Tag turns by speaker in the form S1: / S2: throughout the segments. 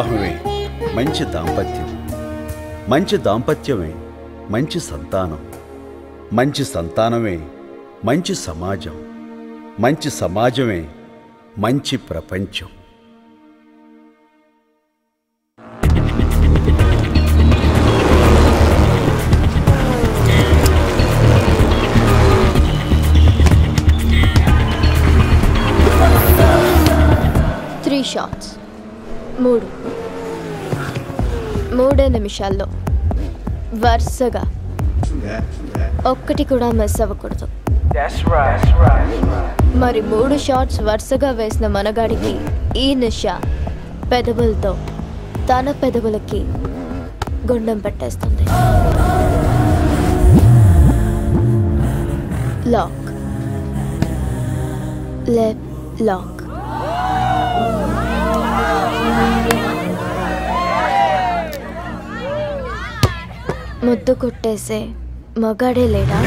S1: మంచి వివాహమే మంచి దాంపత్యం. మంచి దాంపత్యమే మంచి సంతానం. మంచి సంతానమే మంచి సమాజం. మంచి సమాజమే మంచి ప్రపంచం.
S2: త్రీ షాట్స్ మూడు. మూడే నిమిషాల్లో. వరుసగా. ఒక్కటి కూడా మిస్ అవ్వకూడదు. మరి మూడు షాట్స్ వరుసగా వేసిన మనగాడికి ఈ నిష పెదవులతో తన పెదవులకి గుండం పెట్టేస్తుంది. లాక్ లెఫ్ట్ లాక్ ముద్దు కొట్టేసే మగాడే లేడా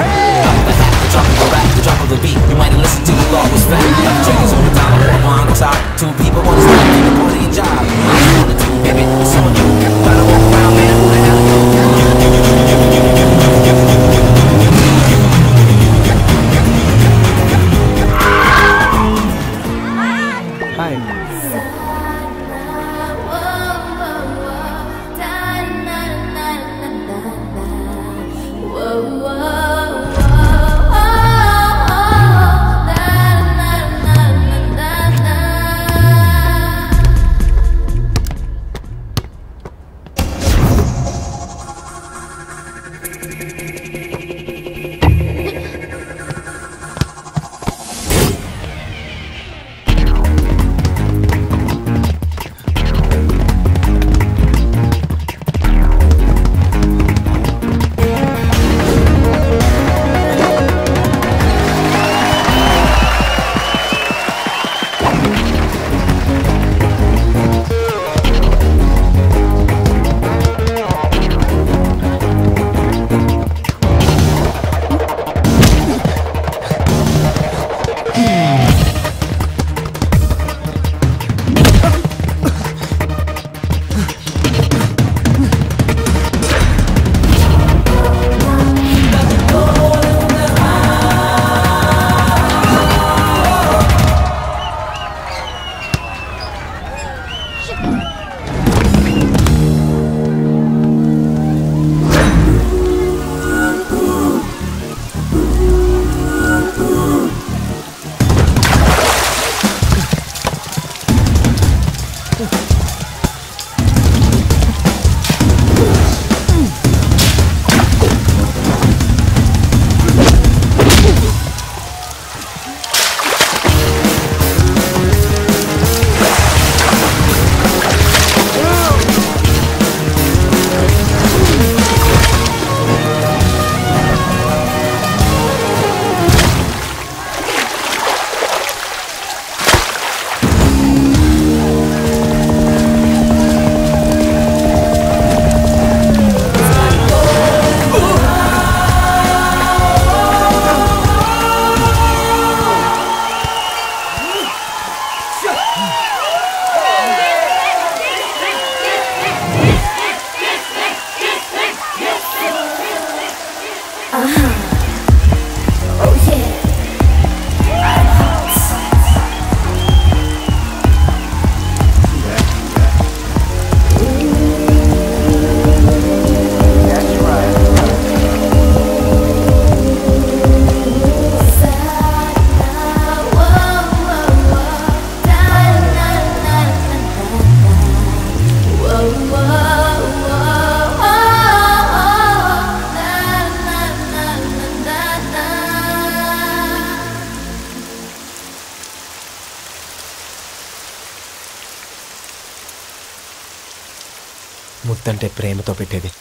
S3: ప్రేమతో పెట్టేది.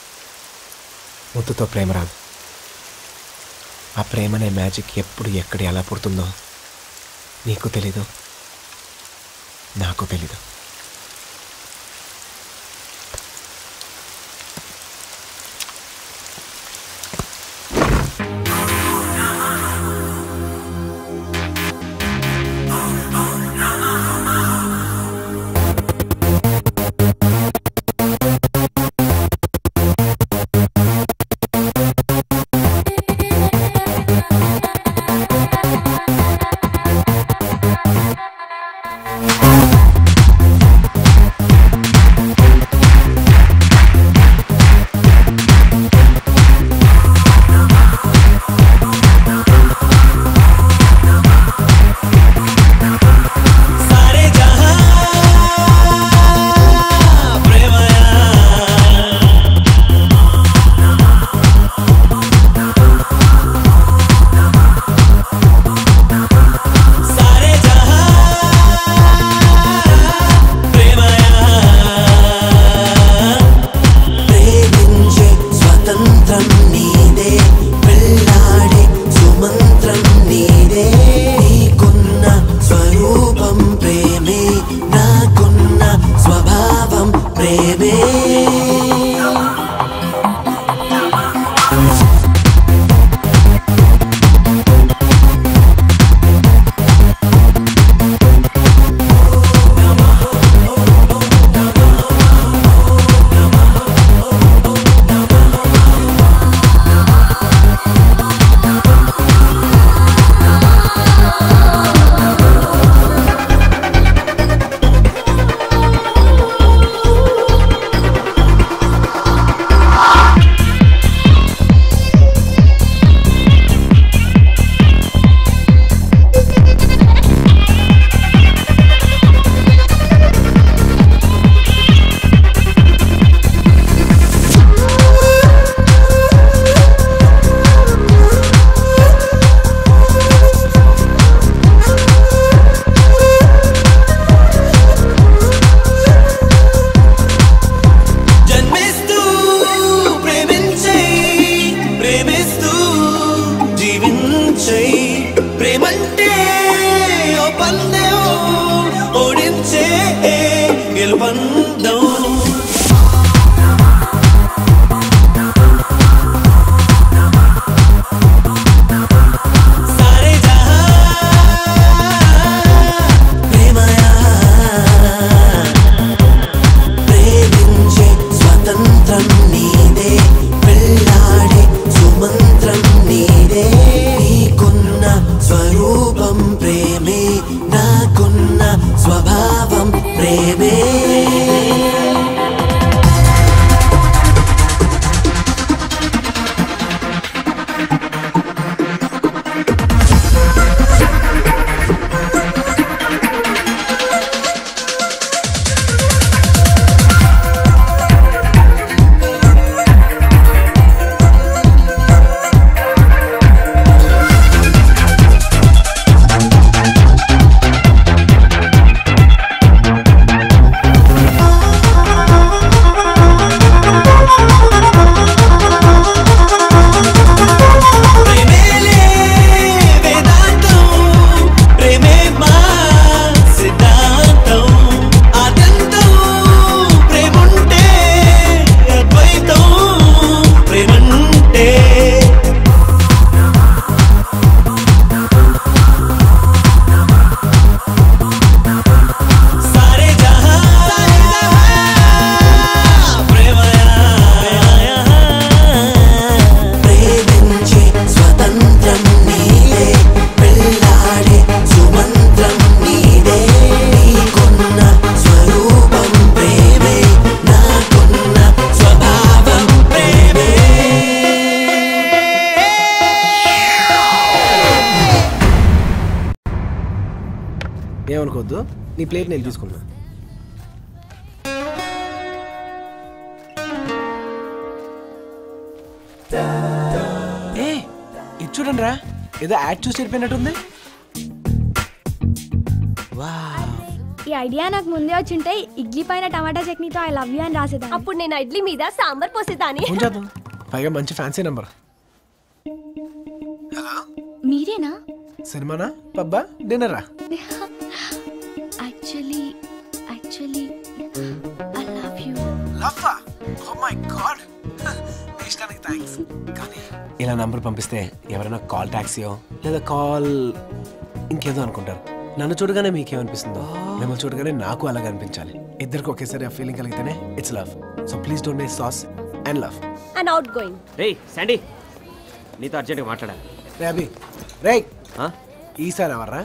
S3: ముద్దుతో ప్రేమ రాదు. ఆ ప్రేమనే మ్యాజిక్ ఎప్పుడు ఎక్కడ ఎలా పుడుతుందో నీకు తెలీదు నాకు తెలీదు. ఏదో యాడ్ చూసి వెళ్ళిపోయినట్టుంది.
S4: ఈ ఐడియా నాకు ముందే వచ్చింటే ఇడ్లీ పైన టమాటా చట్నీతో ఐ లవ్ యూ అని రాసేదాన్ని.
S5: అప్పుడు నేను ఇడ్లీ మీద సాంబార్ పోసేదాన్ని.
S3: ఉంచేద్దాం పైగా మంచి ఫ్యాన్సీ నెంబర్
S4: మీరేనా?
S3: సినిమానా? పబ్బా? డిన్నరా ఇలా నంబర్ పంపిస్తే ఎవరైనా కాల్ ట్యాక్సీయో లేదా కాల్ ఇంకేదో అనుకుంటారు. నన్ను చూడగానే మీకేమనిపిస్తుందో? మిమ్మల్ని చూడగానే నాకు అలాగే అనిపించాలి. ఇద్దరికి ఒకేసారి ఆ feeling కలిగితేనే it's love so please don't make sauce and love
S5: and out going
S6: రేయ్ శాండీ నీతో అర్జెంట్గా మాట్లాడాలి.
S3: రే అభి రే? ఈసారి ఎవర్రా.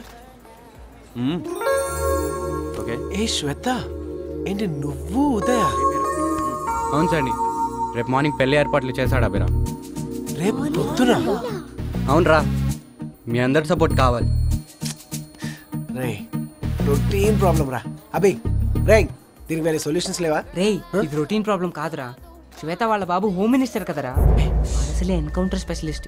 S6: ఓకే.
S3: ఏ శ్వేత? ఏంటి నువ్వు ఉదయ?
S7: అవును సండి రేపు మార్నింగ్ పెళ్ళి ఏర్పాట్లు చేశాడు అభిరామ్.
S3: రేపు పొద్దున?
S7: అవునరా. మీ అందరి సపోర్ట్ కావాలి.
S3: రే రొటీన్ ప్రాబ్లం రా. అభి రే దీనికి వేరే సొల్యూషన్స్ లేవా?
S8: రేయ్ ఇది రొటీన్ ప్రాబ్లం కాదురా. శ్వేత వాళ్ళ బాబు హోమ్ మినిస్టర్ కదరా. అసలే ఎన్కౌంటర్ స్పెషలిస్ట్.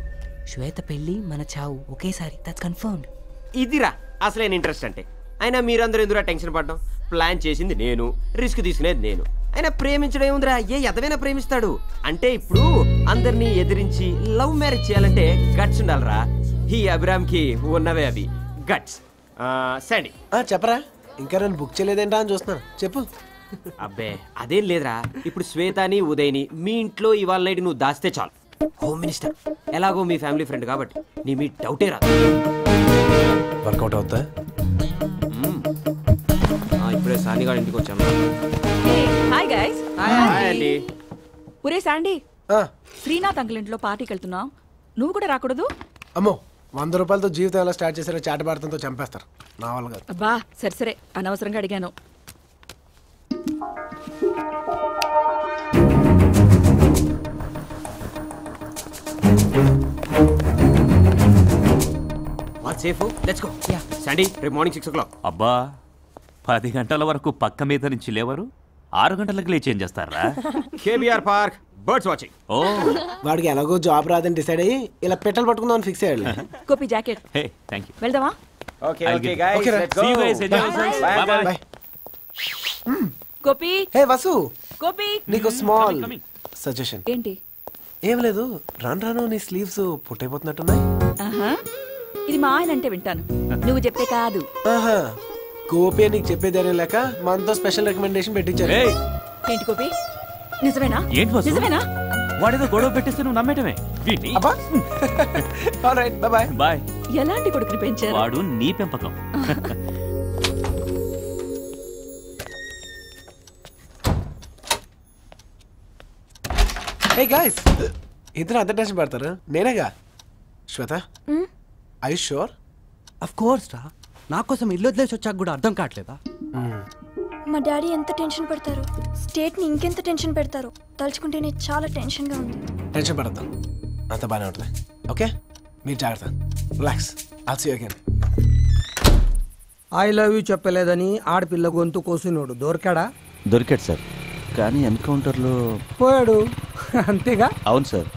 S8: శ్వేత పెళ్ళి మన చావు ఒకేసారి దట్స్ కన్ఫర్మ్డ్
S6: ఇదిరా అసలేని ఇంట్రెస్ట్ అంటే. అయినా మీరందరూ ఎందుకు టెన్షన్ పడ్డం? ప్లాన్ చేసింది నేను రిస్క్ తీసుకునేది నేను. అయినా ప్రేమించడం ఏముందిరా? ఏ ఎదవైనా ప్రేమిస్తాడు. అంటే ఇప్పుడు అందరినీ ఎదిరించి లవ్ మ్యారేజ్ చేయాలంటే గట్స్ ఉండాలిరా. ఈ అభిరామ్కి ఉన్నవే అవి. గట్స్.
S3: ఆ, చెప్పరా? ఇంకా నన్ను బుక్ చేయలేదేంటా అని చూస్తున్నాను చెప్పు.
S6: అబ్బే అదేం లేదురా. ఇప్పుడు శ్వేతాని ఉదయ్ని మీ ఇంట్లో ఇవాళ నైట్ నువ్వు దాస్తే చాలు. హోమ్ మినిస్టర్ ఎలాగో మీ ఫ్యామిలీ ఫ్రెండ్ కాబట్టి. నీ మీ డౌటే రాదు
S3: వర్కౌట్ అవుతా
S6: ఇప్పుడే సానిగాడి ఇంటికి వచ్చాను
S9: గైస్
S6: హాయ్ అండి
S9: ఒరే శాండీ. శ్రీనాథ్ అంకుల్ ఇంట్లో పార్టీకి వెళ్తున్నావు నువ్వు కూడా రాకూడదు?
S3: అమ్మో వంద రూపాయలతో జీవితం ఎలా స్టార్ట్ చేశారో చాటభారతంతో చంపేస్తారు. నా వల్ల కాదు.
S9: అబ్బా సరే సరే. అనవసరంగా అడిగాను.
S6: వాట్ సేఫ్ లెట్స్ గో సండి రేపు మార్నింగ్ సిక్స్ ఓ క్లాక్
S10: అబ్బా పది గంటల వరకు పక్క మీద నుంచి లేవరు? ఆరు గంటలకు లేచి ఏం చేస్తారా?
S6: KBR park birds watching.
S10: ఓ.
S3: వాడికి ఎలాగో జాబ్ రాదని డిసైడ్ అయ్యి ఇలా పెట్టలు పట్టుకుందాం ఫిక్స్ అయ్యాడు
S9: Gopi jacket.
S10: Hey thank you
S9: వెళ్దామా?
S6: Okay
S10: okay
S6: guys
S3: Okay,
S6: let's
S10: See you
S6: go
S10: guys. Enjoy yourselves. Bye, bye.
S3: Bye
S9: Gopi.
S3: Hey Vasu
S9: Gopi.
S3: నీకు స్మాల్
S10: coming.
S3: సజెషన్
S9: ఏంటి?
S3: ఏం లేదు రాను రాను నీ స్లీవ్స్ పుట్టైపోతున్నట్టున్నాయి.
S9: ఇది మా ఆయన అంటే వింటాను. నువ్వు చెప్తే కాదు.
S3: ఆహా. గోపి నీకు చెప్పే ధైర్యం లేక మనతో స్పెషల్ రికమెండేషన్ పెట్టించారు.
S9: ఏంటి గోపి? నిజమేనా?
S10: ఏంటి వసు?
S9: నిజమేనా?
S10: వాడేదో గొడవ పెట్టేస్తే నువ్వు నమ్మేటమే.
S3: రైట్ బాయ్
S10: బాయ్
S9: ఎలాంటి కొడుకుని పెంచారు?
S10: వాడు నీ పెంపకం.
S3: హే గాయ్స్ ఇద్దరు అంత టెన్షన్ పడతారు. నేనేగా? Shweta? I sure
S11: of course రా. నా కోసం ఇల్లు వదిలేసి వచ్చాక కూడా అర్థం కావట్లేదా?
S4: మా డాడీ ఎంత టెన్షన్ పెడతారు? స్టేట్ని ఇంకెంత టెన్షన్ పెడతారు? తలుచుకుంటేనే చాలా టెన్షన్గా ఉంది.
S3: టెన్షన్ పడద్దు. అంత బాగానే ఉంటుంది ఓకే? మీరు జాగ్రత్త. Relax. All see again
S12: I love you చెప్పలేదని ఆడపిల్ల గొంతు కోసినోడు దొరికాడా?
S13: దొరికాడు సార్. కానీ ఎన్కౌంటర్లో
S12: పోయాడు. అంతేగా?
S13: అవును సార్.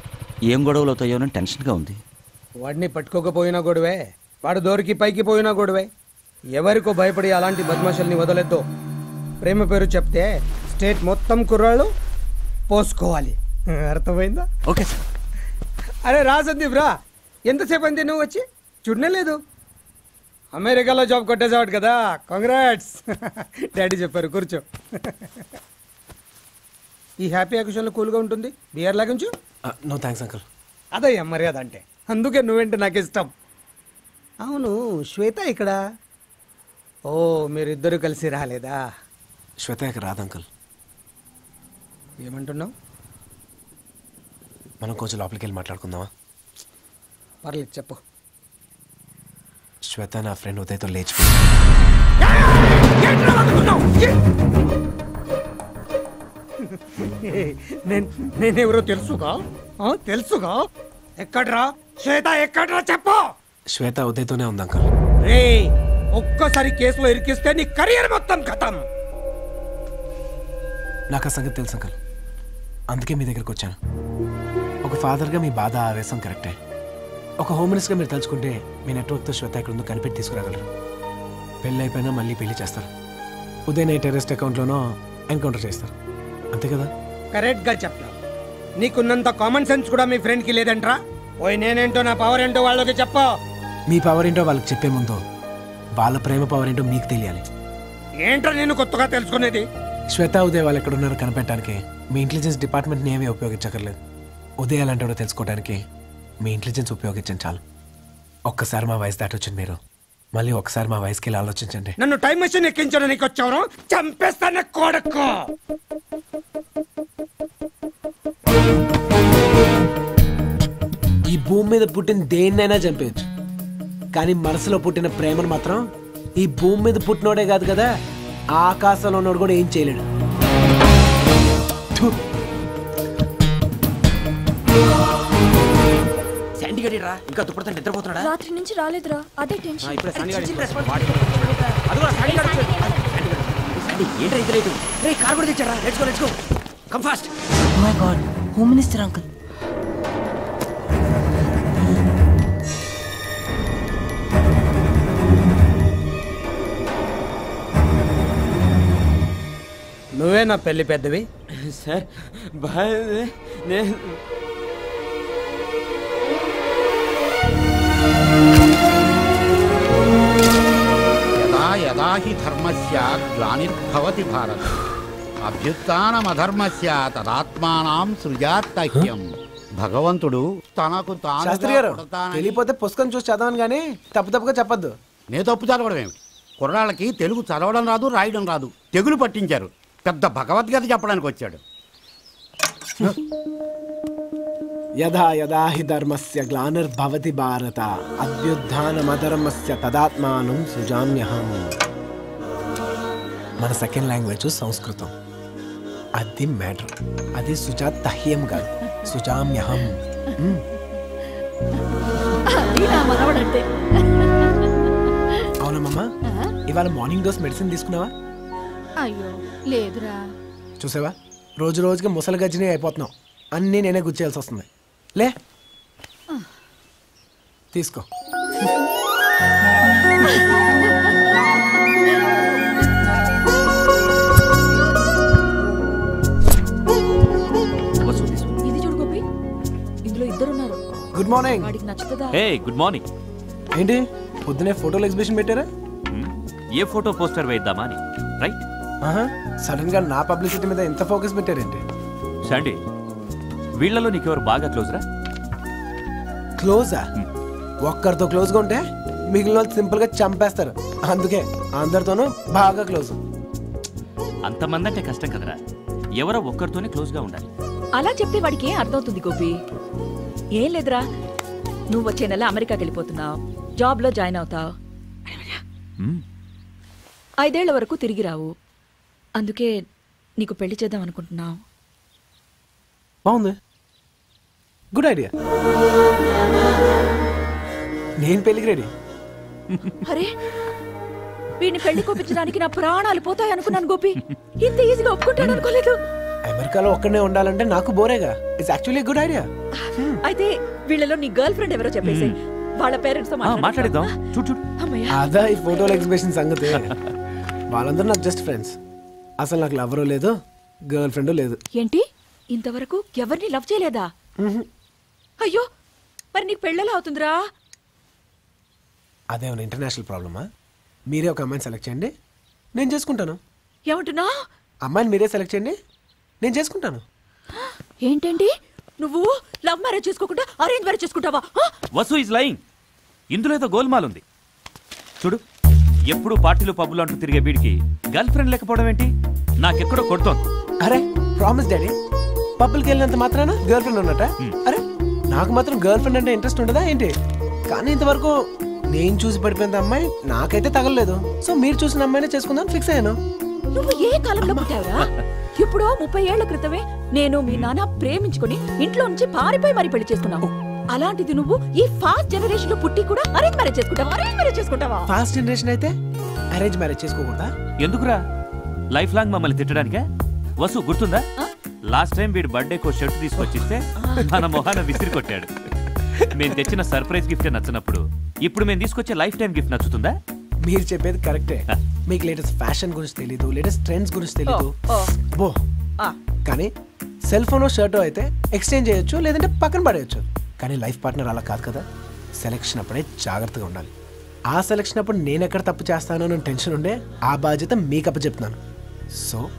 S13: ఏం గొడవలు అవుతాయోనని టెన్షన్గా ఉంది.
S12: వాడిని పట్టుకోకపోయినా గొడవే. వాడు దొరికి పైకి పోయినా గొడవే. ఎవరికో భయపడి అలాంటి బద్మాషల్ని వదలొద్దు. ప్రేమ పేరు చెప్తే స్టేట్ మొత్తం కుర్రాళ్ళు పోసుకోవాలి. అర్థమైందా?
S13: Okay sir.
S12: అరే రా సందీప్ రా. ఎంతసేపు అయింది నువ్వు వచ్చి? చూడనే లేదు. అమెరికాలో జాబ్ కొట్టేసావాడు కదా. కాంగ్రాట్స్ డాడీ చెప్పారు కూర్చో. ఈ హ్యాపీ అకేషన్లో కూల్గా ఉంటుంది. బియర్ లాగించు
S3: నో థ్యాంక్స్ అంకుల్
S12: అదయ్యా మర్యాద అంటే. అందుకే నువ్వేంటి నాకు ఇష్టం? అవును శ్వేత ఇక్కడ. ఓ మీరిద్దరు కలిసి రాలేదా?
S3: శ్వేత ఇక్కడ రాదు అంకుల్.
S12: ఏమంటున్నావు?
S3: మనం కొంచెం లోపలికి వెళ్ళి మాట్లాడుకుందామా?
S12: పర్లేదు చెప్పు.
S3: శ్వేత నా ఫ్రెండ్ ఉదయ్తో లేచిపోయింది
S12: నేను నేనెవరో తెలుసుగా? ఆ, తెలుసుగా? ఎక్కడ్రా? శ్వేత ఎక్కడ్రా? చెప్పు!
S3: శ్వేత ఉదయ్తోనే ఉంది అంకుల్
S12: రే ఒక్కసారి కేసులో ఇరికిస్తే నీ కెరియర్ మొత్తం ఖతం
S3: నాకు ఆ సంగతి తెలుసు అంకుల్. అందుకే మీ దగ్గరకు వచ్చాను. ఒక ఫాదర్గా మీ బాధ ఆవేశం కరెక్టే. ఒక హోమ్ మినిస్టర్గా మీరు తలుచుకుంటే మీ నెట్వర్క్తో శ్వేత ఇక్కడ ఉందో కనిపెట్టి తీసుకురాగలరు. పెళ్ళి అయిపోయినా మళ్ళీ పెళ్ళి చేస్తారు. ఉదయం ఏ టెరెస్ట్ అకౌంట్లోనో ఎన్కౌంటర్ చేస్తారు. అంతే కదా?
S12: కరెక్ట్గా చెప్పావు. నీకున్నంత కామన్ సెన్స్ కూడా మీ ఫ్రెండ్కి లేదంట్రా? పోయి నేనేంటో నా పవర్ ఏంటో వాళ్ళకి చెప్పు.
S3: మీ పవర్ ఏంటో వాళ్ళకి చెప్పే ముందు వాళ్ళ ప్రేమ పవర్ ఏంటో మీకు తెలియాలి.
S12: ఏంట్రా నేను కొత్తగా తెలుసుకునేది?
S3: శ్వేత ఉదయ్ వాళ్ళు ఎక్కడ ఉన్నారో కనిపెట్టడానికి మీ ఇంటెలిజెన్స్ డిపార్ట్మెంట్ని ఏమీ ఉపయోగించక్కర్లేదు. ఉదయ్ ఎలాంటి తెలుసుకోవడానికి మీ ఇంటెలిజెన్స్ ఉపయోగించండి చాలు. ఒక్కసారి మా వయసు దాటొచ్చింది మీరు. మళ్ళీ ఒకసారి మా వయసుకి వెళ్ళి ఆలోచించండి.
S12: నన్ను టైం మెషిన్ ఎక్కించడానికి వచ్చావు చంపేస్తాను కొడుకు!
S3: ఈ భూమి మీద పుట్టిన దేన్నైనా చంపేయచ్చు. కానీ మనసులో పుట్టిన ప్రేమను మాత్రం ఈ భూమి మీద పుట్టినోడే కాదు కదా ఆకాశంలో ఉన్నోడు కూడా ఏం చేయలేడు.
S8: రా ఇంకా దుప్పడతాను నిద్రపోతున్నాడా?
S4: రాత్రి నుంచి రాలేదురా అదే టెన్షన్.
S8: ఇప్పుడు ఇంత లేటు రే కార్ కూడా తెచ్చారా let's go let's go come fast
S14: my god home minister uncle
S12: నువ్వే నా పెళ్ళి పెద్దవి?
S6: Sir bye. నేను
S15: యదా యదా హి ధర్మస్య గ్లానిర్భవతి భారత. అభ్యుత్నమధర్మస్య తదాత్మానం సృజాత్తహ్యం. భగవంతుడు తనకు తాను
S3: శాస్త్రి గారు తెలియపోతే పుస్తకం చూసి చదవను కానీ తప్పు తప్పుగా చెప్పొద్దు.
S15: నేను తప్పు చదవడం ఏమిటి కుర్రాళ్ళకి తెలుగు చదవడం రాదు రాయడం రాదు. తెగులు పట్టించారు. పెద్ద భగవద్గీత చెప్పడానికి వచ్చాడు.
S3: యథా యథా హి ధర్మస్య గ్లానిర్భవతి భారత అభ్యుత్నమధర్మస్య తదాత్మానం సృజామ్యహం. మన సెకండ్ లాంగ్వేజ్ సంస్కృతం. అది మ్యాటర్ అది సుజాతహ్యం కాదు. సుజామ్యహం. మ్మ్.
S9: అది నా మనవడంటే
S3: అవునమ్మా ఇవాళ మార్నింగ్ డోస్ మెడిసిన్ తీసుకున్నావా?
S9: అయ్యో లేదురా.
S3: చూసావా? రోజు రోజుకి ముసలి గజ్జిని అయిపోతున్నావు. అన్నీ నేనే గుచ్చేయాల్సి వస్తుంది. లే. తీసుకో.
S9: ఇది చూడు గోపి. ఇందులో ఇద్దరు ఉన్నారు
S3: గుడ్ మార్నింగ్.
S9: వాడికి నచ్చుతుందా?
S10: Hey good morning.
S3: ఏంటి? పొద్దునే ఫోటోలు ఎగ్జిబిషన్ పెట్టారా?
S10: ఏ ఫోటో పోస్టర్ వేద్దామా అని. రైట్.
S3: సడన్గా నా పబ్లిసిటీ మీద ఎంత ఫోకస్ పెట్టారేంటి?
S10: శాండీ వీళ్ళలో నీకెవరు బాగా క్లోజ్? రా
S3: క్లోజా ఒక్కరితో క్లోజ్గా ఉంటే మిగిలిన వాళ్ళు సింపుల్గా చంపేస్తారు. అందుకే అందరితోనూ బాగా క్లోజ్.
S10: అంతమంది అంటే కష్టం కదరా. ఎవరో ఒక్కరితోనే క్లోజ్గా ఉండాలి.
S9: అలా చెప్తే వాడికి ఏం అర్థమవుతుంది గోపి? ఏం లేదురా. నువ్వు వచ్చే నెల అమెరికాకి వెళ్ళిపోతున్నావు. జాబ్లో జాయిన్ అవుతావు. ఐదేళ్ళ వరకు తిరిగి రావు. అందుకే నీకు పెళ్ళి చేద్దాం అనుకుంటున్నావు
S3: బాగుంది. గుడ్ ఐడియా నేను పెళ్ళికి రెడీ
S9: అరే వీడిని పెళ్ళి కోపించడానికి నా ప్రాణాలు పోతాయి అనుకున్నాను గోపి. ఇంత ఈజీగా ఒప్పుకుంటాను అనుకోలేదు.
S3: అమెరికాలో ఒక్కడనే ఉండాలంటే నాకు బోరేగా ఇట్స్ యాక్చువల్లీ గుడ్ ఐడియా
S9: అయితే వీళ్ళలో నీ గర్ల్ ఫ్రెండ్ ఎవరో చెప్పేసి. వాళ్ళ పేరెంట్స్తో
S10: మాట్లాడిద్దాం. చూడు చూడు.
S9: అమ్మయ్య.
S3: అదా ఈ ఫోటోల ఎగ్జిబిషన్ సంగతి. వాళ్ళందరూ నాకు జస్ట్ ఫ్రెండ్స్ అసలు నాకు లవరు లేదు గర్ల్ ఫ్రెండ్ లేదు.
S9: ఏంటి? ఇంతవరకు ఎవరిని లవ్ చేయలేదా? అయ్యో మరి నీకు పెళ్ళెలా అవుతుందిరా?
S3: అదేమైనా ఇంటర్నేషనల్ ప్రాబ్లమా మీరే ఒక అమ్మాయిని సెలెక్ట్ చేయండి నేను చేసుకుంటాను.
S9: ఏమంటున్నా?
S3: అమ్మాయిని మీరే సెలెక్ట్ చేయండి నేను చేసుకుంటాను.
S9: ఏంటండి? నువ్వు లవ్ మ్యారేజ్ చేసుకోకుండా అరేంజ్ మ్యారేజ్ చేసుకుంటావా?
S10: వసు ఇస్ లయింగ్ ఇందులో ఏదో గోల్మాల్ ఉంది. చూడు. ఎప్పుడు పార్టీలు పబ్బులు అంటూ తిరిగే వీడికి గర్ల్ ఫ్రెండ్ లేకపోవడం ఏంటి? నాకెక్కడో కొడుతోంది.
S3: అరే ప్రామిస్ డాడీ పబ్బులకి వెళ్ళినంత మాత్రాన గర్ల్ ఫ్రెండ్ ఉన్నట అరే నాకు మాత్రం గర్ల్ ఫ్రెండ్ అంటే ఇంట్రెస్ట్ ఉండదా ఏంటి? కానీ ఇంతవరకు నేను చూసి పడిపోయిన అమ్మాయి నాకైతే తగలలేదు. సో మీరు చూసిన అమ్మాయినే చేసుకుందాం ఫిక్స్ అయ్యాను.
S9: నువ్వు ఏ కాలంలో పుట్టావురా? ఇప్పుడు ముప్పై ఏళ్ళ క్రితమే నేను మీ నాన్న ప్రేమించుకొని ఇంట్లో నుంచి పారిపోయి మరి పెళ్ళి చేసుకున్నావు అలాంటిది నువ్వు ఈ ఫాస్ట్ జనరేషన్లో పుట్టి కూడా అరేంజ్ మ్యారేజ్ చేసుకుంటావా? అరేంజ్ మ్యారేజ్ చేసుకుంటావా?
S3: ఫాస్ట్ జనరేషన్ అయితే అరేంజ్ మ్యారేజ్ చేసుకోకూడదా?
S10: ఎందుకురా? లైఫ్ లాంగ్ మమ్మల్ని తిట్టడానికే? వసు గుర్తుందా? లాస్ట్ టైం వీడి బర్త్డేకో షర్ట్ తీసుకొచ్చిస్తే మన మొహాన విసిరి కొట్టాడు. మేము తెచ్చిన సర్ప్రైజ్ గిఫ్ట్ నచ్చినప్పుడు. ఇప్పుడు మేము తీసుకొచ్చే లైఫ్ టైం గిఫ్ట్ నచ్చుతుందా?
S3: మీరు చెప్పేది కరెక్టే మీకు లేటెస్ట్ ఫ్యాషన్ గురించి తెలీదు లేటెస్ట్ ట్రెండ్స్ గురించి తెలీదు. బో. కానీ సెల్ ఫోన్ షర్ట్ అయితే ఎక్స్చేంజ్ చేయొచ్చు లేదంటే పక్కన పడేయచ్చు. కానీ లైఫ్ పార్ట్నర్ అలా కాదు కదా? సెలెక్షన్ అప్పుడే జాగ్రత్తగా ఉండాలి. ఆ సెలెక్షన్ అప్పుడు నేను ఎక్కడ తప్పు చేస్తానో అని టెన్షన్ ఉండే ఆ బాధ్యత మీకు అప్పచెప్తున్నాను. So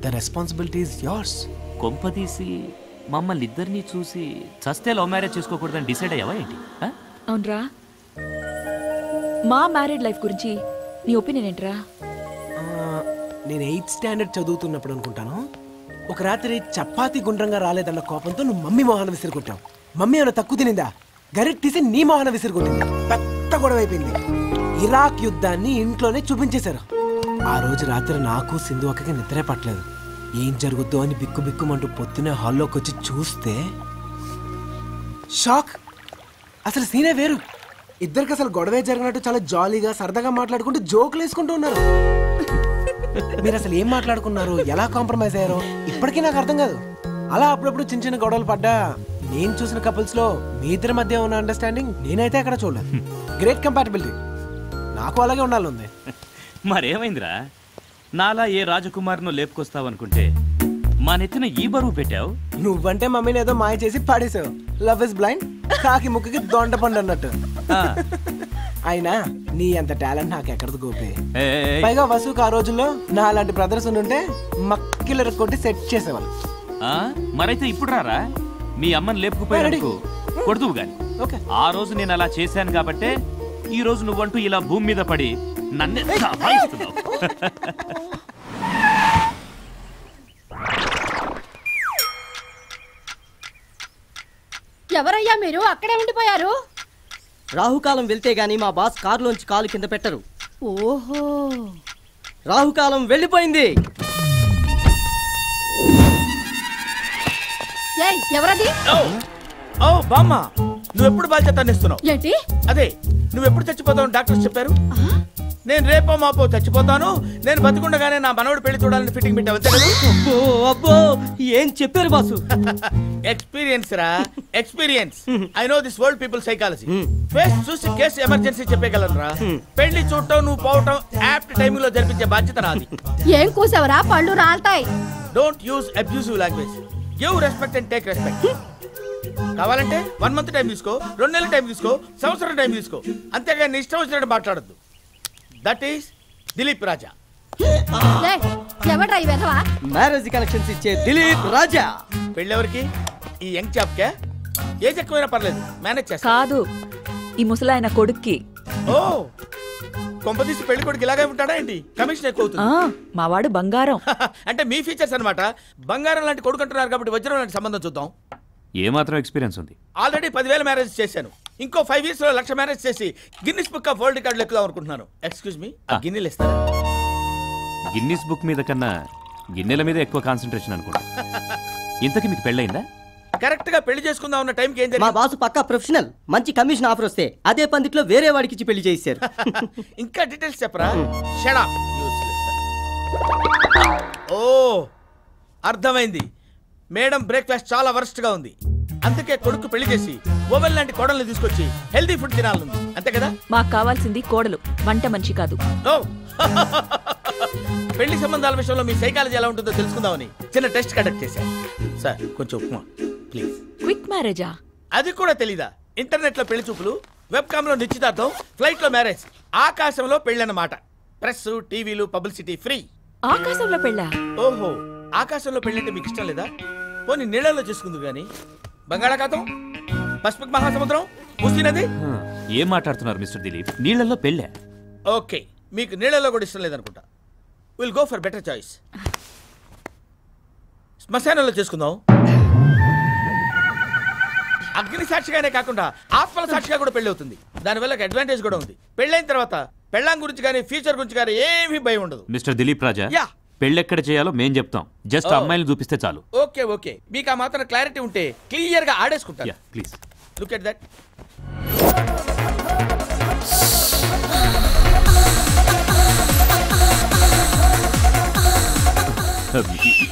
S3: the responsibility is yours
S10: కొంపదీసి మమ్మల్ని ఇద్దరిని చూసి చస్తే లవ్ మ్యారేజ్ చేసుకోకూడదని డిసైడ్ అయ్యావా ఏంటి?
S9: అవునరా. మా మ్యారీడ్ లైఫ్ గురించి నీ ఒపీనియన్ ఏంట్రా?
S3: నేను ఎయిత్ స్టాండర్డ్ చదువుతున్నప్పుడు అనుకుంటాను. ఒక రాత్రి చపాతీ గుండ్రంగా రాలేదన్న కోపంతో నువ్వు మమ్మీ మొహాన విసిరుకుంటావు మమ్మీ ఏమైనా తక్కువ తినిందా? గరిట్ తీసి నీ మోహన విసిరిగొట్టింది. పెద్ద గొడవ అయిపోయింది. ఇరాక్ యుద్ధాన్ని ఇంట్లోనే చూపించేశారు. ఆ రోజు రాత్రి నాకు సింధు అక్కకి నిద్రే పట్టలేదు. ఏం జరుగుద్దో అని బిక్కు బిక్కుమంటూ పొద్దునే హాల్లోకి వచ్చి చూస్తే షాక్. అసలు సీనే వేరు. ఇద్దరికి అసలు గొడవే జరిగినట్టు చాలా జాలీగా సరదాగా మాట్లాడుకుంటూ జోకులు వేసుకుంటూ ఉన్నారు. మీరు అసలు ఏం మాట్లాడుకున్నారు? ఎలా కాంప్రమైజ్ అయ్యారో? ఇప్పటికీ నాకు అర్థం కాదు. అలా అప్పుడప్పుడు చిన్న చిన్న గొడవలు పడ్డా నేను చూసిన కపుల్స్లో మీ ఇద్దరి మధ్య ఉన్న అండర్స్టాండింగ్ నేనైతే అక్కడ చూడలేదు. గ్రేట్ కంపాటబిలిటీ నాకు అలాగే ఉండాలి
S10: మరేమైందిరా? నాలా ఏ రాజకుమారును లేపుకొస్తావనుకుంటే మా నెత్తిన ఈ బరువు పెట్టావు?
S3: నువ్వంటే మమ్మీని ఏదో మాయ చేసి పాడేసావు లవ్ ఇస్ బ్లైండ్ కాకి ముక్కుకి దొండ పండు అన్నట్టు. అయినా నీ అంత టాలెంట్ నాకు ఎక్కడది గోపి. పైగా వసుకు ఆ రోజుల్లో నా అలాంటి బ్రదర్స్ ఉంటే మక్కిలర కొట్టి సెట్ చేసేవాళ్ళు?
S10: మరైతే ఇప్పుడు రారా? మీ అమ్మని లేపుకుపోయినందుకు కొడుతువు గాని.
S3: ఓకే.
S10: ఆ రోజు నేను అలా చేశాను కాబట్టే ఈ రోజు నువ్వంటూ ఇలా భూమి మీద పడి నన్నే.
S5: ఎవరయ్యా మీరు? అక్కడే ఉండిపోయారు?
S16: రాహుకాలం వెళ్తే గాని మా బాస్ కారులోంచి కాలు కింద పెట్టరు.
S5: ఓహో.
S16: రాహుకాలం వెళ్ళిపోయింది.
S5: ఏయ్ ఎవరది?
S17: ఓ బామ్మ నువ్వెప్పుడు బాధ్యత అందిస్తున్నావు
S5: ఏంటి?
S17: అదే నువ్వెప్పుడు చచ్చిపోతావు డాక్టర్స్ చెప్పారు? నేను రేపో మాపో చచ్చిపోతాను నేను బతికుండగానే నా మనవడు పెళ్ళి చూడాలని ఫిట్టింగ్ పెట్టావు
S16: అబ్బో అబ్బో ఏం చెప్పారు బాసు?
S17: ఎక్స్పీరియన్స్ రా experience. I know this world people psychology face చూసి కేసు ఎమర్జెన్సీ చెప్పగలను రా పెళ్ళి చూడటం నువ్వు పోవటం యాప్ట్ టైమింగ్లో జరిపించే బాధ్యత నాది.
S5: ఏం కూసావరా పళ్ళు రాల్తాయి.
S17: Don't use abusive language give respect and take respect కావాలంటే వన్ మంత్ టైం తీసుకో రెండు నెలల టైం తీసుకో సంవత్సరం టైం తీసుకో. అంతేగాని నీ ఇష్టం వచ్చినట్టు మాట్లాడద్దు. That
S5: is Dilip Raja
S16: marriage collections ఇచ్చే దిలీప్ రాజా
S17: పెళ్ళెవరికి? ఈ యంగ్ చాప్కే ఏజ్ ఎక్కువైనా పర్లేదు మేనేజ్ చేస్తా.
S9: కాదు ఈ ముసలాయన కొడుక్కి.
S17: ఓ! కొంపదీసి పెళ్ళి కొడుకు ఇలాగే ఉంటాడా ఏంటి? కమిషన్ ఎక్కువ అవుతుంది
S9: మావాడు బంగారం.
S17: అంటే మీ ఫీచర్స్ అన్నమాట. బంగారం లాంటి కొడుకు అంటున్నారు కాబట్టి వజ్రం లాంటి సంబంధం చూద్దాం.
S10: ఏమాత్రం ఎక్స్పీరియన్స్ ఉంది.
S17: ఆల్రెడీ పదివేల మ్యారేజ్ చేశాను. ఇంకో ఫైవ్ ఇయర్స్లో లక్ష మ్యారేజ్ చేసి గిన్నిస్ బుక్ ఆఫ్ వరల్డ్ రికార్డులు ఎక్కుదాం అనుకుంటున్నాను. ఎక్స్క్యూజ్ మీ
S10: ఆ.
S17: గిన్నెలు ఇస్తారా?
S10: గిన్నిస్ బుక్ మీద కన్నా గిన్నెల మీద ఎక్కువ కాన్సన్ట్రేషన్ అనుకుంటా. ఇంతకీ మీకు పెళ్ళయిందా?
S17: కరెక్ట్గా పెళ్ళి చేసుకుందాం ఉన్న టైంకి ఏం
S16: మా బాసు పక్కా ప్రొఫెషనల్. మంచి కమిషన్ ఆఫర్ వస్తే అదే పందిట్లో వేరే వాడికి ఇచ్చి పెళ్ళి చేశారు
S17: ఇంకా డీటెయిల్స్ చెప్పరా? షడా ఓ అర్థమైంది. మేడం బ్రేక్ఫాస్ట్ చాలా వరస్ట్గా ఉంది. అందుకే కొడుకు పెళ్ళి చేసి ఓవెన్ లాంటి కోడల్ని తీసుకొచ్చి హెల్దీ ఫుడ్ తినాలనుంది. అంతే కదా?
S9: మాకు కావాల్సింది కోడలు. వంట మనిషి కాదు.
S17: ఓ పెళ్ళి సంబంధాల విషయంలో మీ సైకాలజీ ఎలా ఉంటుందో తెలుసుకుందామని చిన్న టెస్ట్ కండక్ట్ చేశాను సార్ కొంచెం ఉప్మా. ప్లీజ్.
S9: క్విక్ మ్యారేజా?
S17: అది కూడా తెలీదా? ఇంటర్నెట్లో పెళ్ళి చూపులు వెబ్ కామ్లో నిశ్చితార్థం ఫ్లైట్లో మ్యారేజ్ ఆకాశంలో పెళ్ళి అన్నమాట ప్రెస్ టీవీలు పబ్లిసిటీ ఫ్రీ.
S9: ఆకాశంలో పెళ్ళా?
S17: ఓహో ఆకాశంలో పెళ్ళంటే మీకు ఇష్టం లేదా? పోనీ నీళ్ళల్లో చేసుకుందు గాని. బంగాళాఖాతం? పసిఫిక్ మహాసముద్రం? మూసీ నది.
S10: ఏం మాట్లాడుతున్నారు మిస్టర్ దిలీప్? నీళ్ళలో పెళ్ళా?
S17: ఓకే మీకు నీళ్ళలో కూడా ఇష్టం లేదనుకుంటా. Will go for better choice. శ్మశానంలో చేసుకుందాం. అగ్ని సాక్షిగానే కాకుండా ఆత్మల సాక్షిగా కూడా పెళ్ళి అవుతుంది దానివల్ల ఒక అడ్వాంటేజ్ కూడా ఉంది. పెళ్ళైన తర్వాత పెళ్ళాం గురించి కానీ ఫ్యూచర్ గురించి కానీ ఏమీ భయం ఉండదు.
S10: Mister Dilip Raja
S17: yeah.
S10: పెళ్ళెక్కడ చేయాలో మేం చెప్తాం. జస్ట్. అమ్మాయిని చూపిస్తే చాలు.
S17: Okay okay. మీకు ఆ మాత్రం క్లారిటీ ఉంటే క్లియర్గా ఆడేసుకుంటారు
S10: please
S17: look at that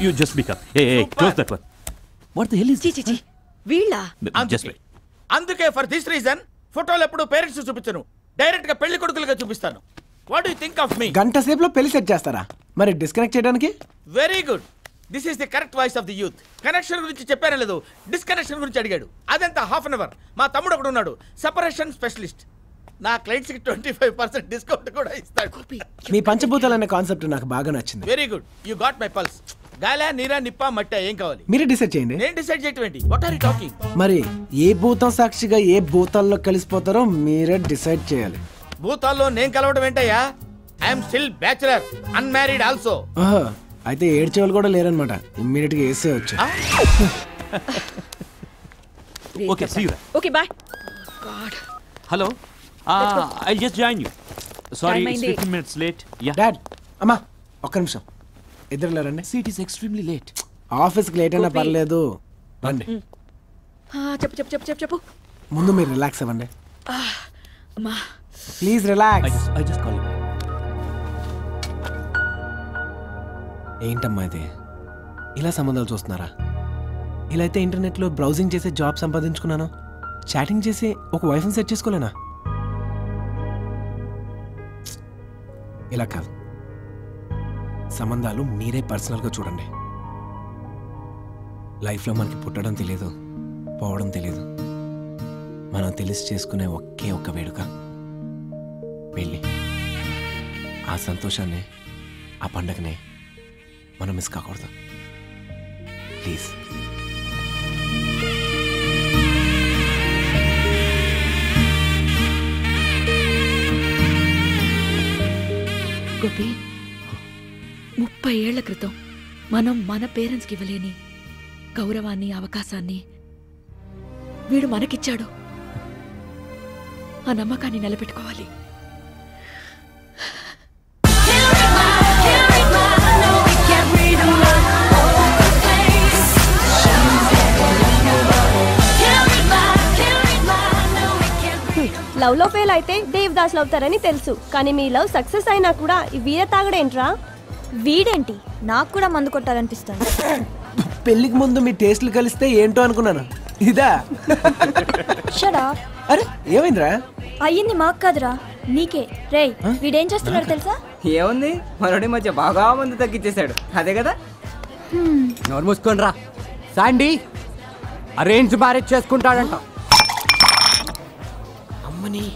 S10: you just become a a close that one what the hell is
S9: వీళ్ళ?
S10: జస్ట్
S17: అందుకే ఫర్ దిస్ రీజన్ ఫోటోలు ఎప్పుడు పేరెంట్స్ చూపించను. డైరెక్ట్గా పెళ్ళి కొడుకులుగా చూపిస్తాను. What you think of me
S3: గంట సేపులో పెళ్ళి సెట్ చేస్తారా? మరి డిస్కనెక్ట్ చేయడానికి?
S17: Very good this is the correct voice of the youth connection గురించి చెప్పానే లేదు డిస్కనెక్షన్ గురించి అడిగాడు. అదంతా హాఫ్ అన్ అవర్ మా తమ్ముడు ఒకడు ఉన్నాడు. సెపరేషన్ స్పెషలిస్ట్ నా క్లయింట్స్కి ట్వంటీ ఫైవ్ పర్సెంట్ డిస్కౌంట్ కూడా ఇస్తాడు.
S3: మీ పంచభూతాలు అనే కాన్సెప్ట్ నాకు బాగా నచ్చింది.
S17: Very good you got my pulse గాలా నీరా నిప్ప మట్ట ఏం కావాలి?
S3: మీరే డిసైడ్ చేయండి.
S17: నేను డిసైడ్ చేయటం ఏంటి వాట్ ఆర్ యు టాకింగ్
S3: మరి ఏ భూతం సాక్షిగా ఏ భూతాల్లో కలిసిపోతారో మీరే డిసైడ్ చేయాలి.
S17: భూతాల్లో నేను కలవడం ఏంటయ్యా? I'm still bachelor unmarried also
S3: ఓహో అయితే ఏడ్చే వాళ్ళు కూడా లేరనమాట ఇమ్మీడియట్గా వేసే వచ్చు.
S10: Okay see you
S9: okay bye
S10: hello I just join you sorry
S9: Time అయింది.
S10: Fifteen minutes late yeah
S3: dad అమ్మా ఒక్క నిమిషం. ఇద్దరు లేరండి
S10: సీట్ ఈస్ ఎక్స్ట్రీమ్లీ లేట్
S3: ఆఫీస్కి లేట్ అయినా. పర్లేదు. రండి.
S9: చెప్పు చెప్పు చెప్పు చెప్పు చెప్పు.
S3: ముందు మీరు రిలాక్స్ అవ్వండి.
S9: అమ్మా.
S3: Please relax.
S10: I just call
S3: ఏంటమ్మా ఇది? ఇలా సంబంధాలు చూస్తున్నారా? ఇలా అయితే ఇంటర్నెట్లో బ్రౌజింగ్ చేసే జాబ్ సంపాదించుకున్నాను. చాటింగ్ చేసి ఒక వైఫ్ని సెట్ చేసుకోలేనా? ఇలా కాదు. సంబంధాలు మీరే పర్సనల్గా చూడండి. లైఫ్లో మనకి పుట్టడం తెలియదు పోవడం తెలియదు మనం తెలిసి చేసుకునే ఒకే ఒక్క వేడుక. పెళ్ళి. ఆ సంతోషాన్ని ఆ పండగని మనం మిస్ కాకూడదు. ప్లీజ్.
S9: గోపి. ముప్పై ఏళ్ళ క్రితం మనం మన పేరెంట్స్కి ఇవ్వలేని గౌరవాన్ని అవకాశాన్ని వీడు మనకిచ్చాడు. ఆ నమ్మకాన్ని నిలబెట్టుకోవాలి.
S18: లవ్లో ఫెయిల్ అయితే దేవదాసులు అవుతారని తెలుసు. కానీ మీ లవ్ సక్సెస్ అయినా కూడా ఈ వీర తాగడేంట్రా?
S4: వీడేంటి? నాకు కూడా మందు కొట్టాలనిపిస్తుంది.
S3: పెళ్ళికి ముందు మీ టేస్ట్లు కలిస్తే ఏంటో అనుకున్నాను. ఇదా?
S4: షడా?
S3: అరే ఏమైందిరా?
S4: అయ్యింది మాకు కాదురా. నీకే. రేయ్ వీడేం చేస్తున్నాడు తెలుసా?
S8: ఏముంది? మనోడి మధ్య బాగా మంది తగ్గించేశాడు. అదే కదా?
S11: నోరు మూసుకోండి రా. శాండీ అరేంజ్ మ్యారేజ్ చేసుకుంటాడంట.
S3: అమ్మని.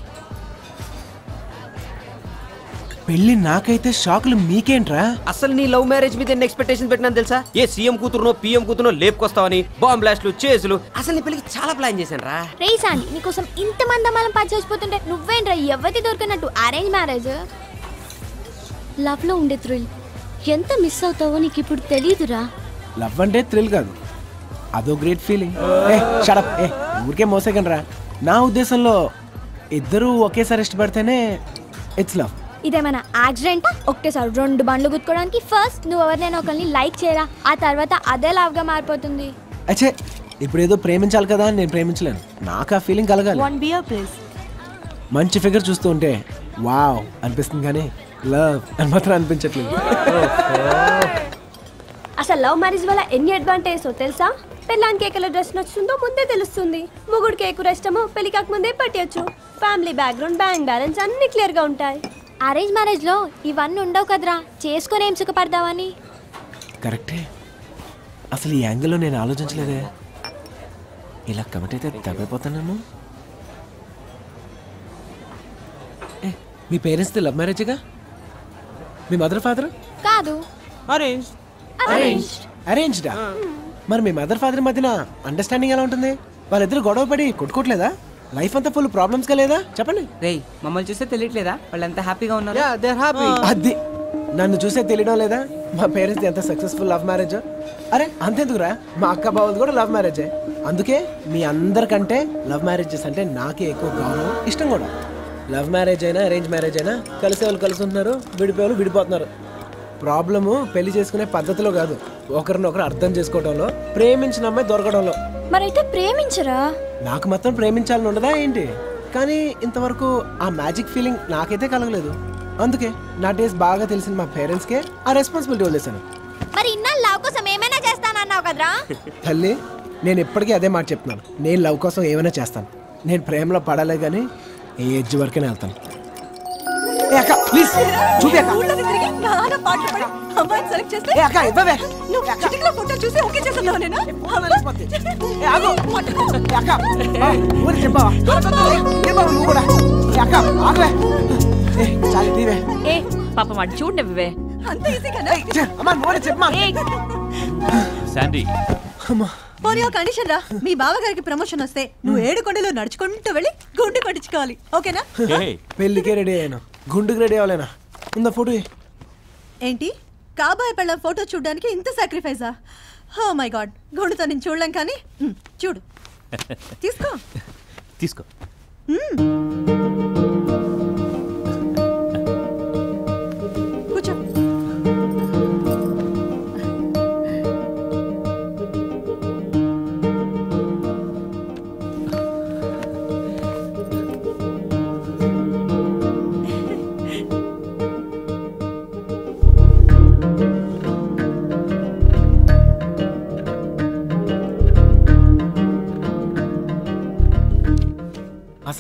S3: పెళ్ళి నాకైతే షాకులు మీకేంట్రా?
S6: అసలు నీ లవ్ మ్యారేజ్ మీద ఎన్ని ఎక్స్పెక్టేషన్ పెట్టినా తెలుసా? ఏ సీఎం కూతురునో పిఎం కూతురునో లేపుకొస్తావని బాంబ్ బ్లాస్ట్లు చేసులు అసలు నీ పెళ్ళికి చాలా ప్లాన్ చేశాను రా
S19: రే సాండి నీకోసం ఇంత మంది అమ్మాయిలను పని చేసిపోతుంటే నువ్వేంట్రా ఎవరికి దొరికినట్టు అరేంజ్ మ్యారేజ్ లవ్లో ఉండే థ్రిల్ ఎంత మిస్ అవుతావో నీకు ఇప్పుడు తెలియదురా
S3: లవ్ అంటే థ్రిల్ కాదు. అదో గ్రేట్ ఫీలింగ్ ఏ షడప్ ఏ ఊరికే మోసేగనరా. నా ఉద్దేశంలో ఇద్దరూ ఒకేసారి ఇష్టపడితేనే ఇట్స్ లవ్
S19: ఇదేమైనా యాక్సిడెంట్. ఒకటేసారి రెండు బండ్లు గుద్దుకోవడానికి ఫస్ట్ నువ్వు ఎవరినైనా ఒకరిని లైక్ చేయరా? ఆ తర్వాత అదే లవ్గా మారిపోతుంది.
S3: అచ్చే ఇప్పుడు ఏదో ప్రేమించాలి కదా అని నేను ప్రేమించలేను. నాకు ఆ ఫీలింగ్ కలగాలి.
S9: వన్ బియర్ ప్లీజ్
S3: మంచి ఫిగర్ చూస్తూ ఉంటే వావ్ అనిపిస్తుంది కానీ లవ్ అని మాత్రం అనిపించట్లేదు.
S18: అసలు లవ్ మ్యారేజ్ వల్ల ఎన్ని అడ్వాంటేజ్ తెలుసా? పెళ్ళానికి ఏ కలర్ డ్రెస్ నచ్చుతుందో ముందే తెలుస్తుంది. మొగుడికి ఏ కూర ఇష్టమో పెళ్ళి కాకముందే పట్టేయచ్చు. ఫ్యామిలీ బ్యాక్గ్రౌండ్ బ్యాంక్ బ్యాలెన్స్ అన్ని క్లియర్గా ఉంటాయి.
S19: అరేంజ్ మ్యారేజ్లో ఇవన్నీ ఉండవు కదరా. చేసుకొని ఏం సుఖపడదామని
S3: కరెక్టే. అసలు ఈ యాంగిల్లో నేను ఆలోచించలేదే. ఇలా కమిట్ అయితే తగ్గిపోతానేమో మీ పేరెంట్స్ది లవ్ మ్యారేజ్గా? మీ మదర్ ఫాదర్?
S19: కాదు.
S3: అరేంజ్.
S19: అరేంజ్.
S3: అరేంజ్డా? మరి మీ మదర్ ఫాదర్ మధ్యన అండర్స్టాండింగ్ ఎలా ఉంటుంది? వాళ్ళిద్దరు గొడవ పడి కొట్టుకోవట్లేదా? లైఫ్ అంతా ఫుల్ ప్రాబ్లమ్స్గా లేదా? చెప్పండి.
S8: రేయ్ మమ్మల్ని చూస్తే తెలియట్లేదా? వాళ్ళు ఎంత హ్యాపీగా ఉన్నారు.
S3: అది నన్ను చూసే తెలియడం లేదా? మా పేరెంట్స్ ఎంత సక్సెస్ఫుల్ లవ్ మ్యారేజ్ అరే అంతెందుకురా? మా అక్క బావది కూడా లవ్ మ్యారేజే అందుకే మీ అందరికంటే లవ్ మ్యారేజెస్ అంటే నాకే ఎక్కువ గౌరవం ఇష్టం కూడా. లవ్ మ్యారేజ్ అయినా అరేంజ్ మ్యారేజ్ అయినా కలిసే వాళ్ళు కలిసి ఉంటున్నారు విడిపోయే వాళ్ళు విడిపోతున్నారు. ప్రాబ్లము పెళ్ళి చేసుకునే పద్ధతిలో కాదు. ఒకరినొకరు అర్థం చేసుకోవడంలో ప్రేమించిన అమ్మాయి దొరకడంలో
S19: మరైతే ప్రేమించరా?
S3: నాకు మాత్రం ప్రేమించాలని ఉండదా ఏంటి? కానీ ఇంతవరకు ఆ మ్యాజిక్ ఫీలింగ్ నాకైతే కలగలేదు. అందుకే నా టేస్ట్ బాగా తెలిసిన మా పేరెంట్స్కే ఆ రెస్పాన్సిబిలిటీ వదిలేశాను.
S19: మరి ఇన్నా లవ్ కోసం ఏమైనా చేస్తానన్నావు కదరా?
S3: తల్లి నేను ఎప్పటికీ అదే మాట చెప్తున్నాను. నేను లవ్ కోసం ఏమైనా చేస్తాను. నేను ప్రేమలో పడాలే కానీ ఏ ఏజ్ వరకే వెళ్తాను. ఏ అక్క ప్లీజ్ చూపి అక్క.
S9: ఊళ్ళోకి తిరిగి నాన్న పాటలు పాడి అమ్మాయిని సెలెక్ట్ చేస్తే
S3: ఏ అక్క ఇవ్వవే.
S9: నువ్వు చిటికలో ఫోటో చూసి ఓకే చేస్తున్నావు నేను?
S3: ఏ ఆగు. ఏ అక్క ఆ, ఊరి చెప్పావా? ఏ బాబు నువ్వు కూడా? ఏ అక్క ఆగవే. ఏ చాలు తీవే
S9: ఏ పాప వాడు చూడనివ్వే అంత ఈజీగానా
S3: అమ్మా నువ్వు చెప్పమా
S10: శాండీ.
S20: పోనీ ఒక కండిషన్ రా. మీ బావగారికి ప్రమోషన్ వస్తే నువ్వు ఏడు కొండలు నడుచుకుంటూ వెళ్ళి గుండు కొట్టించుకోవాలి ఓకేనా?
S3: పెళ్ళికే రెడీ అయ్యాను. గుండుకు రెడీ అవ్వలేనా? ఉందా ఫోటో.
S20: ఏంటి? కాబోయే పెళ్ళ ఫోటో చూడడానికి ఇంత సాక్రిఫైసా హో మై గాడ్. గుండుతో నేను చూడలేం కానీ చూడు. తీసుకో.
S10: తీసుకో.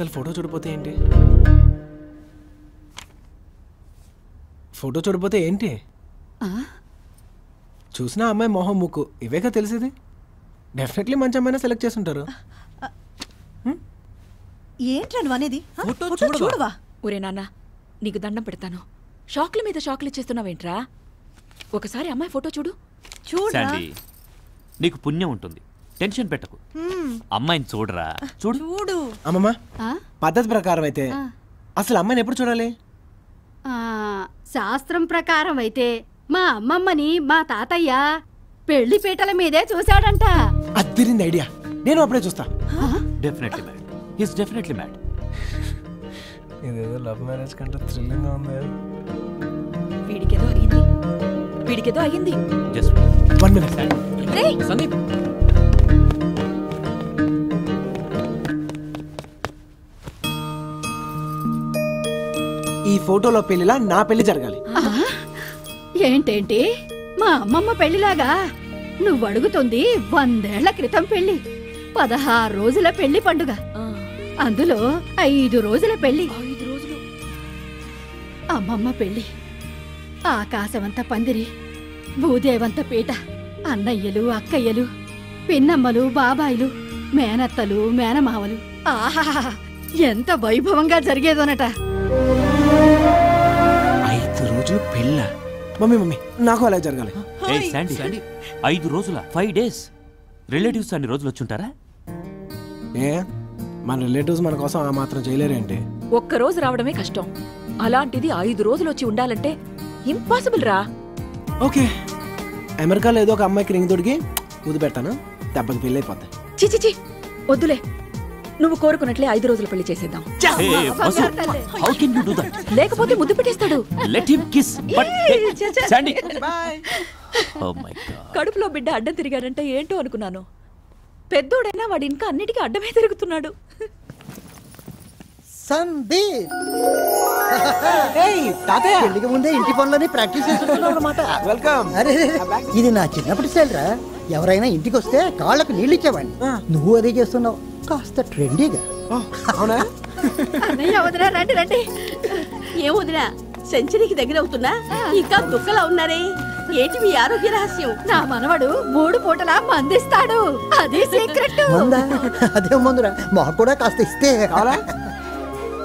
S3: అసలు ఫోటో చూడపోతే ఏంటి? ఫోటో చూడపోతే ఏంటి? చూసిన అమ్మాయి మొహం ముక్కు. ఇవేగా తెలిసేది? డెఫినెట్లీ మంచి అమ్మాయినా సెలెక్ట్ చేసుంటారు
S20: ఏంట్రా నువ్వు అనేది? చూడవా?
S9: ఒరే నాన్న నీకు దండం పెడతాను. షాక్ల మీద షాక్లు ఇచ్చేస్తున్నావేంట్రా? ఒకసారి అమ్మాయి ఫోటో చూడు.
S20: చూడరా.
S10: శాండీ నీకు పుణ్యం ఉంటుంది. టెన్షన్ పెట్టకు. అమ్మాయిని చూడరా. చూడు.
S20: చూడు.
S3: అమ్మమ్మ పద్ధతి ప్రకారం అయితే అసలు అమ్మాయిని ఎప్పుడు చూడాలి?
S5: ఆ, శాస్త్రం ప్రకారం అయితే మా అమ్మమ్మని మా తాతయ్య పెళ్ళి పీటల మీదే చూశాడంట.
S3: అద్దిరింది ఐడియా. నేను అప్పుడే చూస్తా.
S10: Definitely mad is definitely mad
S3: ఇదేదో లవ్ మ్యారేజ్ కంటే థ్రిల్లింగ్గా ఉంది.
S9: వీడికేదో అయ్యింది వీడికేదో అయ్యింది.
S10: జస్ట్
S3: వన్ మినిట్
S9: రేయ్!
S3: సందీప్ ఈ ఫోటోలో పెళ్ళిలా నా పెళ్ళి జరగాలి.
S5: ఏంటేంటి? మా అమ్మమ్మ పెళ్ళిలాగా నువ్వు అడుగుతుంది వందేళ్ళ క్రితం పెళ్ళి పదహారు రోజుల పెళ్ళి పండుగ. అందులో ఐదు రోజుల పెళ్ళి. అమ్మమ్మ పెళ్ళి ఆకాశమంత పందిరి భూదేవంత పీట అన్నయ్యలు అక్కయ్యలు పిన్నమ్మలు బాబాయిలు మేనత్తలు మేనమావలు. ఆహా ఎంత వైభవంగా జరిగేదోనట.
S3: ఐదు రోజులు పెళ్ళ. మమ్మీ మమ్మీ నాకు అలా జరగాలి.
S10: శాండీ. ఐదు రోజుల? Five days? రిలేటివ్స్ అన్ని రోజులు వచ్చుంటారా?
S3: ఏ మన రిలేటివ్స్ మన కోసం ఆ మాత్రం చేయలేరేంటి
S9: ఒక్క రోజు రావడమే కష్టం. అలాంటిది ఐదు రోజులు వచ్చి ఉండాలంటే ఇంపాసిబుల్ రా.
S3: ఓకే. అమెరికాలో ఏదో ఒక అమ్మాయికి రింగ్ తొడిగి ముద్దు పెడతాను. దెబ్బకి పెళ్ళి అయిపోద్ది
S9: చిచి చి వద్దులే. నువ్వు కోరుకున్నట్లే ఐదు రోజులు పెళ్ళి చేసేద్దాం.
S10: How can you do that
S9: లేకపోతే ముద్దు పెట్టేస్తాడు.
S10: Let him kiss but Sandy oh my God
S9: కడుపులో బిడ్డ అడ్డం తిరిగాడంటే ఏంటో అనుకున్నాను. పెద్దోడైనా వాడు ఇంకా అన్నిటికీ అడ్డమే తిరుగుతున్నాడు.
S21: పెళ్ళికి ముందే ఇంటి పనులని ప్రాక్టీస్ చేస్తున్నావు అనమాట
S3: వెల్కమ్.
S21: అరే ఇది నా చిన్నప్పటి స్టైల్ రా. ఎవరైనా ఇంటికి వస్తే కాళ్ళకు నీళ్ళు ఇచ్చేవాడిని నువ్వు అదే చేస్తున్నావు. కాస్త ట్రెండీగా.
S3: అవునా?
S5: అన్నయ్య వదినా రండి రండి.
S22: ఏం వదినా సెంచరీకి దగ్గర అవుతున్నా? ఇంకా దుఃఖలా ఉన్నారే? ఏంటి మీ ఆరోగ్య రహస్యం?
S5: నా మనవడు మూడు పూటలా మందిస్తాడు. అది సీక్రెట్
S21: అదే ముందురా. మాకు కూడా కాస్త ఇస్తే.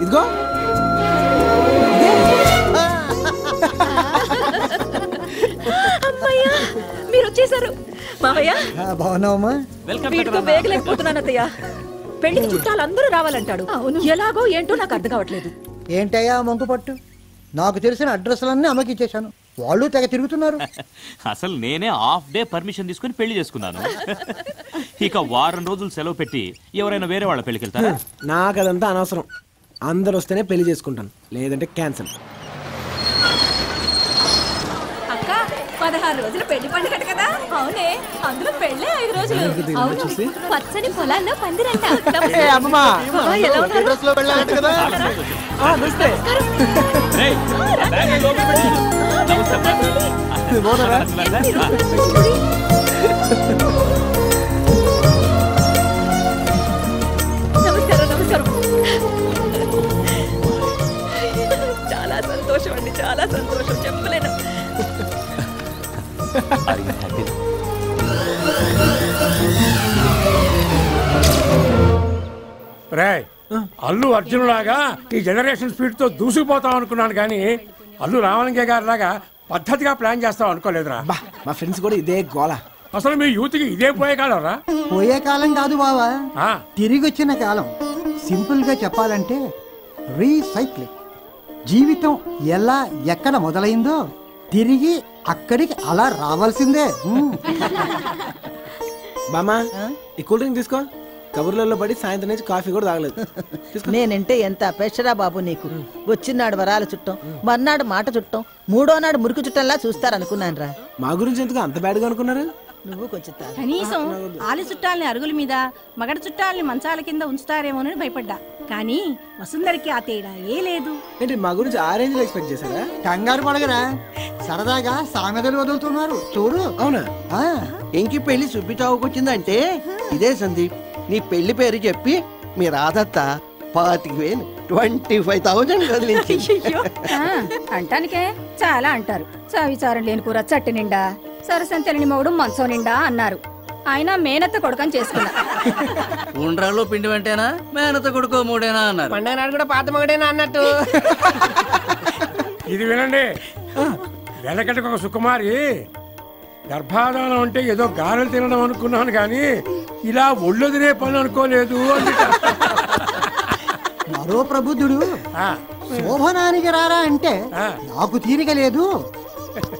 S3: ఇదిగో.
S9: అమ్మయ్యా. వచ్చేసారు మావయ్య
S21: ఆ, బాగున్నావమ్మా?
S9: వీటితో వేగలేకపోతున్నాను అత్తయ్య. పెళ్ళికి చుట్టాలు అందరూ రావాలంటాడు. ఎలాగో ఏంటో నాకు అర్థం కావట్లేదు.
S21: ఏంటయ్యా మొంకు పట్టు? నాకు తెలిసిన అడ్రస్లన్నీ అమ్మకి ఇచ్చేశాను. వాళ్ళు తెగ తిరుగుతున్నారు.
S10: అసలు నేనే హాఫ్ డే పర్మిషన్ తీసుకుని పెళ్ళి చేసుకున్నాను. ఇక వారం రోజులు సెలవు పెట్టి ఎవరైనా వేరే వాళ్ళ పెళ్ళికి వెళ్తారా
S3: నాకు అదంతా అనవసరం. అందరు వస్తేనే పెళ్ళి చేసుకుంటాను. లేదంటే క్యాన్సిల్.
S22: అక్క పదహారు రోజులు పెళ్ళి పండుగ అవునే అందులో పెళ్ళే ఐదు రోజులు. అవును? పచ్చని పొలాల్లో పందిరంట.
S9: నమస్కారం. నమస్కారం చాలా సంతోషం అండి చాలా సంతోషం. చెప్పలేను.
S23: రే అల్లు అర్జునులాగా ఈ జనరేషన్ స్పీడ్తో దూసుకుపోతాం అనుకున్నాను కానీ అల్లు రామలింగయ్య గారి లాగా పద్ధతిగా ప్లాన్ చేస్తాం అనుకోలేదురా.
S3: మా ఫ్రెండ్స్ కూడా ఇదే గోల.
S23: అసలు మీ యూత్కి ఇదే పోయే కాలరా?
S21: పోయే కాలం కాదు బావా. తిరిగి వచ్చిన కాలం. సింపుల్గా చెప్పాలంటే రీసైక్లింగ్. జీవితం ఎలా ఎక్కడ మొదలైందో తిరిగి అక్కడికి అలా రావాల్సిందే. ఉమ్.
S3: బామా ఈ కూల్ డ్రింక్ తీసుకో. కబుర్లలో పడి సాయంత్రం నుంచి కాఫీ కూడా తాగలేదు.
S24: నేనంటే ఎంత అపేక్షరా బాబు నీకు? వచ్చినాడు వరాల చుట్టం మర్నాడు మాట చుట్టం మూడో నాడు మురికి చుట్టంలా చూస్తారనుకున్నాను రా
S3: మా గురించి ఎందుకు అంత బ్యాడ్గా అనుకున్నారు?
S24: నువ్వు కొంచెం.
S22: కనీసం ఆలి చుట్టాలని అరుగుల మీద మగడ చుట్టాలని మంచాల కింద ఉంచుతారేమోనని భయపడ్డా. కానీ వసుందరికి ఆ తేడా ఏ లేదు.
S3: ఏంటి మా గురించి ఆ రేంజ్లో ఎక్స్పెక్ట్ చేశారా
S21: కంగారు పడగరా సరదాగా సామెతలు వదులుతున్నారు. చూడు.
S3: అవునా?
S21: ఇంకి పెళ్ళి సుబ్బి చావుకొచ్చిందంటే ఇదే సందీప్. నీ పెళ్ళి పేరు చెప్పి మీ రాధత్త పాతికి వేలు ట్వంటీ ఫైవ్ థౌజండ్ కదిలించి
S22: ఆ, అంటానికే చాలా అంటారు. చావిచారం లేని కూర చట్టి నిండా సరసంత తెలియని మొగుడు మంచం నిండా అన్నారు. ఆయన మేనత్త కొడుకని చేసుకున్నా.
S25: ఉండ్రాల్లో పిండి వెంటేనా మేనత కొడుకో మూడేనా అన్నారు.
S8: పండగ కూడా పాత మగడేనా అన్నట్టు.
S23: ఇది వినండి. వెనకటికి ఒక సుకుమారి గర్భాధానం అంటే ఏదో గారెలు తినడం అనుకున్నాను కానీ ఇలా ఒళ్ళు తినే పని అనుకోలేదు.
S21: మరో ప్రబుద్ధుడు శోభనానికి రారా అంటే నాకు తీరిక లేదు.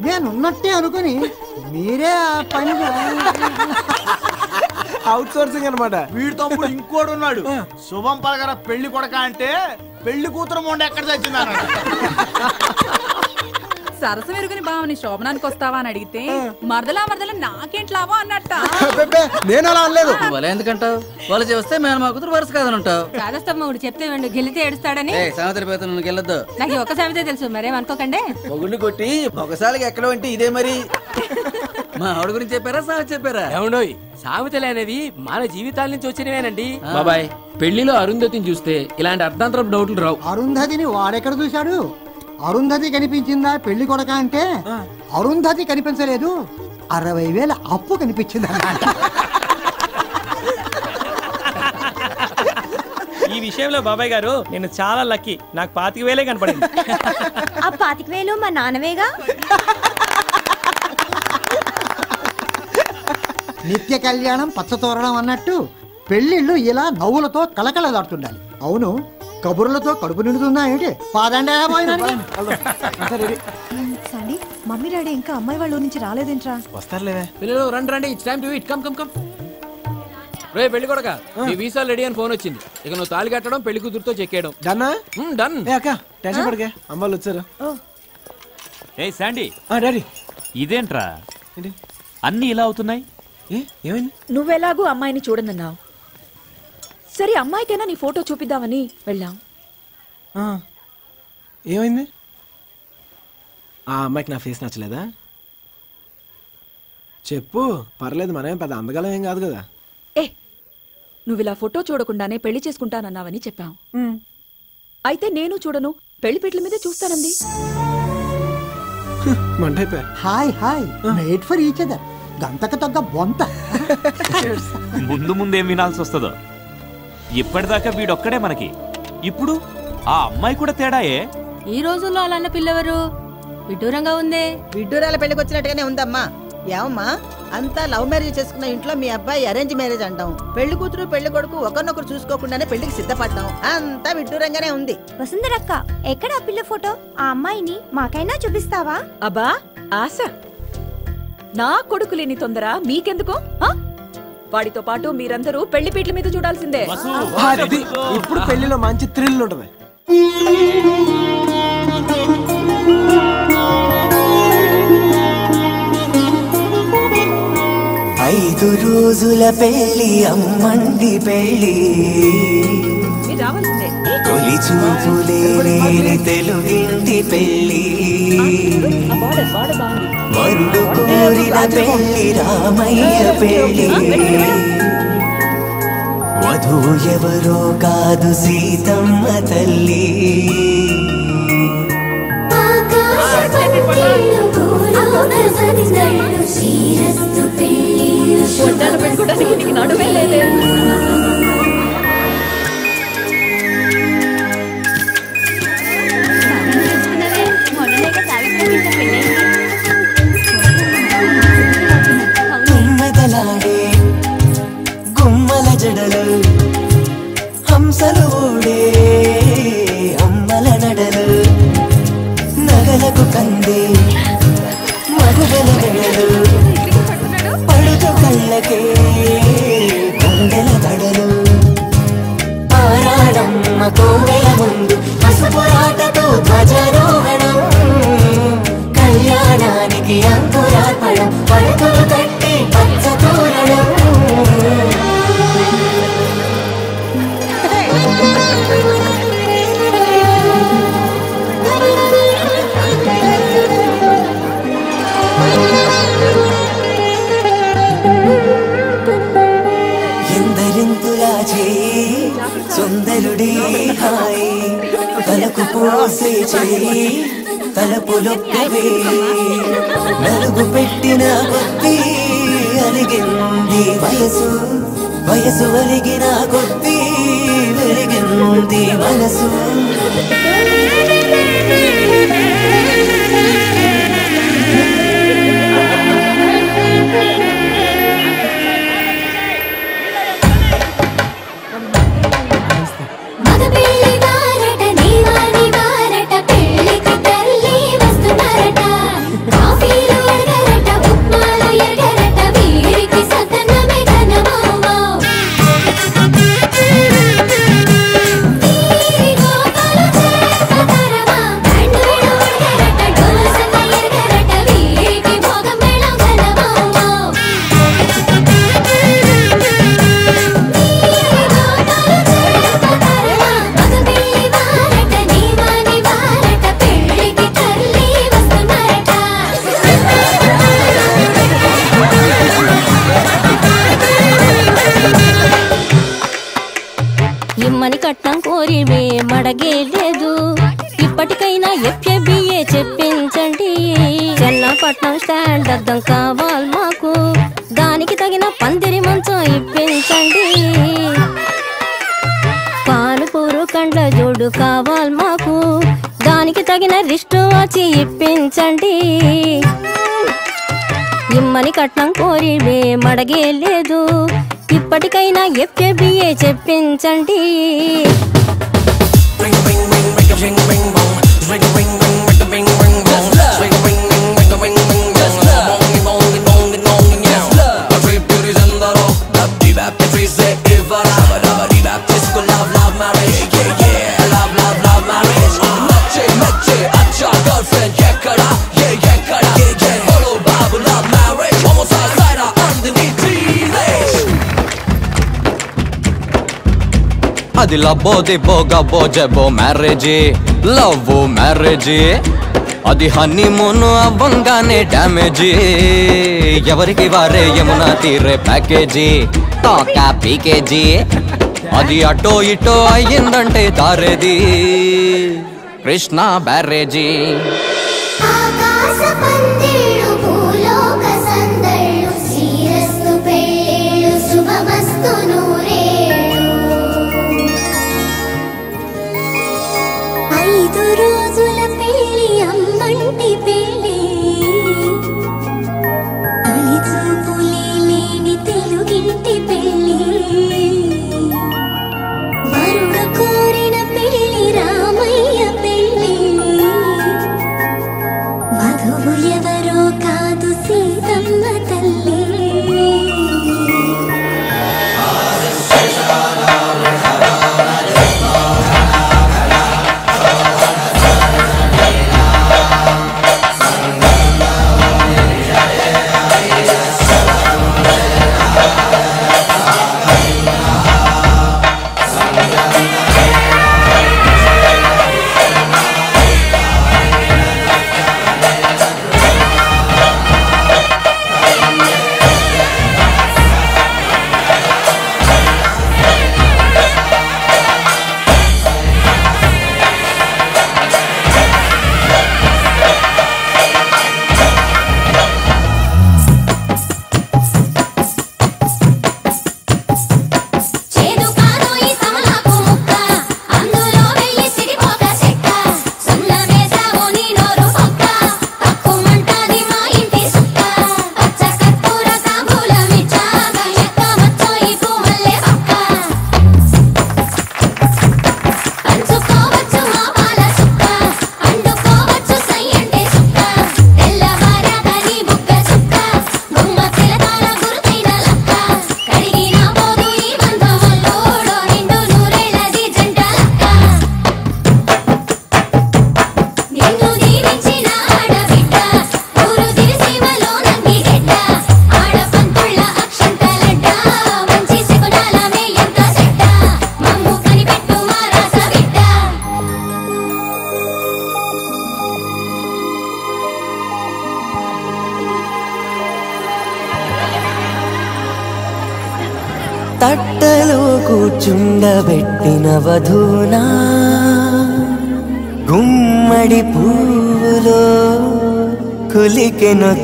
S21: నేనున్నట్టే అనుకుని మీరే ఆ పని
S3: అవుట్ సోర్సింగ్ అనమాట
S17: వీడి తమ్ముడు ఇంకోడు ఉన్నాడు. శుభం పలగర పెళ్ళి కొడక అంటే పెళ్ళి కూతురు మొండ ఎక్కడ చచ్చింది
S26: సరసం ఎరుగుని బావని శోభనానికి వస్తావా అని అడిగితే మరదలా మరదలా నాకేంటి లాభం అన్నట్ట
S3: నేను అలా అనలేదు.
S25: వాళ్ళు ఎందుకంటావు? వాళ్ళు చేస్తే మేము మా కూతురు వరుస కాదని ఉంటావు
S22: చాదస్తమ్మగుడు చెప్తే వెండు గెలితే ఏడుస్తాడని.
S25: పేత నువ్వు వెళ్ళొద్దు
S22: నాకు ఈ ఒక్క సామెతే తెలుసు మరేమనుకోకండి
S25: మొగుడిని కొట్టి ఒకసారికి ఎక్కడ అంటే ఇదే మరి. మా ఆవిడ గురించి చెప్పారా సావి చెప్పారా?
S8: ఏమండోయ్ సామెతలు అనేవి మన జీవితాల నుంచి వచ్చినవేనండి.
S25: ఆ.
S8: బాబాయ్ పెళ్ళిలో అరుంధతిని చూస్తే ఇలాంటి అర్ధాంతరపు డౌట్లు రావు.
S21: అరుంధతిని వాడెక్కడ చూశాడు? అరుంధతి కనిపించిందా పెళ్ళి కొడక అంటే? అరుంధతి కనిపించలేదు. అరవై వేల అప్పు కనిపించింది అన్నమాట
S27: విషయంలో బాబాయ్ గారు నేను చాలా లక్కీ. నాకు పాతిక వేలే కనపడింది.
S19: ఆ పాతిక వేలు మా నాన్నవేగా?
S21: నిత్య కళ్యాణం పచ్చతోరణం అన్నట్టు పెళ్ళిళ్ళు ఇలా నవ్వులతో కలకలలాడుతుండాలి అవును కబుర్లతో కడుపు నిండుతుందా ఏంటి పాదండి.
S28: సండి మమ్మీ డాడీ ఇంకా అమ్మాయి వాళ్ళ నుంచి రాలేదేంట్రా?
S3: వస్తారులేవే.
S29: పిల్లలు రండి రండి. It's time to eat come come come రే పెళ్ళి కొడక మీ వీసా రెడీ అని ఫోన్ వచ్చింది. ఇక నువ్వు తాళి కట్టడం పెళ్ళి కూతురుతో చెక్కేయడం. డన్
S3: ఏ అక్క టెన్షన్ పడకే. అమ్మాళ్ళు వచ్చారు.
S10: ఏ శాండీ.
S3: డాడీ.
S10: ఇదేంట్రా? అన్ని ఇలా అవుతున్నాయి?
S30: నువ్వెలాగూ అమ్మాయిని చూడనన్నావు? సరే అమ్మాయికైనా నీ ఫోటో చూపిద్దామని వెళ్ళాం.
S3: ఆ, ఏమైంది? ఆ అమ్మాయికి నా ఫేస్ నచ్చలేదా? చెప్పు పర్లేదు మనమేం పెద్ద అందగలం ఏం కాదు కదా.
S30: ఏ నువ్వు ఇలా ఫోటో చూడకుండానే పెళ్ళి చేసుకుంటానన్నావని చెప్పాం. అయితే నేను చూడను పెళ్ళి పెట్ల మీదే చూస్తానంది.
S21: Hi hi made for each other గంతకు తగ్గ బొంత.
S10: ముందు ముందు ఏం వినాల్సి వస్తుందో? ఇప్పటిదాకా వీడొక్కడే మనకి. ఇప్పుడు ఆ అమ్మాయి కూడా తేడాయే?
S5: ఈ రోజుల్లో అలాన్న పిల్లవరు? విడ్డూరంగా ఉందే.
S24: విడ్డూరాల పెళ్ళికి వచ్చినట్టుగానే ఉందమ్మా. ఏమమ్మా? అంతా లవ్ మ్యారేజ్ చేసుకున్న ఇంట్లో మీ అబ్బాయి అరేంజ్ మ్యారేజ్ అంటాం. పెళ్ళి కూతురు పెళ్ళి కొడుకు ఒకరినొకరు చూసుకోకుండానే పెళ్ళికి సిద్ధపడ్డాం. అంతా విడ్డూరంగానే ఉంది.
S19: వసుంధరక్క ఎక్కడ ఆ పిల్ల ఫోటో? ఆ అమ్మాయిని మాకైనా చూపిస్తావా?
S30: అబ్బా ఆశ. నా కొడుకు లేని తొందర మీకెందుకు? ఆ? వాడితో పాటు మీరందరూ పెళ్ళి పీట్ల మీద చూడాల్సిందే.
S3: అది ఇప్పుడు పెళ్ళిలో మంచి థ్రిల్ ఉంటది.
S31: ఐదు రోజుల పెళ్ళి అమ్మండి
S30: పెళ్ళి.
S31: తొలి చూపులే తెలుగింటి పెళ్ళి వరుడు కోరిన పెళ్ళి రామయ్య పెళ్ళి వధువు ఎవరో కాదు సీతమ్మ తల్లి.
S30: పెట్టుకోవడానికి నీకు నడుమే లేదే.
S31: చేయి తలపులొక్కవే. నలుగు పెట్టిన కొద్ది అలిగింది వయసు. వయసు అలిగిన కొద్ది వెలిగింది మనసు.
S5: ఇమ్మని కట్నం కోరివే మడగే లేదు ఇప్పటికైనా ఎఫ్ఏబిఏ చెప్పించండి.
S32: అది లబ్బో దిబ్బో గబ్బో జబ్బో మ్యారేజీ. Love marriage. అది హనీమూన్ అవ్వంగానే డ్యామేజీ. ఎవరికి వారే యమునా తీరే ప్యాకేజీ. టోకా పీకేజీ. అది అటో ఇటో అయ్యిందంటే దారేది. కృష్ణ బ్యారేజీ.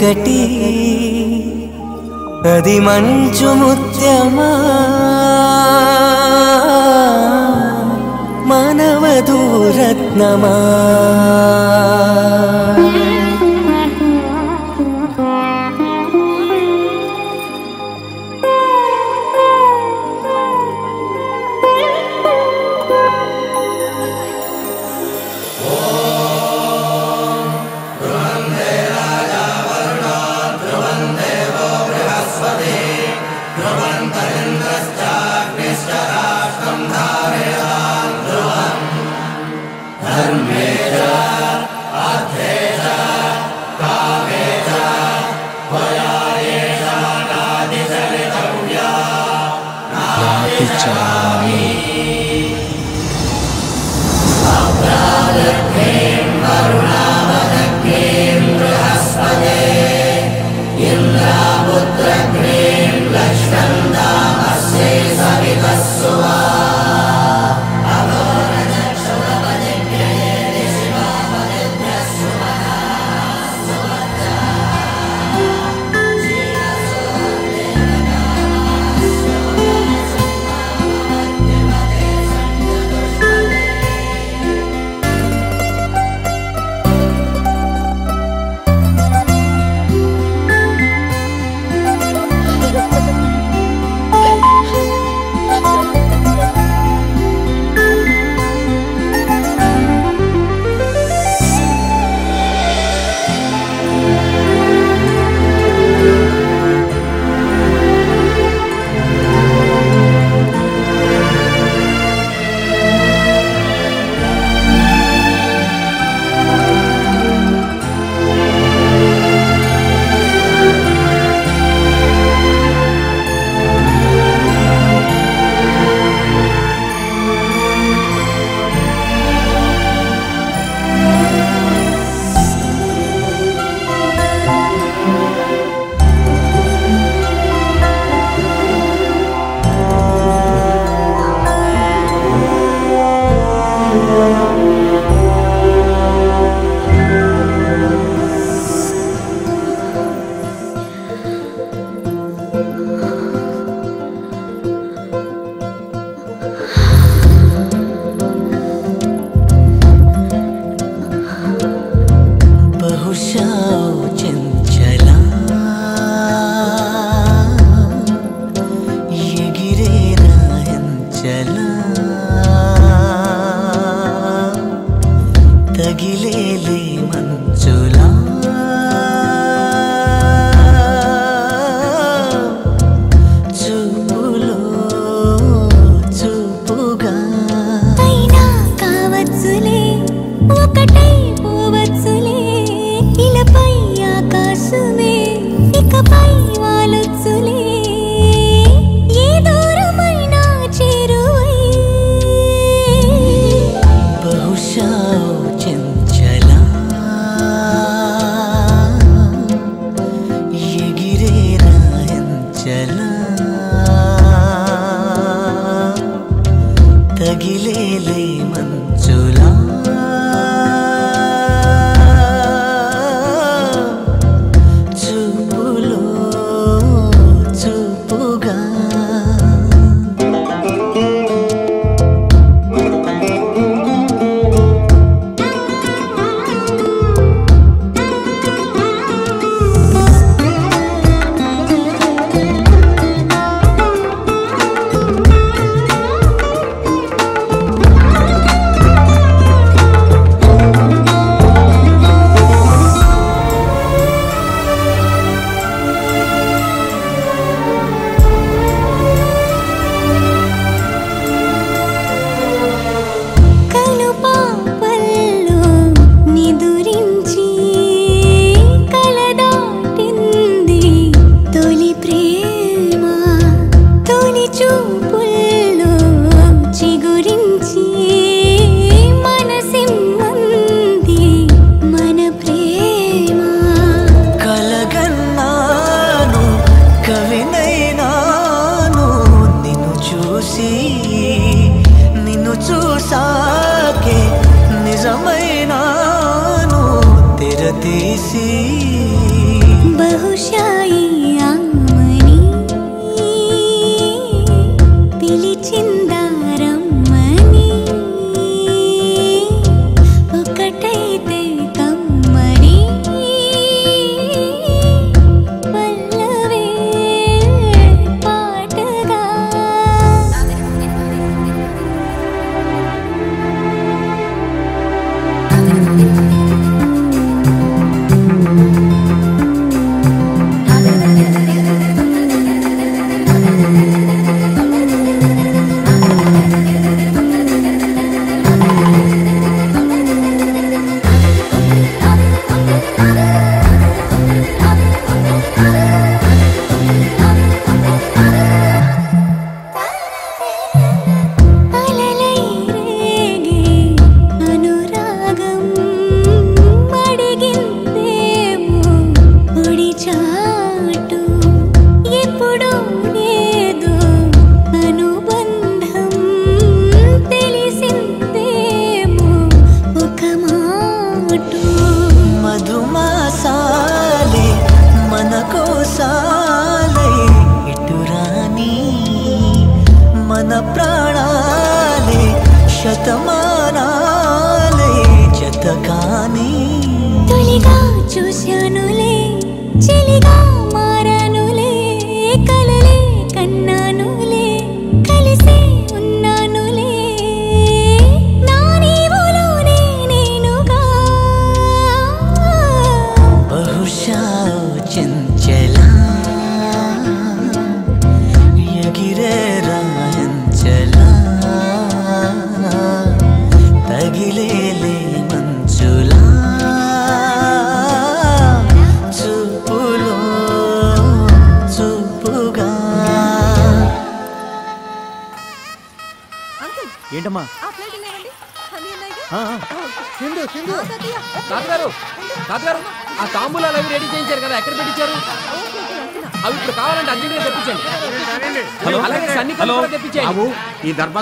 S33: कटी नदी मञ्जुमुद्यमानवधूरत्नमा அழகிலே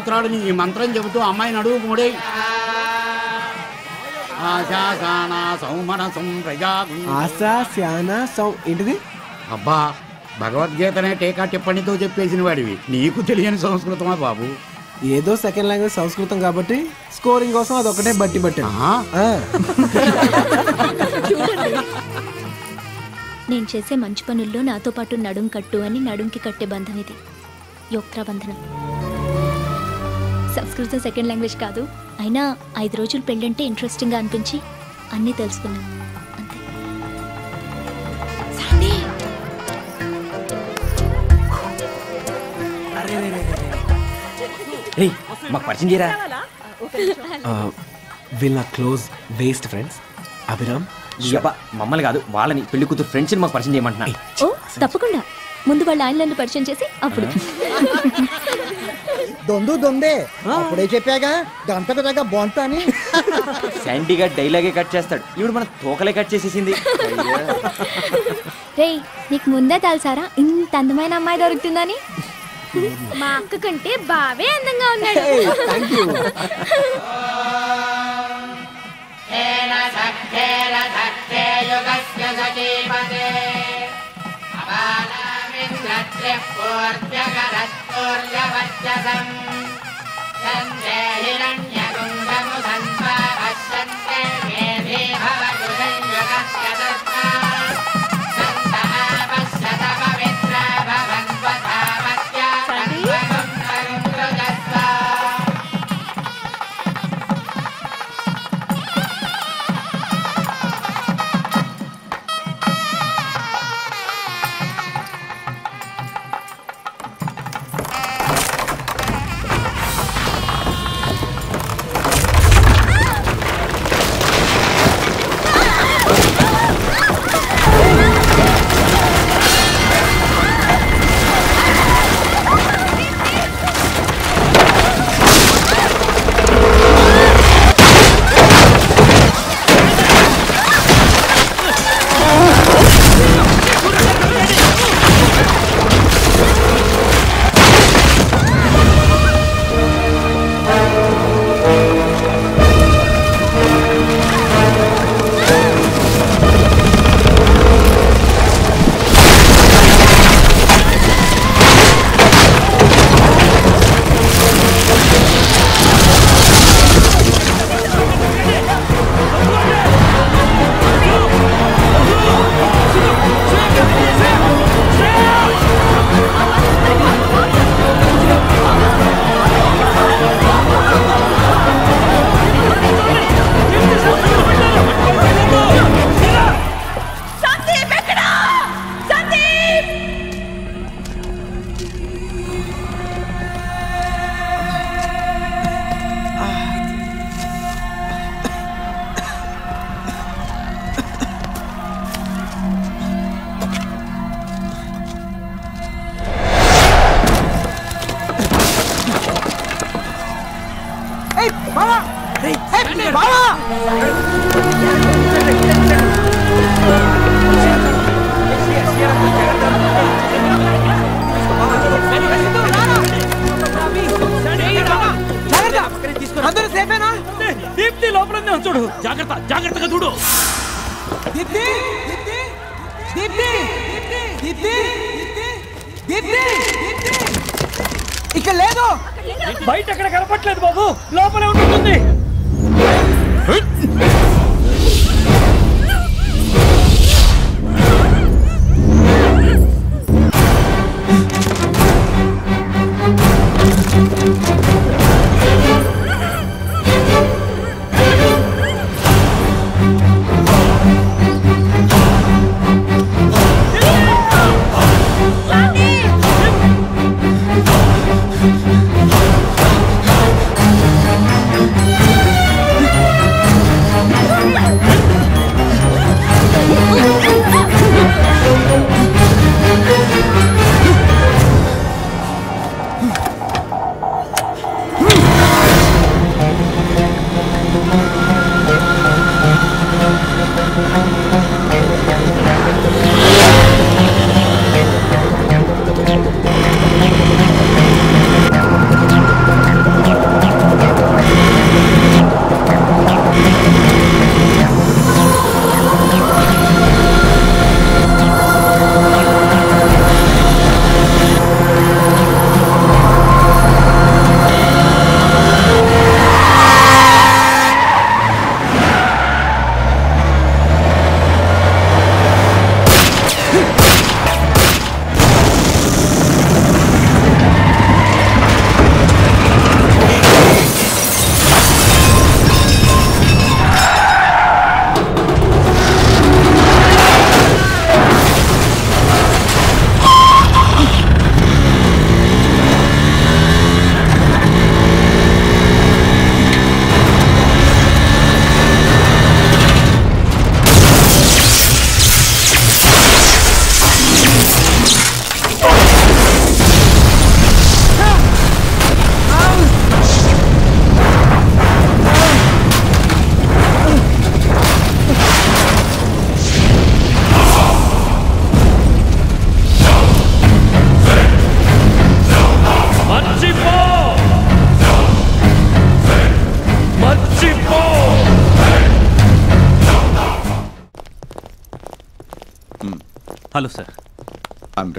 S33: పుత్రాడిని ఈ
S34: మంత్రం చెబుతూ అమ్మాయిని అడుగు మూడే.
S3: ఏంటిది?
S34: అబ్బా భగవద్గీతనే టీకా టిప్పణితో చెప్పేసిన వాడివి. నీకు తెలియని సంస్కృతమా బాబు?
S3: ఏదో సెకండ్ లాంగ్వేజ్ సంస్కృతం కాబట్టి స్కోరింగ్ కోసం అదొకటే బట్టి
S9: బట్టి
S35: నేను చేసే మంచి పనుల్లో నాతో పాటు నడుం కట్టు అని నడుంకి కట్టే బంధం ఇది. యోక్రా బంధనం. సంస్కృతం సెకండ్ లాంగ్వేజ్ కాదు. అయినా ఐదు రోజులు పెళ్ళంటే ఇంట్రెస్టింగ్గా అనిపించి అన్నీ తెలుసుకున్నాను
S6: రేయ్ మాకు పరిచయం చేయరా?
S3: వీళ్ళ నా క్లోజ్ వేస్ట్ ఫ్రెండ్స్ అభిరామ్
S6: యబ్బా, మమ్మల్ని కాదు వాళ్ళని పెళ్ళి కూతురు ఫ్రెండ్స్ని మాకు పరిచయం చేయమంటున్నా.
S35: ఓ తప్పకుండా. ముందు వాళ్ళ ఆయనలను పరిచయం చేసి అప్పుడు.
S21: దొందు దొందే. అప్పుడే చెప్పాగా గంట పెద్దగా బొంత అని.
S6: శాండీగా డైలాగే కట్ చేస్తాడు. ఇప్పుడు మన తోకలే కట్ చేసేసింది. అయ్యో.
S35: రేయ్ నీకు ముందే తెలుసారా ఇంత అందమైన అమ్మాయి దొరుకుతుందని? మా అక్క కంటే బావే అందంగా ఉన్నాడు.
S1: तोल्यवज्जलम्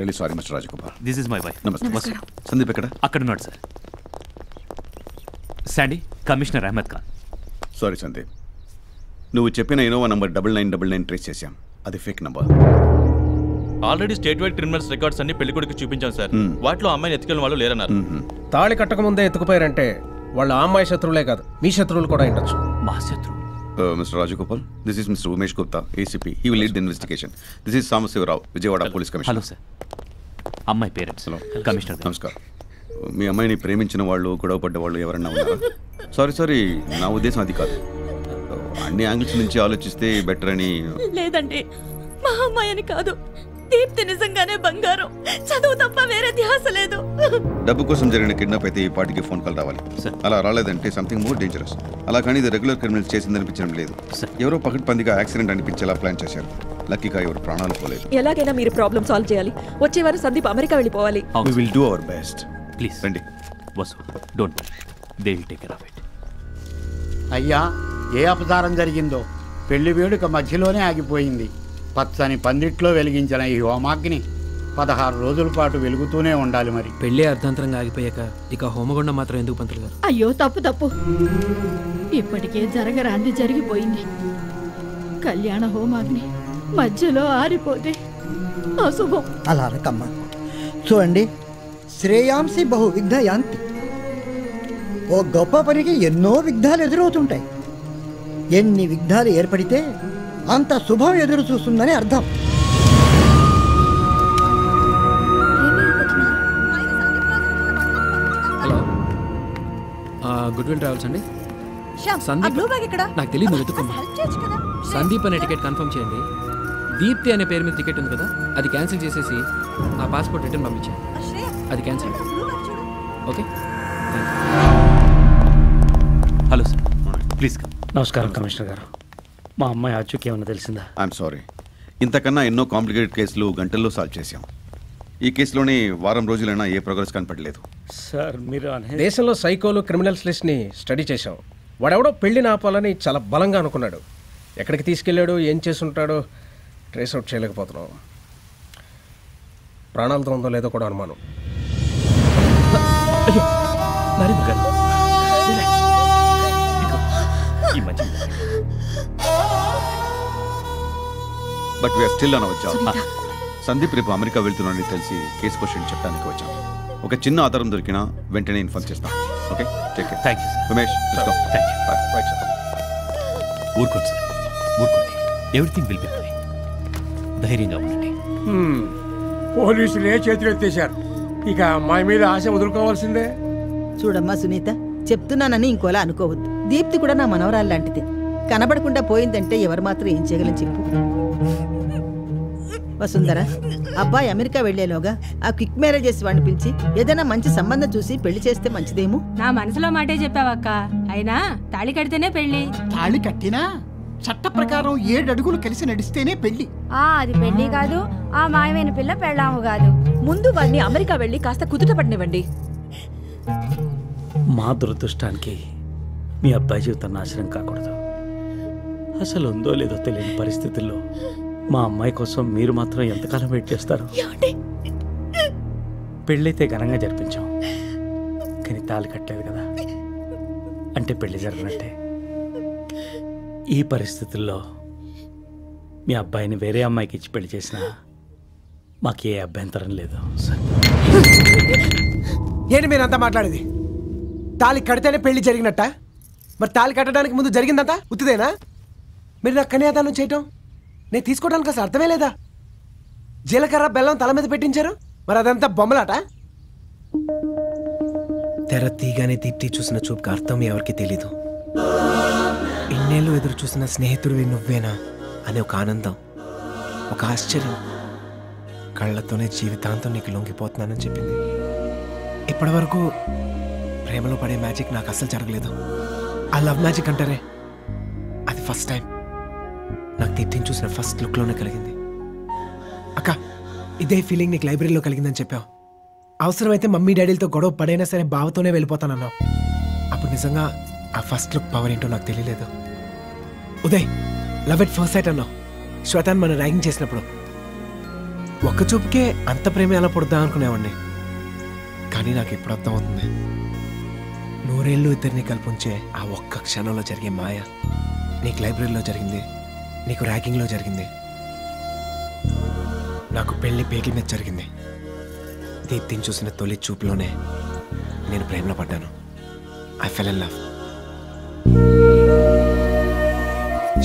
S1: really sorry mister Rajagopal
S10: this is my wife
S1: నమస్తే సందీప్ ఎక్కడ?
S10: అక్కడ ఉన్నాడు sir Sandy commissioner Ahmed Khan
S1: sorry Sandeep నువ్వు చెప్పిన Innova number double nine double nine trace చేశాం. అది fake number
S36: already state wide criminals records అన్ని పెళ్ళి కొడుకు చూపించాం సార్ వాటిలో అమ్మాయిని ఎత్తుకెళ్ళిన వాళ్ళు లేరన్నారు.
S3: తాళి కట్టక ముందే ఎత్తుకుపోయారంటే వాళ్ళ అమ్మాయి శత్రువులే కాదు మీ శత్రువులు కూడా ఉండొచ్చు.
S10: మా శత్రువు.
S1: Mister Rajagopal this is mister Umesh Gupta ACP he will lead the investigation this is Sambasivarao Vijayawada police commissioner
S10: hello sir అమ్మాయి పేరెంట్స్. కమిషనర్.
S1: నమస్కారం. మీ అమ్మాయిని ప్రేమించిన వాళ్ళు గొడవపడ్డ వాళ్ళు ఎవరన్నా ఉన్నారా? సారీ సారీ నా ఉద్దేశం అది కాదు. అన్ని యాంగిల్స్ నుంచి ఆలోచిస్తే బెటర్ అని
S9: లేదండి మా అమ్మాయి అని కాదు. దీప్తి నిజంగానే బంగారం. చదువు తప్ప వేరే ధ్యాస లేదు.
S1: డబ్బు కోసం జరిగిన కిడ్నాప్ అయితే ఈ పార్టీకి ఫోన్ కాల్ రావాలి. అలా రాలేదంటే సంథింగ్ మోర్ డేంజరస్ అలా కానీ ఇది రెగ్యులర్ క్రిమినల్స్ చేసింది అనిపించడం లేదు ఎవరో పకడ్ పందిగా యాక్సిడెంట్ అనిపించేలా ప్లాన్ చేశారు. లక్కీగా ఎవరు ప్రాణాలు పోలేదు.
S9: ఎలాగైనా మీరు ప్రాబ్లం సాల్వ్ చేయాలి. వచ్చే వారం సందీప్ అమెరికా వెళ్ళిపోవాలి.
S1: We will do our best
S10: please
S1: రండి.
S10: Vasu don't they will take care of it
S34: అయ్యా ఏ అపచారం జరిగిందో పెళ్ళి వేడుక మధ్యలోనే ఆగిపోయింది. పచ్చని పందిట్లో వెలిగించిన ఈ హోమాగ్ని పదహారు రోజుల పాటు వెలుగుతూనే ఉండాలి మరి.
S20: పెళ్ళి అర్ధాంతరంగా ఆగిపోయాక ఇక హోమగుండం మాత్రం ఎందుకు పంతులు గారు?
S9: అయ్యో తప్పు తప్పు. ఇప్పటికే జరగరాంది జరిగిపోయింది. కళ్యాణ హోమాగ్ని మధ్యలో ఆరిపోతే అశుభం.
S21: అలా అనకమ్మా. చూడండి శ్రేయాంసి బహు విఘ్న యాంతి. ఓ గొప్ప పనికి ఎన్నో విఘ్నాలు ఎదురవుతుంటాయి. ఎన్ని విఘ్నాలు ఏర్పడితే అంత శుభం ఎదురు చూస్తుందని అర్థం.
S20: హలో. గుడ్ విల్ ట్రావెల్స్ అండి.
S37: శ్యామ్ ఆ
S20: సందీప్
S37: బ్లూ బ్యాగ్ ఎక్కడ?
S20: నాకు తెలియదు నువ్వు వెతుక్కమ్మా
S37: హెల్ప్ చేయొచ్చు కదా.
S20: సందీప్ అనే టికెట్ కన్ఫర్మ్ చేయండి. దీప్తి అనే పేరు మీద టికెట్ ఉంది కదా అది క్యాన్సిల్ చేసేసి ఆ పాస్పోర్ట్ రిటర్న్ పంపించండి. అది cancel. Okay.
S10: Hello sir. Please come
S38: నమస్కారం కమిషనర్ గారు. మా అమ్మాయి ఆచూకీ ఏమన్నా తెలిసిందా?
S1: ఐఎమ్ సారీ ఇంతకన్నా ఎన్నో కాంప్లికేటెడ్ కేసులు గంటల్లో సాల్వ్ చేశాం. ఈ కేసులోని వారం రోజులైనా ఏ ప్రోగ్రెస్ కనపడలేదు.
S38: సార్ మీరు
S3: దేశంలో సైకోలు క్రిమినల్స్ లిస్ట్ని స్టడీ చేశాం. వాడెవడో పెళ్ళి ఆపాలని చాలా బలంగా అనుకున్నాడు. ఎక్కడికి తీసుకెళ్ళాడు ఏం చేసుంటాడో ట్రేస్ అవుట్ చేయలేకపోతున్నాం. ప్రాణాలతో ఉందో లేదో కూడా అనుమానం.
S1: But we're still on our job. Sandeep రేపు అమెరికా వెళ్తున్నాడని తెలిసి కేసు క్వశ్చన్ చెప్పడానికి వచ్చాం. ఒక చిన్న ఆధారం దొరికినా వెంటనే ఇన్ఫార్మ్ చేస్తాం. Okay? Take
S10: thank you
S1: Ramesh
S10: thank you ఊరుకోండి సార్ ఊరుకోండి. ఎవ్రీథింగ్ విల్ బి ఫైన్ ధైర్యంగా ఉండండి.
S23: పోలీసులు ఏ చేతులు ఎత్తేశారు? ఇక అమ్మాయి మీద ఆశ వదులుకోవాల్సిందే.
S39: చూడమ్మా సునీత చెప్తున్నానని ఇంకోలా అనుకోవద్దు. దీప్తి కూడా నా మనవరాలు లాంటిదే. కనబడకుండా పోయిందంటే ఎవరు మాత్రం ఏం చేయగలని చెప్పు. వసుంధర అబ్బాయి అమెరికా వెళ్ళేలోగా ఆ క్విక్ మ్యారేజెస్ వాడిని పిలిచి ఏదైనా మంచి సంబంధం చూసి పెళ్ళి చేస్తే మంచిదేమో?
S5: నా మనసులో మాటే చెప్పావక్క. అయినా తాళి కడితేనే పెళ్ళి
S21: తాళి కట్టినా? చట్ట ప్రకారం ఏడు అడుగులు కలిసి నడిస్తేనే పెళ్ళి
S40: ఆ అది పెళ్ళి కాదు ఆ మాయమైన పిల్ల పెళ్ళాము కాదు.
S9: ముందు వాడిని అమెరికా వెళ్ళి కాస్త కుదుట పడినివ్వండి.
S38: మా దురదృష్టానికి మీ అబ్బాయి జీవితం నాశనం కాకూడదు. అసలు ఉందో లేదో తెలియని పరిస్థితుల్లో మా అమ్మాయి కోసం మీరు మాత్రం ఎంతకాలం వెయిట్ చేస్తారు? పెళ్ళైతే ఘనంగా జరిపించాం. కానీ తాళి కట్టలేదు కదా. అంటే పెళ్ళి జరగనట్టే. ఈ పరిస్థితుల్లో మీ అబ్బాయిని వేరే అమ్మాయికి ఇచ్చి పెళ్ళి చేసినా మాకు ఏ అభ్యంతరం లేదు
S3: ఏంటి మీరు అంతా మాట్లాడేది? తాళి కడితేనే పెళ్ళి జరిగినట్ట? మరి తాళి కట్టడానికి ముందు జరిగిందంతా? ఉత్తిదేనా? మీరు నాకు కన్యాదానం చేయటం? నేను తీసుకోవడానికి అసలు అర్థమే లేదా? జీలకర్ర బెల్లం తల మీద పెట్టించారు? మరి అదంతా బొమ్మలాట? తెర తీగానే దీప్తి చూసిన చూపుకి అర్థం ఎవరికి తెలీదు. ఇన్నేళ్ళు ఎదురు చూసిన స్నేహితుడివి నువ్వేనా అనే ఒక ఆనందం ఒక ఆశ్చర్యం. కళ్ళతోనే జీవితాంతం నీకు లొంగిపోతున్నానని చెప్పింది. ఇప్పటి వరకు ప్రేమలో పడే మ్యాజిక్ నాకు అస్సలు జరగలేదు. ఆ లవ్ మ్యాజిక్ అంటారే? అది ఫస్ట్ టైం. నాకు దీప్తిని చూసిన ఫస్ట్ లుక్లోనే కలిగింది. అక్క ఇదే ఫీలింగ్ నీకు లైబ్రరీలో కలిగిందని చెప్పావు. అవసరమైతే మమ్మీ డాడీలతో గొడవ పడైనా సరే బావతోనే వెళ్ళిపోతానన్నావు. అప్పుడు నిజంగా ఆ ఫస్ట్ లుక్ పవర్ ఏంటో నాకు తెలియలేదు. Uday love at first sight అన్నావు. శ్వేతాన్ మనం ర్యాగింగ్ చేసినప్పుడు. ఒక్క చూపుకే అంత ప్రేమ ఎలా పుడతా అనుకునేవాడిని. కానీ నాకు ఇప్పుడు అర్థమవుతుంది? నూరేళ్ళు ఇద్దరిని కల్పించే ఆ ఒక్క క్షణంలో జరిగే మాయ నీకు లైబ్రరీలో జరిగింది. నీకు ర్యాగింగ్లో జరిగింది. నాకు పెళ్ళి పేకి మీద జరిగింది. దీప్తిని చూసిన తొలి చూపులోనే నేను ప్రేమలో పడ్డాను. ఐ ఫెల్ ఇన్ లవ్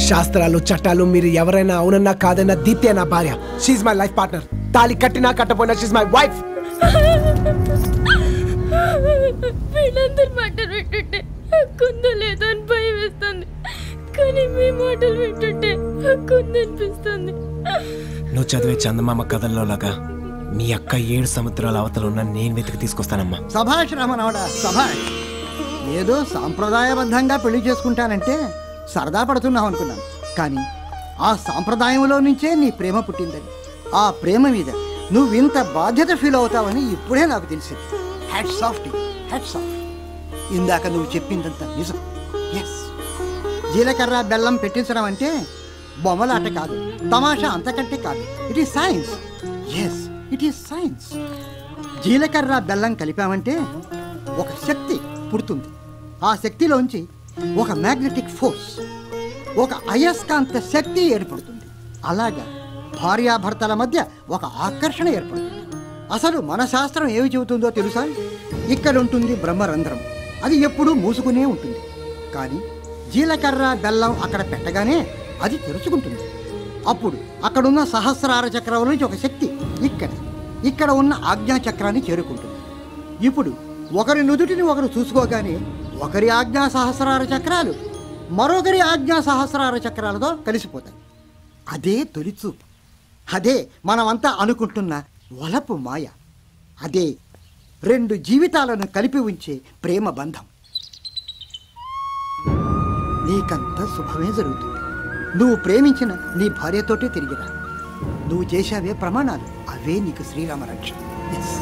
S3: శాస్త్రాలు చట్టాలు మీరు ఎవరైనా అవునన్నా కాదన్నా దీప్తి నా భార్య. షీజ్ మై లైఫ్ పార్ట్నర్ తాలి కట్టినా కట్టపోయినా షీజ్ మై వైఫ్
S2: వీళ్ళందరి మాటలు వింటుంటే అని భయం వేస్తుంది. కానీ మీ మాటలు వింటుంటే కుందనిపిస్తుంది
S3: నువ్వు చదివే చందమామ కథల్లో లాగా మీ అక్క ఏడు సముద్రాల అవతల ఉన్న నేను వెతికి తీసుకొస్తానమ్మా.
S21: సభాష్ రమణవడ సభాష్. ఏదో సాంప్రదాయబద్ధంగా పెళ్ళి చేసుకుంటానంటే సరదా పడుతున్నావు అనుకున్నాను. కానీ ఆ సాంప్రదాయంలో నుంచే నీ ప్రేమ పుట్టిందని ఆ ప్రేమ మీద నువ్వు ఇంత బాధ్యత ఫీల్ అవుతావని ఇప్పుడే నాకు తెలిసింది. హ్యాట్స్ ఆఫ్ టీ హ్యాట్స్ ఆఫ్ ఇందాక నువ్వు చెప్పిందంత నిజం. జీలకర్ర బెల్లం పెట్టించడం అంటే బొమ్మలాట కాదు తమాషా అంతకంటే కాదు. It is science yes it is science జీలకర్ర బెల్లం కలిపామంటే ఒక శక్తి పుడుతుంది. ఆ శక్తిలోంచి ఒక మ్యాగ్నెటిక్ ఫోర్స్ ఒక అయస్కాంత శక్తి ఏర్పడుతుంది. అలాగా భార్యాభర్తల మధ్య ఒక ఆకర్షణ ఏర్పడుతుంది. అసలు మన శాస్త్రం ఏమి చెబుతుందో తెలుసా? ఇక్కడ ఉంటుంది బ్రహ్మరంధ్రం. అది ఎప్పుడూ మూసుకునే ఉంటుంది. కానీ జీలకర్ర బెల్లం అక్కడ పెట్టగానే అది తెరుచుకుంటుంది. అప్పుడు అక్కడున్న సహస్రార చక్రం నుంచి ఒక శక్తి ఇక్కడ ఇక్కడ ఉన్న ఆజ్ఞా చక్రాన్ని చేరుకుంటుంది. ఇప్పుడు ఒకరి నుదుటిని ఒకరు చూసుకోగానే ఒకరి ఆజ్ఞా సహస్రార చక్రాలు మరొకరి ఆజ్ఞా సహస్రార చక్రాలతో కలిసిపోతాయి. అదే తొలిచూపు. అదే మనమంతా అనుకుంటున్న వలపు మాయ. అదే రెండు జీవితాలను కలిపి ఉంచే ప్రేమ బంధం. నీకంతా శుభమే జరుగుతుంది. నువ్వు ప్రేమించిన నీ భార్యతోటే తిరిగిరా. నువ్వు చేశావే ప్రమాణాలు. అవే నీకు శ్రీరామ రక్ష ఎస్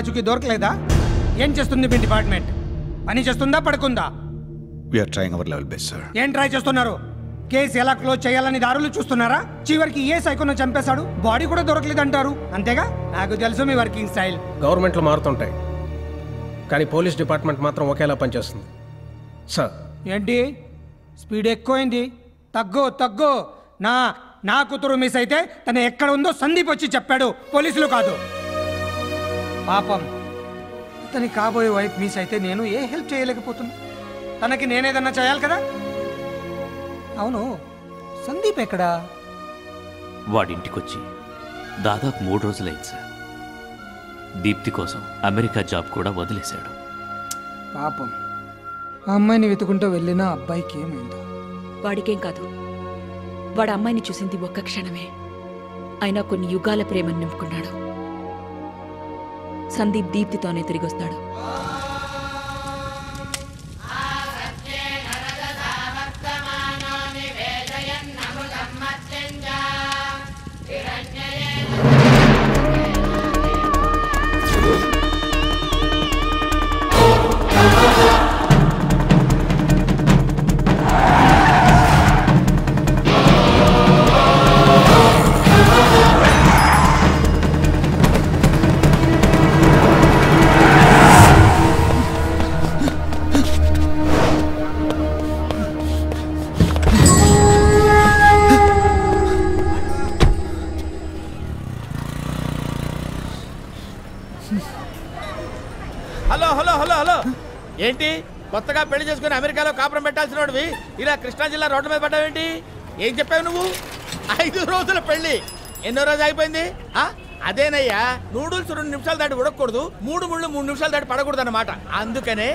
S12: ఆచుకి దొరకలేదా? ఏం చేస్తుంది మీ డిపార్ట్మెంట్? పని చేస్తుందా పడుకుందా?
S1: We're trying our level best sir
S12: ఏం ట్రై చేస్తున్నారు? కేసు ఎలా క్లోజ్ చేయాలని దారులు చూస్తున్నారా? చివరికి ఏ సైకోను చంపేశాడు? బాడీ కూడా దొరకలేదంటారు. అంతేగా? నాకు తెలుసు మీ వర్కింగ్ స్టైల్.
S36: గవర్నమెంట్లు మారుతుంటాయి. కానీ పోలీస్ డిపార్ట్మెంట్ మాత్రం ఒకేలా పనిచేస్తుంది. సార్.
S12: ఏంటి? స్పీడ్ ఎక్కువైంది. తగ్గు తగ్గు. నా నా కూతురు మిస్ అయితే తను ఎక్కడ ఉందో సందీప్ వచ్చి చెప్పాడు. పోలీసులు కాదు. పాపం. తన కాబోయే వైఫ్ మిస్ అయితే నేను ఏ హెల్ప్ చేయలేకపోతున్నా. తనకి నేనేదన్నా చేయాలి కదా? అవును. సందీప్ ఎక్కడా?
S10: వాడింటికొచ్చి దాదాపు మూడు రోజులైంది సార్. దీప్తి కోసం అమెరికా జాబ్ కూడా వదిలేశాడు.
S12: పాపం. ఆ అమ్మాయిని వెతుకుంటూ వెళ్ళిన అబ్బాయికి ఏమైందో?
S9: వాడికేం కాదు. వాడు అమ్మాయిని చూసింది ఒక్క క్షణమే. అయినా కొన్ని యుగాల ప్రేమను నింపుకున్నాడు. సందీప్ దీప్తితోనే తిరిగి
S17: హలో హలో హలో హలో. ఏంటి? కొత్తగా పెళ్ళి చేసుకుని అమెరికాలో కాపురం పెట్టాల్సిన వాడివి ఇలా కృష్ణా జిల్లా రోడ్డు మీద పడ్డావేంటి? ఏం చెప్పావు నువ్వు? ఐదు రోజుల పెళ్ళి. ఎన్నో రోజు అయిపోయింది? అదేనయ్యా నూడుల్స్ రెండు నిమిషాలు దాటి ఉడకూడదు మూడు ముళ్ళు మూడు నిమిషాలు దాటి పడకూడదు అనమాట అందుకనే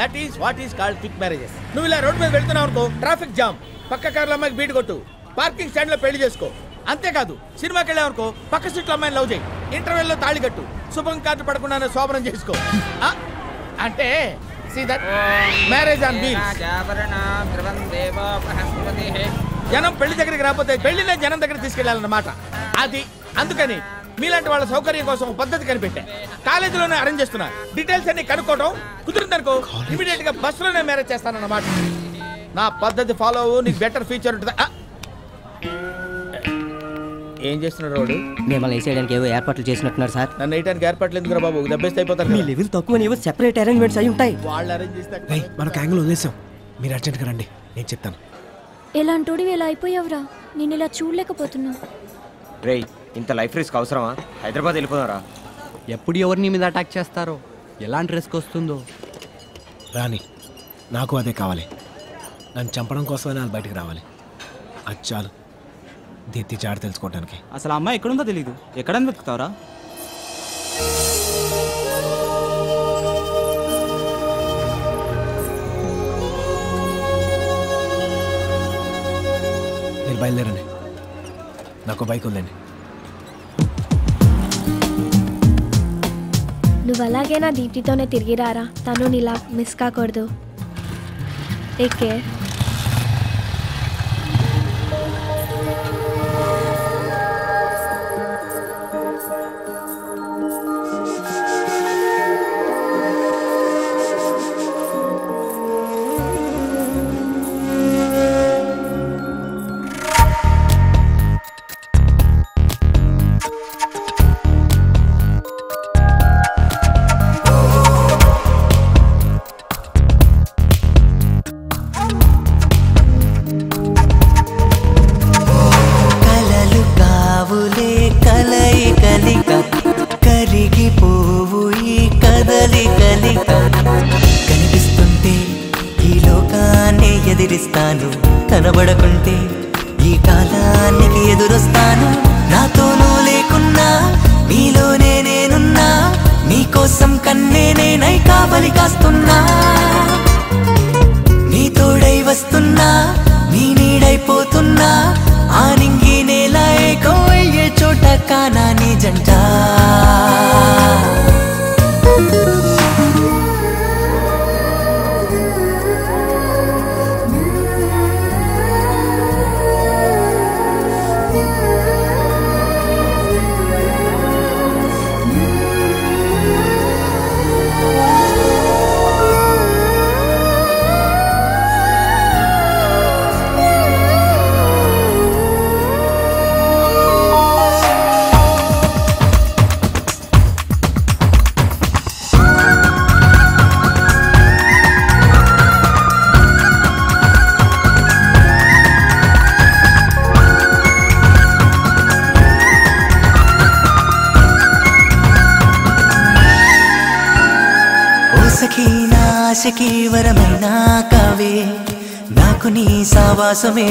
S17: that is what is called quick marriages నువ్వు ఇలా రోడ్డు మీద వెళ్తున్నావు అనుకో ట్రాఫిక్ జామ్ పక్క కార్ల అమ్మాయికి బీట్ కొట్టు. పార్కింగ్ స్టాండ్లో పెళ్ళి చేసుకో. అంతేకాదు సినిమాకి వెళ్ళావు అనుకో పక్క సీట్లో అమ్మాయిని లవ్ చేయి. ఇంటర్వెల్లో తాళి కట్టు. శుభం కార్డు పడకుండానే శోభనం చేసుకో? అంటే మ్యారేజ్ ఆన్ వీల్ జనం పెళ్ళి దగ్గరికి రాకపోతే పెళ్ళినే జనం దగ్గర తీసుకెళ్ళాలన్నమాట. అది అందుకని మీలాంటి వాళ్ళ సౌకర్యం కోసం పద్ధతి కనిపెట్టా. కాలేజీలోనే అరేంజ్ చేస్తున్నా. డీటెయిల్స్ అన్ని కనుక్కోవడం కుదిరిందనుకో ఇమీడియట్గా బస్సులోనే మ్యారేజ్ చేస్తానన్నమాట. నా పద్ధతి ఫాలో అవ్వు నీకు బెటర్ ఫ్యూచర్ ఉంటుంది! ఏం చేస్తున్నాడు రోడ్డు
S41: మిమ్మల్ని వేసేయడానికి ఏవో ఏర్పాట్లు చేసినట్టున్నారు సార్.
S17: నన్ను వేయడానికి ఏర్పాట్లు ఎందుకు బాబు? దెబ్బేస్తే అయిపోతారు
S41: మీ లెవెల్ తక్కువ ఏవో సెపరేట్ అరేంజ్మెంట్స్ అయి ఉంటాయి.
S17: వాళ్ళు అరేంజ్ చేస్తే
S3: మన యాంగిల్ వదిలేసాం. మీరు అర్జెంట్గా రండి. నేను చెప్తాను.
S30: ఎలాంటోడివి ఇలా అయిపోయావురా? నేను ఇలా చూడలేకపోతున్నా.
S42: రేయ్ ఇంత లైఫ్ రిస్క్ అవసరమా? హైదరాబాద్ వెళ్ళిపోదారా.
S8: ఎప్పుడు ఎవరు నీ మీద అటాక్ చేస్తారో? ఎలాంటి రిస్క్ వస్తుందో?
S3: రాని నాకు అదే కావాలి. నన్ను చంపడం కోసమే వాళ్ళు బయటికి రావాలి. అది చాలు. దీప్తి చాడు తెలుసుకోవడానికి
S8: అసలు ఆ అమ్మాయి ఎక్కడుందో తెలియదు ఎక్కడని వెతుకుతావరా?
S3: మీరు బయలుదేరండి. నాకు బైక్ ఉందండి.
S30: నువ్వు అలాగేనా దీప్తితోనే తిరిగి రారా? తను నీలా మిస్ కాకూడదు. టేక్ కేర్ பாசமே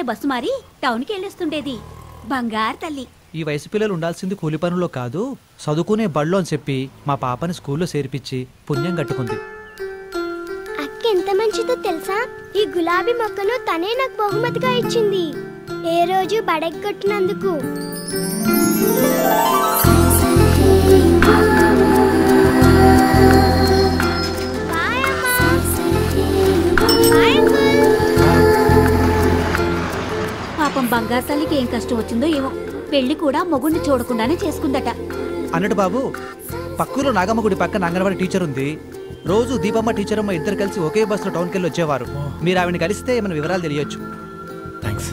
S30: రోజు ఇక్కడే బస్సు మారి టౌన్కి వెళ్ళొస్తుండేది. బంగారు తల్లి.
S43: ఈ వయసు పిల్లలు ఉండాల్సింది కూలి పనుల్లో కాదు చదువుకునే బళ్ళు అని చెప్పి మా పాపని స్కూల్లో చేర్పించి పుణ్యం కట్టుకుంది.
S2: అక్క ఎంత మంచిదో తెలుసా? ఈ గులాబీ మొక్కను తనే నాకు బహుమతిగా ఇచ్చింది. ఏ రోజు బడెగ్గొట్టినందుకు
S30: పాపం బంగారు తల్లికి ఏం కష్టం వచ్చిందో ఏమో. పెళ్ళి కూడా మొగుడిని చూడకుండానే చేసుకుందట.
S43: అన్నట్టు బాబు పక్కూరు నాగమ్మ గుడి పక్కన అంగన్వాడీ టీచర్ ఉంది. రోజు దీపమ్మ టీచర్ అమ్మ ఇద్దరు కలిసి ఒకే బస్సులో టౌన్కి వెళ్ళి వచ్చేవారు. మీరు ఆవిడని కలిస్తే ఏమైనా వివరాలు తెలియచ్చు.
S3: థ్యాంక్స్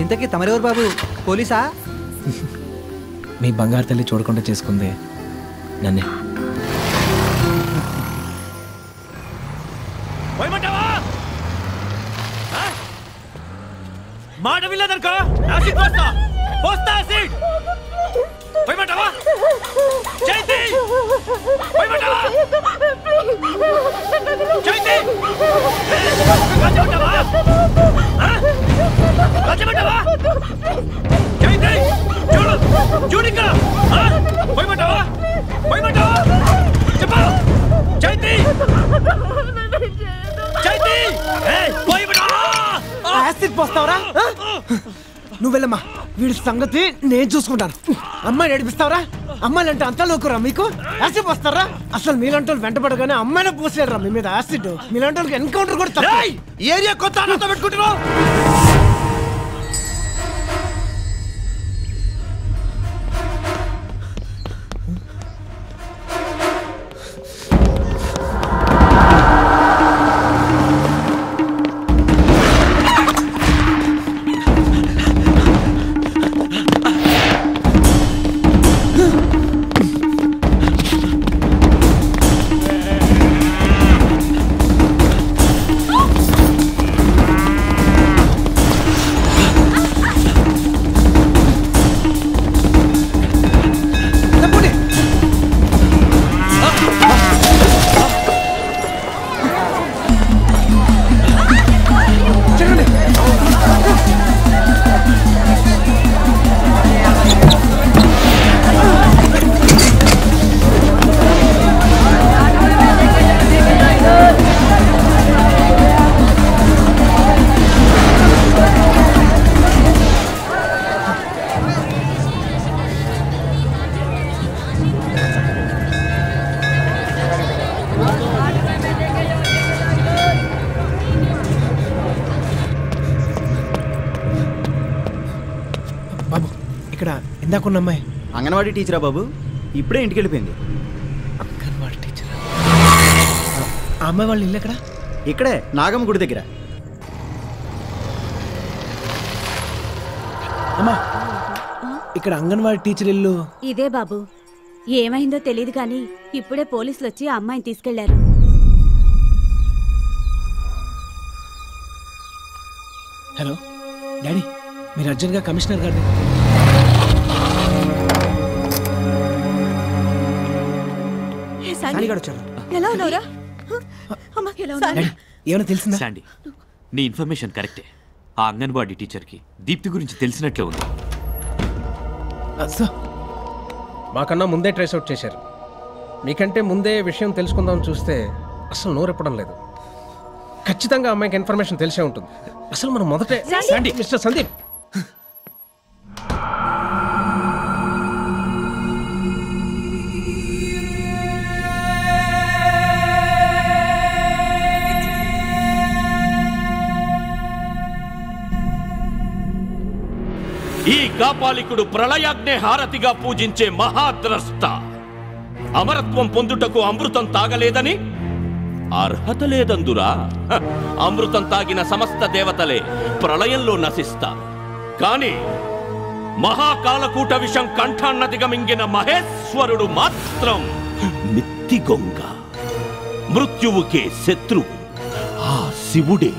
S43: ఇంతకీ తమరెవరు బాబు? పోలీసా?
S3: మీ బంగారు తల్లి చూడకుండా చేసుకుందే నన్నే.
S10: వినలేదనుకో యాసిడ్ పోస్తా పోస్తా యాసిడ్ పోయమంటావా చైతి పోయమంటావా చైతి రాజమంటావా రాజమంటావా చైతి చూడు చూడు ఇక్కడ ఆ? పోయమంటావా పోయమంటావా చెప్పు చైతి చైతి ఏయ్, పోయమంటావా
S44: యాసిడ్ పోస్తావరా నువ్వు వెళ్ళమ్మా. వీడి సంగతి నేను చూసుకుంటాను. అమ్మాయిని ఏడిపిస్తావరా? అమ్మాయిలు అంటే అంతా లోకురా మీకు? యాసిడ్ వస్తారా అసలు మీలాంటి వాళ్ళు వెంటబడగానే అమ్మాయిని పోసేయరా మీ మీద యాసిడ్. మీలాంటి వాళ్ళకి ఎన్కౌంటర్ కూడా
S45: ఏరియా కొత్త అన్నతో పెట్టుకుంటున్నావు?
S44: ఇందాకున్న అమ్మాయి
S46: అంగన్వాడీ టీచరా బాబు? ఇప్పుడే ఇంటికి వెళ్ళిపోయింది.
S44: అంగన్వాడీ టీచర్? ఆ అమ్మాయి వాళ్ళ ఇల్లు ఎక్కడ?
S46: ఇక్కడే నాగమ్మ గుడి దగ్గర.
S44: అమ్మా ఇక్కడ అంగన్వాడీ టీచర్ ఇల్లు.
S30: ఇదే బాబు. ఏమైందో తెలియదు కానీ ఇప్పుడే పోలీసులు వచ్చి ఆ అమ్మాయిని తీసుకెళ్ళారు.
S44: హలో డాడీ మీరు అర్జెంట్గా కమిషనర్ గారిని శాండీగాడు వచ్చారు.
S9: ఎలా ఉన్నావురా? అమ్మా ఎలా ఉన్నావు?
S44: డాడీ ఏమైనా తెలిసిందా?
S10: శాండీ నీ ఇన్ఫర్మేషన్ కరెక్టే. ఆ అంగన్వాడీ టీచర్కి దీప్తి గురించి తెలిసినట్లే ఉంది.
S36: మాకన్నా ముందే ట్రేస్ అవుట్ చేశారు. మీకంటే ముందే విషయం తెలుసుకుందామని చూస్తే అసలు నోరెప్పడం లేదు. ఖచ్చితంగా అమ్మాయికి ఇన్ఫర్మేషన్ తెలిసే ఉంటుంది. అసలు మనం మొదటే మిస్టర్ సందీప్!
S47: కాపాలికుడు ప్రళయాగ్నే హారతిగా పూజించే మహాద్రష్ట. అమరత్వం పొందుటకు అమృతం తాగలేదని? అర్హత లేదందురా. అమృతం తాగిన సమస్త దేవతలే ప్రళయంలో నశిస్తారు కాని మహాకాలకూట విషం కంఠాన్నదిగమింగిన మహేశ్వరుడు మాత్రం మిత్తిగొంగ. మృత్యువుకే శత్రువు. ఆ శివుడే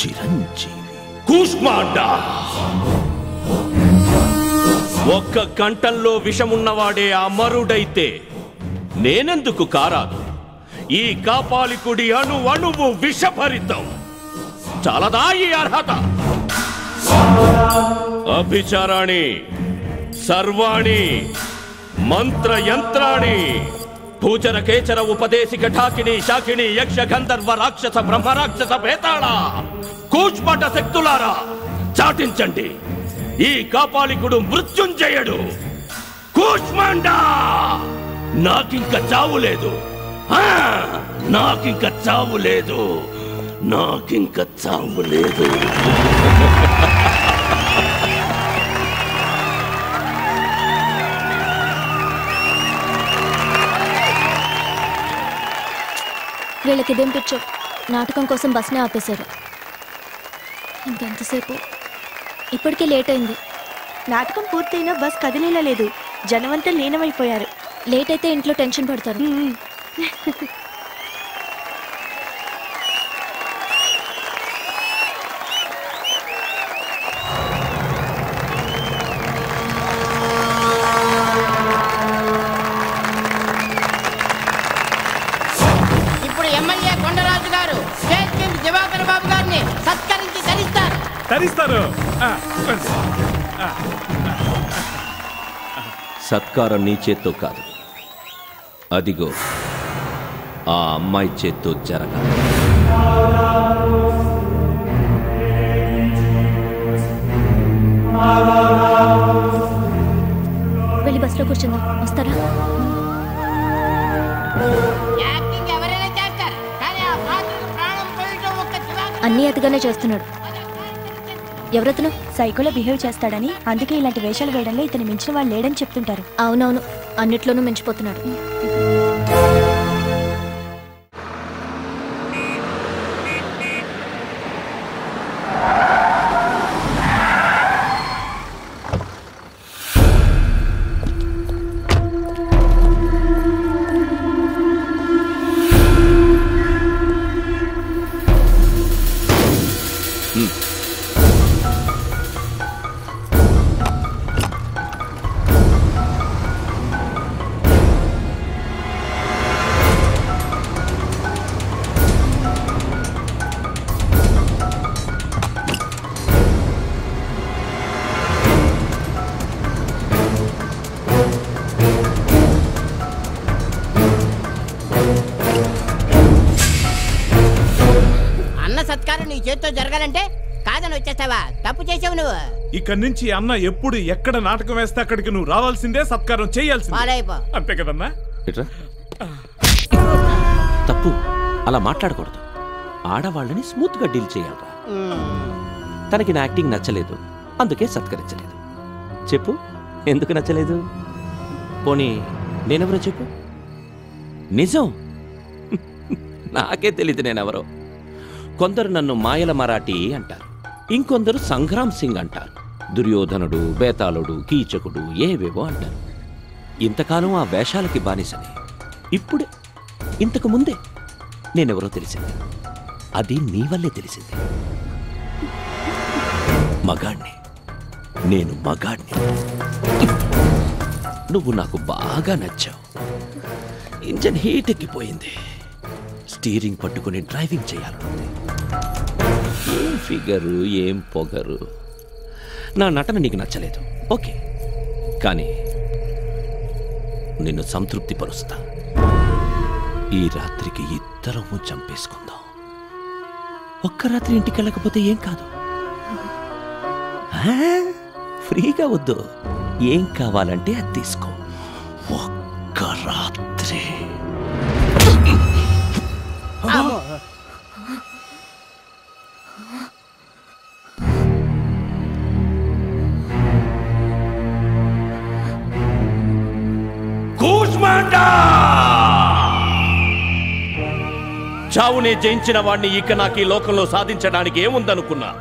S47: చిరంజీవి. కూష్మాండ! ఒక్క కంఠంలో విషమున్నవాడే అమరుడైతే నేనెందుకు కారాదు? ఈ కాపాలికుడి అణు అణువు విషభరితం. చాలదా ఈ అర్హత? అభిచారాణి సర్వాణి మంత్ర యంత్రాణి భూచర కేచర ఉపదేశిక ఠాకిని శాకిని యక్ష గంధర్వ రాక్షస బ్రహ్మ రాక్షస భేతాళ కూచ్పట శక్తులారా చాటించండి. ఈ కాపాలికుడు మృత్యుంజయుడు. కూష్మాండా! నాకింక చావు లేదు. నాకింక చావు లేదు. నాకింక చావు లేదు.
S35: వీళ్ళకి ఇదేం పిచ్చో? నాటకం కోసం బస్నే ఆపేశారు. ఇంకెంతసేపు? ఇప్పటికే లేట్ అయింది.
S48: నాటకం పూర్తయినా బస్ కదిలేలా లేదు. జనమంతా లీనమైపోయారు.
S35: లేట్ అయితే ఇంట్లో టెన్షన్ పడతారు.
S49: తరిస్తారు
S47: సత్కారం నీ చేత్తో కాదు. అదిగో ఆ అమ్మాయి చేత్తో జరగాలి
S35: వెళ్ళి బస్సులో కూర్చుందాం. వస్తారా? అన్నీ అతిగానే చేస్తున్నాడు. ఎవరతను
S48: సైకోలో బిహేవ్ చేస్తాడని అందుకే ఇలాంటి వేషాలు వేయడంలో ఇతని మించిన వాళ్ళు లేడని చెప్తుంటారు.
S35: అవునవును. అన్నిట్లోనూ మించిపోతున్నాడు.
S50: చేసావు నువ్వు?
S49: ఇక్కడి నుంచి అన్న ఎప్పుడు ఎక్కడ నాటకం వేస్తే అక్కడికి నువ్వు రావాల్సిందే సత్కారం చేయాల్సిందే. అంతే కదన్నా?
S47: ఇట్రా తప్పు. అలా మాట్లాడకూడదు. ఆడవాళ్ళని స్మూత్గా డీల్ చేయాలరా. తనకి నా యాక్టింగ్ నచ్చలేదు. అందుకే సత్కరించలేదు. చెప్పు. ఎందుకు నచ్చలేదు? పోనీ నేనెవరో చెప్పు. నిజం. నాకే తెలియదు నేనెవరో. కొందరు నన్ను మాయల మరాఠీ అంటారు. ఇంకొందరు సంగ్రామ్ సింగ్ అంటారు. దుర్యోధనుడు బేతాళుడు కీచకుడు ఏవేవో అంటారు. ఇంతకాలం ఆ వేషాలకి బానిసని. ఇప్పుడే ఇంతకు ముందే నేనెవరో తెలిసింది. అది నీ వల్లే తెలిసింది. మగాణ్ణి నేను మగాణ్ణి నువ్వు నాకు బాగా నచ్చావు. ఇంజన్ హీట్ ఎక్కిపోయింది. స్టీరింగ్ పట్టుకుని డ్రైవింగ్ చేయాలనుంది. ఏం ఫిగరు ఏం పొగరు? నా నటన నీకు నచ్చలేదు. ఓకే. కానీ నిన్ను సంతృప్తిపరుస్తా. ఈ రాత్రికి ఇద్దరము చంపేసుకుందాం. ఒక్క రాత్రి ఇంటికి వెళ్ళకపోతే ఏం కాదు. ఫ్రీగా వద్దు. ఏం కావాలంటే అది తీసుకో. ఒక్క రాత్రి. కూష్మాండా చావునే జయించిన వాణ్ణి ఇక నాకు ఈ లోకంలో సాధించడానికి ఏముందనుకున్నా?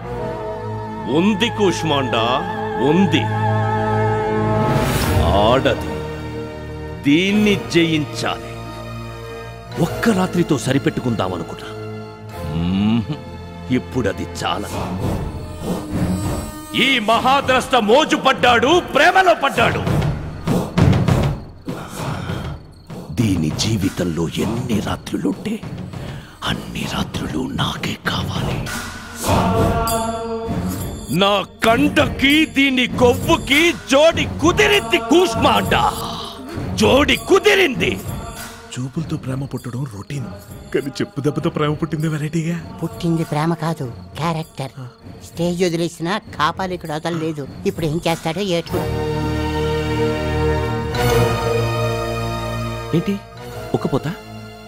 S47: ఉంది కూష్మాండా ఉంది. ఆడది దీన్ని జయించాలి. ఒక్క రాత్రితో సరిపెట్టుకుందామనుకున్నా. మ్మ్. ఇప్పుడది చాలా. ఈ మహాద్రష్ట మోజు పడ్డాడు ప్రేమలో పడ్డాడు. దీని జీవితంలో ఎన్ని రాత్రులుంటే అన్ని రాత్రులు నాకే కావాలి. నా కండకి దీని కొవ్వుకి జోడి కుదిరింది కూష్మాండ జోడి కుదిరింది.
S49: చూపులతో ప్రేమ పుట్టడం రొటీన్. కానీ చెప్పు దెబ్బతో ప్రేమ పుట్టింది వెరైటీగా?
S51: పుట్టింది ప్రేమ కాదు క్యారెక్టర్. స్టేజ్ వదిలేసిన కాపాలికుడు వదలలేదు ఇప్పుడు ఏం చేస్తాడో ఏటు
S47: ఏంటి? ఒక్కపోతా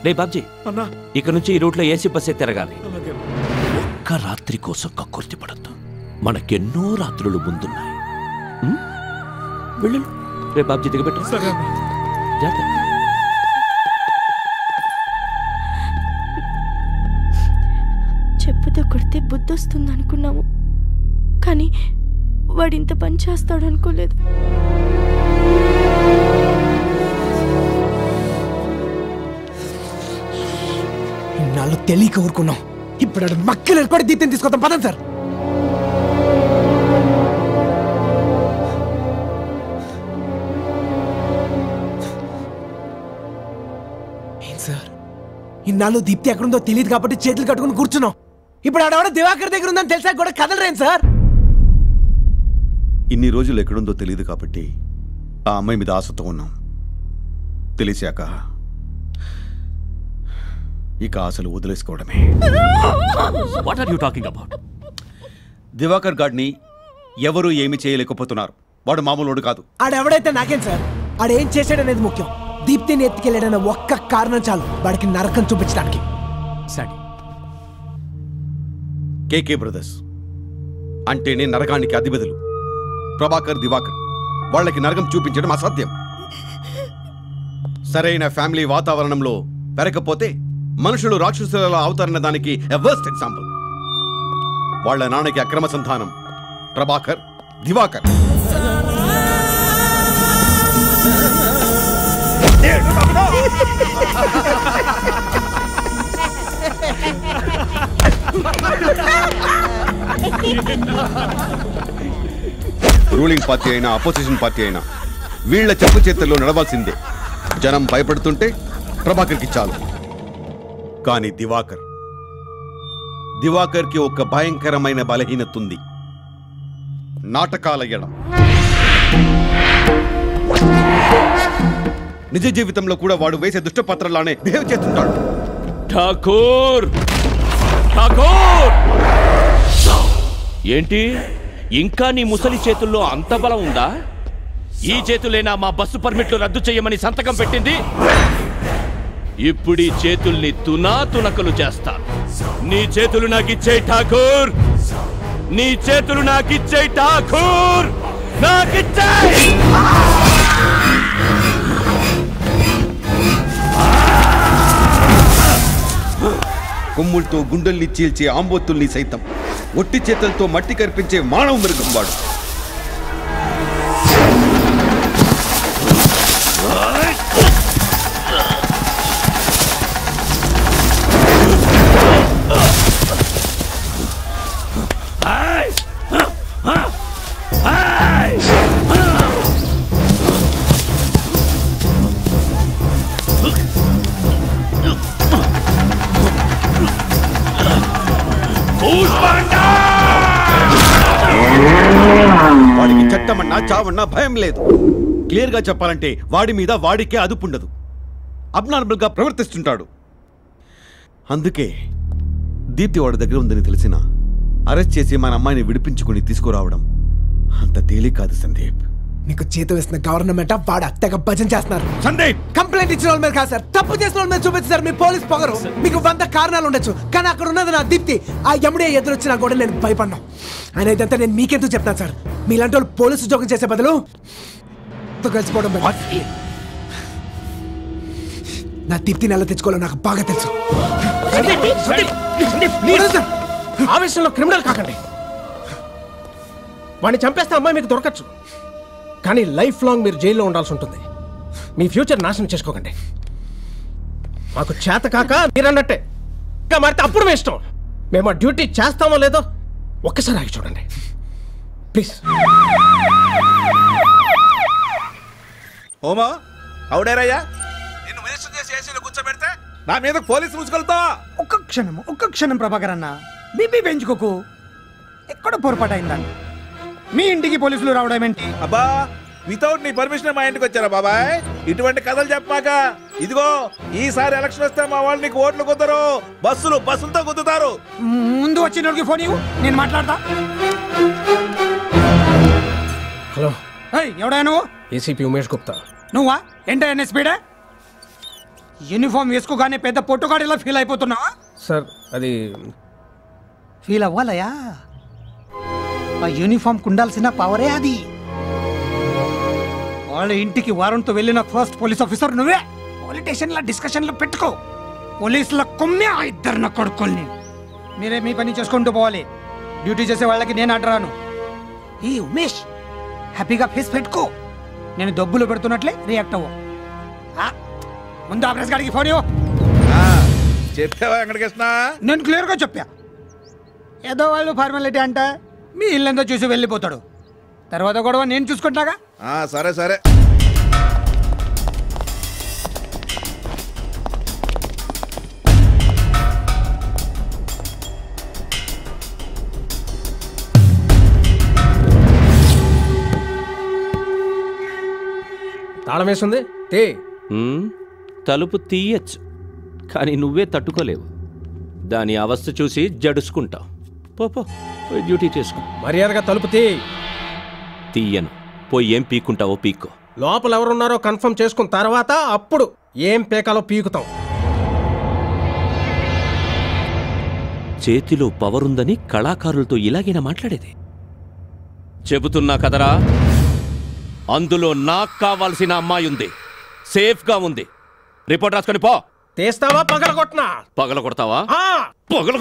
S47: రే బాబ్జీ.
S49: అన్నా.
S47: ఇక నుంచి ఈ రూట్లో ఏసీ బస్సే తిరగాలి. ఒక్క రాత్రి కోసం కక్కుర్తి పడద్దు. మనకెన్నో రాత్రులు ముందున్నాయి? వెళ్ళు. రే బాబ్జీ దిగబెట్టు. జాగ్రత్త.
S35: చెప్పుతో కొడితే బుద్ధి వస్తుంది అనుకున్నాము కానీ వాడింత పని చేస్తాడు అనుకోలేదు
S44: ఇన్నాళ్ళు తెలియక ఊరుకున్నాం. ఇప్పుడు మక్కలు కూడా దీప్తిని తీసుకొద్దాం. పదం సార్. ఏం సార్? ఇన్నాళ్ళు దీప్తి ఎక్కడుందో తెలియదు కాబట్టి చేతులు కట్టుకుని కూర్చున్నాం. ఇప్పుడు ఆడవాడ దివాకర్ దగ్గర ఉందని తెలిసా కూడా కదలరేం సార్?
S1: ఇన్ని రోజులు ఎక్కడుందో తెలియదు కాబట్టి ఆ అమ్మాయి మీద ఆశతో ఉన్నాం. తెలిసాక ఇక ఆశలు వదిలేసుకోవడమే.
S47: What are you talking about
S1: Diwakar గాడ్ని ఎవరూ ఏమీ చేయలేకపోతున్నారు? వాడు మామూలుడు కాదు.
S44: ఆడెవడైతే నాకేం సార్? ఆడేం చేశాడనేది ముఖ్యం. దీప్తిని ఎత్తుకెళ్ళాడన్న ఒక్క కారణం చాలు వాడికి నరకం చూపించడానికి.
S1: సరే కేకే బ్రదర్స్ అంటేనే నరకానికి అధిపతులు ప్రభాకర్ దివాకర్ వాళ్ళకి నరకం చూపించడం అసాధ్యం. సరైన ఫ్యామిలీ వాతావరణంలో పెరగకపోతే మనుషులు రాక్షసులలో అవుతారన్న దానికి వర్స్ట్ ఎగ్జాంపుల్ వాళ్ళ నాన్నకి అక్రమ సంతానం. ప్రభాకర్ దివాకర్. రూలింగ్ పార్టీ అయినా అపోజిషన్ పార్టీ అయినా వీళ్ళ చెప్పు చేతుల్లో నడవాల్సిందే. జనం భయపడుతుంటే ప్రభాకర్కి చాలు. కానీ దివాకర్. దివాకర్కి ఒక భయంకరమైన బలహీనత ఉంది నాటకాల ఎడం. నిజ జీవితంలో కూడా వాడు వేసే దుష్టపత్రలానే బిహేవ్ చేస్తుంటాడు.
S47: ఠాకూర్! ఠాకూర్! ఏంటి? ఇంకా నీ ముసలి చేతుల్లో అంత బలం ఉందా? ఈ చేతులేనా మా బస్సు పర్మిట్లు రద్దు చేయమని సంతకం పెట్టింది. ఇప్పుడీ చేతుల్ని తునా తునకలు చేస్తా. నీ చేతులు నాకిచ్చే ఠాకూర్! నీ చేతులు నాకిచ్చే ఠాకూర్! నాకిచ్చే
S1: కొమ్ముల్తో గుండెల్ని చీల్చే ఆంబొత్తుల్ని సైతం ఒట్టి చేతులతో మట్టి కర్పించే మానవ మృగం వాడు. లేదు. క్లియర్గా చెప్పాలంటే వాడి మీద వాడికే అదుపుండదు. అబ్నార్మల్గా ప్రవర్తిస్తుంటాడు. అందుకే దీప్తి వాడి దగ్గర ఉందని తెలిసిన అరెస్ట్ చేసి మన అమ్మాయిని విడిపించుకుని తీసుకురావడం అంత తేలిక కాదు సందీప్.
S3: నీకు చేత వేసిన గవర్నమెంట్ వాడు తెగ భజన చేస్తున్నారు.
S1: సందీప్!
S3: కంప్లైంట్ ఇచ్చిన వాళ్ళ మీద కాదు సార్. తప్పు చేసిన వాళ్ళ మీద చూపించారు మీ పోలీస్ పొగరు. మీకు వంద కారణాలు ఉండొచ్చు. కానీ అక్కడ ఉన్నది నా దీప్తి. ఆ ఎముడే ఎదురొచ్చినా కూడా నేను భయపడ్డాను. ఆయన ఇదంతా నేను మీకెందుకు చెప్తాను సార్? మీలాంటి వాళ్ళు పోలీసు ఉద్యోగం చేసే బదులు కలిసిపోవడం. నా దీప్తిని ఎలా తెచ్చుకోవాలో నాకు బాగా తెలుసు.
S36: ఆవేశంలో క్రిమినల్ కాకండి. వాడిని చంపేస్తే అమ్మాయి మీకు దొరకచ్చు. కానీ లైఫ్ లాంగ్ మీరు జైల్లో ఉండాల్సి ఉంటుంది. మీ ఫ్యూచర్ నాశనం చేసుకోకండి. మాకు చేత కాక మీరన్నట్టే. ఇంకా మారితే అప్పుడు మీ ఇష్టం. మేము ఆ డ్యూటీ చేస్తామో లేదో ఒక్కసారి ఆగి చూడండి. ప్లీజ్
S45: హోమా అవుడారయ్యా? నిన్ను మినిస్టర్ చేసి ఏసీలో కూర్చోబెడితే? నా మీద పోలీసు ముసుగులతావా
S12: ఒక్క క్షణం ఒక్క క్షణం ప్రభాకర్ అన్న. బీపీ పెంచుకోకు. ఎక్కడ పొరపాటు అయిందని మీ ఇంటికి పోలీసులు రావడం ఏంటి?
S45: అబ్బా వితౌట్ నీ పర్మిషన్ మా ఇంటికి వచ్చారా బాబాయ్? ఇటువంటి కథలు చెప్పాక ఇదిగో ఈసారి ఎలక్షన్ వస్తే మా వాళ్ళు నీకు ఓట్లు కుదరు బస్సులు బస్సులతో కుదుతారు
S12: ముందు వచ్చిన ఫోన్ ఇవ్వు నేను మాట్లాడతా.
S36: హలో.
S12: ఏయ్, ఎవడా నువ్వు?
S36: ఏసీపీ ఉమేష్ గుప్తా.
S12: నువ్వా? ఏంటో ఎన్ఎస్పీడే యూనిఫామ్ వేసుకోగానే పెద్ద పొట్టుగాడిలా ఫీల్ అయిపోతున్నావా?
S36: సార్ అది
S12: ఫీల్ అవ్వాలయా ఆ యూనిఫామ్ ఉండాల్సిన పవరే అది? వాళ్ళ ఇంటికి వారంతో వెళ్ళిన ఫస్ట్ పోలీస్ ఆఫీసర్ నువ్వే? పొలిటీషియన్ల డిస్కషన్లు పెట్టుకో. పోలీసుల కొమ్మే ఆ ఇద్దరు నా కొడుకుల్ని. మీరే మీ పని చేసుకుంటూ పోవాలి. డ్యూటీ చేసే వాళ్ళకి నేను అడ్డరాను ఈ ఉమేష్ హ్యాపీగా ఫేస్ పెట్టుకో. నేను డబ్బులు పెడుతున్నట్లే రియాక్ట్ అవ్వు. ముందు ఆఫీస్ గారికి ఫోన్ ఇవ్వు.
S45: చెప్పావా వెంకటకృష్ణ?
S12: నేను క్లియర్గా చెప్పా. ఏదో వాళ్ళు ఫార్మాలిటీ అంట. మీ ఇల్లంతా చూసి వెళ్ళిపోతాడు. తర్వాత గొడవ నేను చూసుకుంటాగా?
S45: ఆ, సరే సరే.
S36: తాళం వేస్తుంది తే.
S47: తలుపు తీయచ్చు కానీ నువ్వే తట్టుకోలేవు. దాని అవస్థ చూసి జడుసుకుంటావు. పో పో. పోయి డ్యూటీ చేసుకో.
S36: మర్యాదగా తలుపు తీ.
S47: తీయను. పోయి ఏం పీక్కుంటావో పీక్కో.
S36: లోపల ఎవరున్నారో కన్ఫర్మ్ చేసుకున్న తర్వాత అప్పుడు ఏం పేకాలో పీకుతాం.
S47: చేతిలో పవర్ ఉందని కళాకారులతో ఇలాగైనా మాట్లాడేది. చెబుతున్నా కదరా అందులో నాకు కావాల్సిన అమ్మాయి ఉంది. సేఫ్గా ఉంది. రిపోర్ట్ రాసుకొని పో.
S36: తీస్తావా పగల కొట్టినా?
S47: పగల కొడతావా? పగల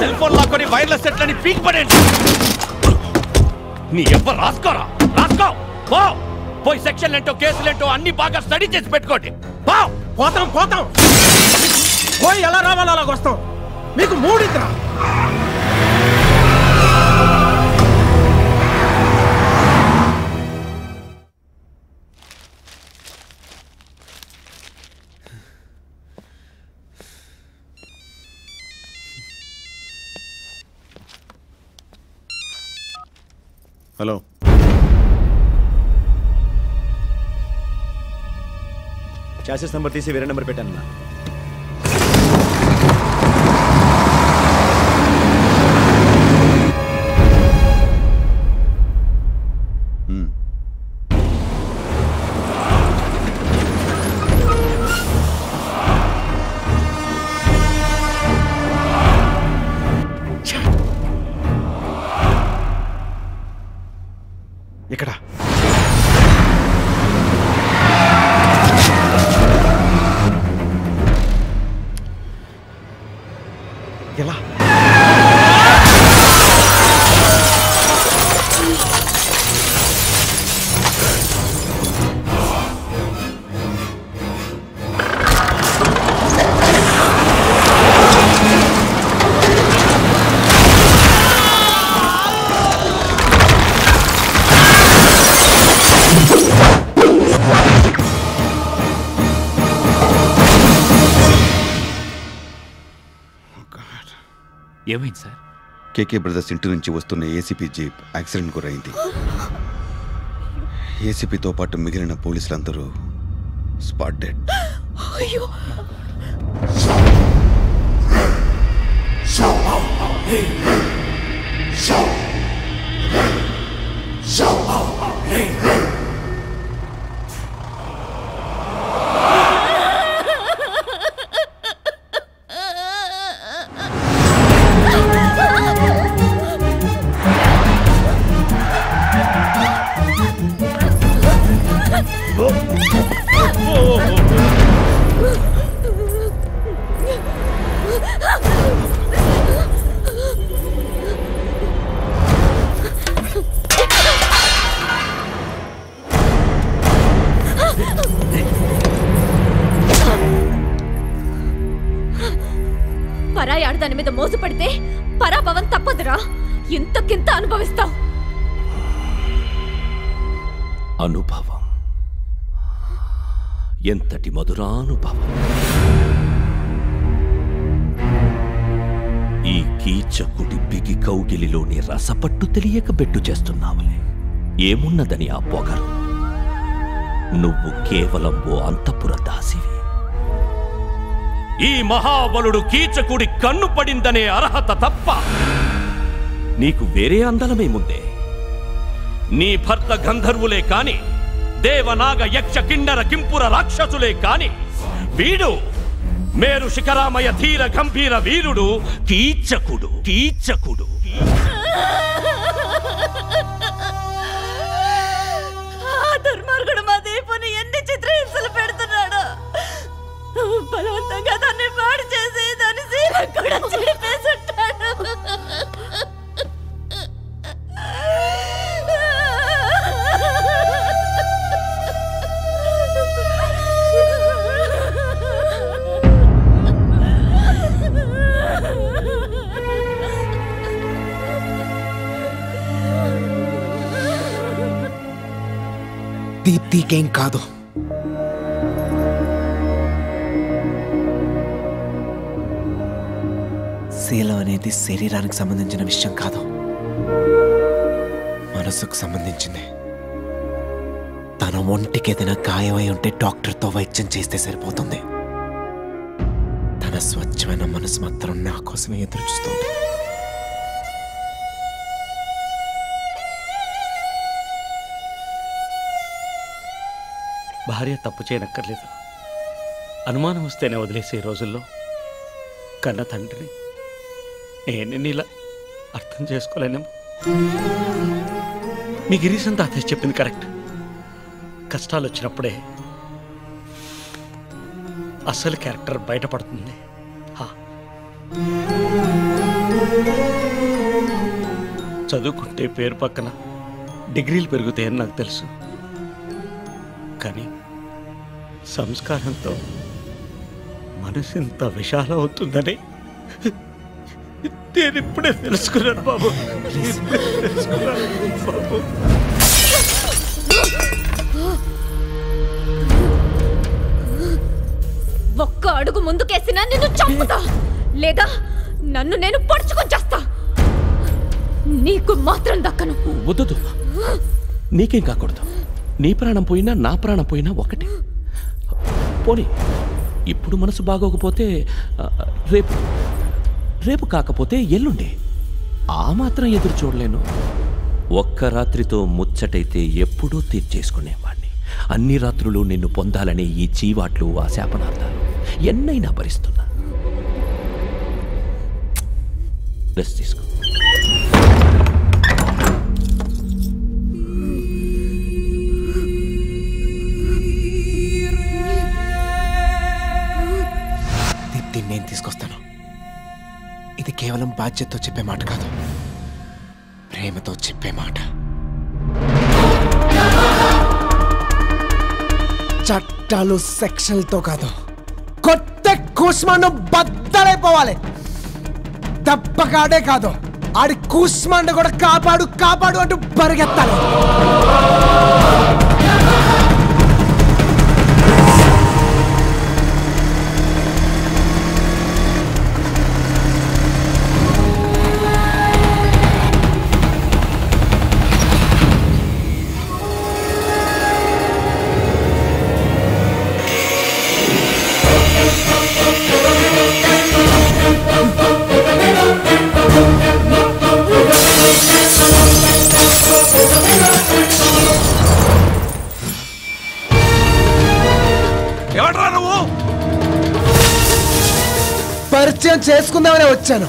S47: సెల్ ఫోన్ లాక్కొని వైర్లెస్ సెట్లని పీక్ పడేయండి. నీ ఎవ్వరు రాసుకోరా? రాసుకో! పో! పోయి సెక్షన్ ఏంటో కేసులేంటో అన్ని బాగా స్టడీ చేసి పెట్టుకోండి. పో!
S36: పోతాం పోతాం. పోయి ఎలా రావాలో అలాగొస్తాం మీకు మూడిద్రా
S1: హలో.
S52: చాసెస్ నెంబర్ తీసి వేరే నెంబర్ పెట్టాను
S38: ఏమైంది సార్.
S1: కేకే బ్రదర్స్ ఇంటి నుంచి వస్తున్న ఏసీపీ జీప్ యాక్సిడెంట్ గురైంది ఏసీపీతో పాటు మిగిలిన పోలీసులందరూ స్పాట్ డెడ్.
S9: అయ్యో! పరాయి
S47: ఎంతటి మధురానుభవం? ఈ కీచకుడి బిగి కౌగిలిలోని రసపట్టు తెలియక బెట్టు చేస్తున్నావులే. ఏమున్నదని ఆ పొగరు? నువ్వు కేవలం ఓ అంతపుర దాసివి. ఈ మహాబలుడు కీచకుడి కన్ను పడిందనే అర్హత తప్ప నీకు వేరే అందలమేముందే నీ భర్త గంధర్వులే కాని దేవనాగ యక్ష కిండర కింపుర రాక్షసులే కాని వీడు మేరు శిఖరామయ ధీర గంభీర వీరుడు కీచకుడు కీచకుడు.
S3: నీకేం కాదు. శీలం అనేది శరీరానికి సంబంధించిన విషయం కాదు. మనసుకు సంబంధించింది. తన ఒంటికి ఏదైనా గాయమై ఉంటే డాక్టర్తో వైద్యం చేస్తే సరిపోతుంది. తన స్వచ్ఛమైన మనసు మాత్రం నా కోసమే ఎదురు చూస్తుంది
S38: భార్య తప్పు చేయనక్కర్లేదు. అనుమానం వస్తేనే వదిలేసే ఈ రోజుల్లో కన్న తండ్రిని నేను నీలా అర్థం చేసుకోలేనేమో. మీ గిరీశం తాతయ్య చెప్పింది కరెక్ట్. కష్టాలు వచ్చినప్పుడే అసలు క్యారెక్టర్ బయటపడుతుంది. హా. చదువుకుంటే పేరు పక్కన డిగ్రీలు పెరుగుతాయని నాకు తెలుసు. కానీ సంస్కారంతో మనసు ఇంత విశాలం అవుతుందని నేను ఇప్పుడే తెలుసుకున్నాను బాబు. తెలుసుకున్నాను బాబు.
S9: ఒక్క అడుగు ముందుకేసినా నిన్ను చంపుతా. లేదా నన్ను నేను పడుచుకొని చేస్తా. నీకు మాత్రం దక్కను.
S47: వద్దు నీకేం కాకూడదు. నీ ప్రాణం పోయినా నా ప్రాణం పోయినా ఒకటే. పోనీ ఇప్పుడు మనసు బాగోకపోతే రేపు రేపు కాకపోతే ఎల్లుండి. ఆ మాత్రం ఎదురు చూడలేను. ఒక్క రాత్రితో ముచ్చటైతే ఎప్పుడూ తీర్చేసుకునేవాణ్ణి. అన్ని రాత్రులు నిన్ను పొందాలనే ఈ చీవాట్లు ఆ శాపనార్థాలు ఎన్నైనా భరిస్తున్నా. రెస్ట్ తీసుకో.
S3: నేను తీసుకొస్తాను. ఇది కేవలం బాధ్యతతో చెప్పే మాట కాదు. ప్రేమతో చెప్పే మాట. చట్టాలు సెక్షన్లతో కాదు. కొత్త కూస్మాను బద్దలైపోవాలి. తప్పకాడే కాదు. ఆడి కూస్మాను కూడా కాపాడు కాపాడు అంటూ పరిగెత్తాలి. పరిచయం చేసుకుందామనే వచ్చాను.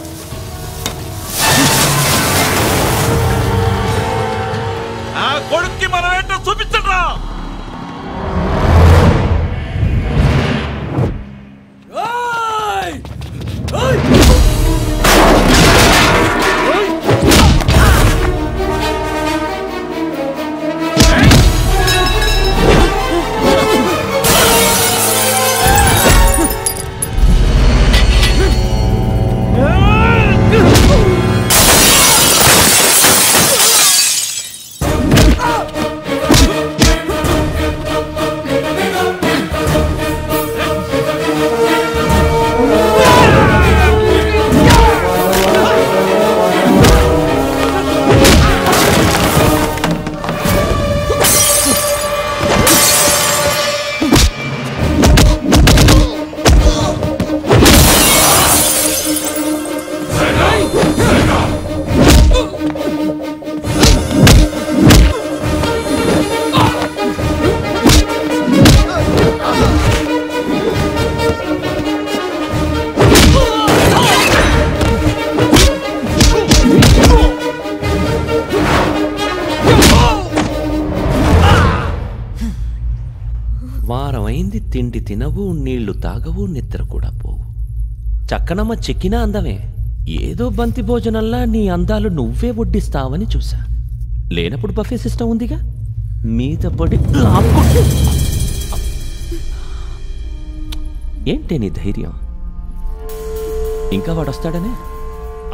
S47: తిండి తినవు నీళ్ళు తాగవు నిద్ర కూడా పోవు. చక్కనమ్మ చెక్కిన అందమే. ఏదో బంతి భోజనంలా నీ అందాలు నువ్వే వడ్డిస్తావని చూసా లేనప్పుడు బఫే సిస్టమ్ ఉందిగా? మీద పడి ఏంటి నీ ధైర్యం? ఇంకా వాడు వస్తాడనే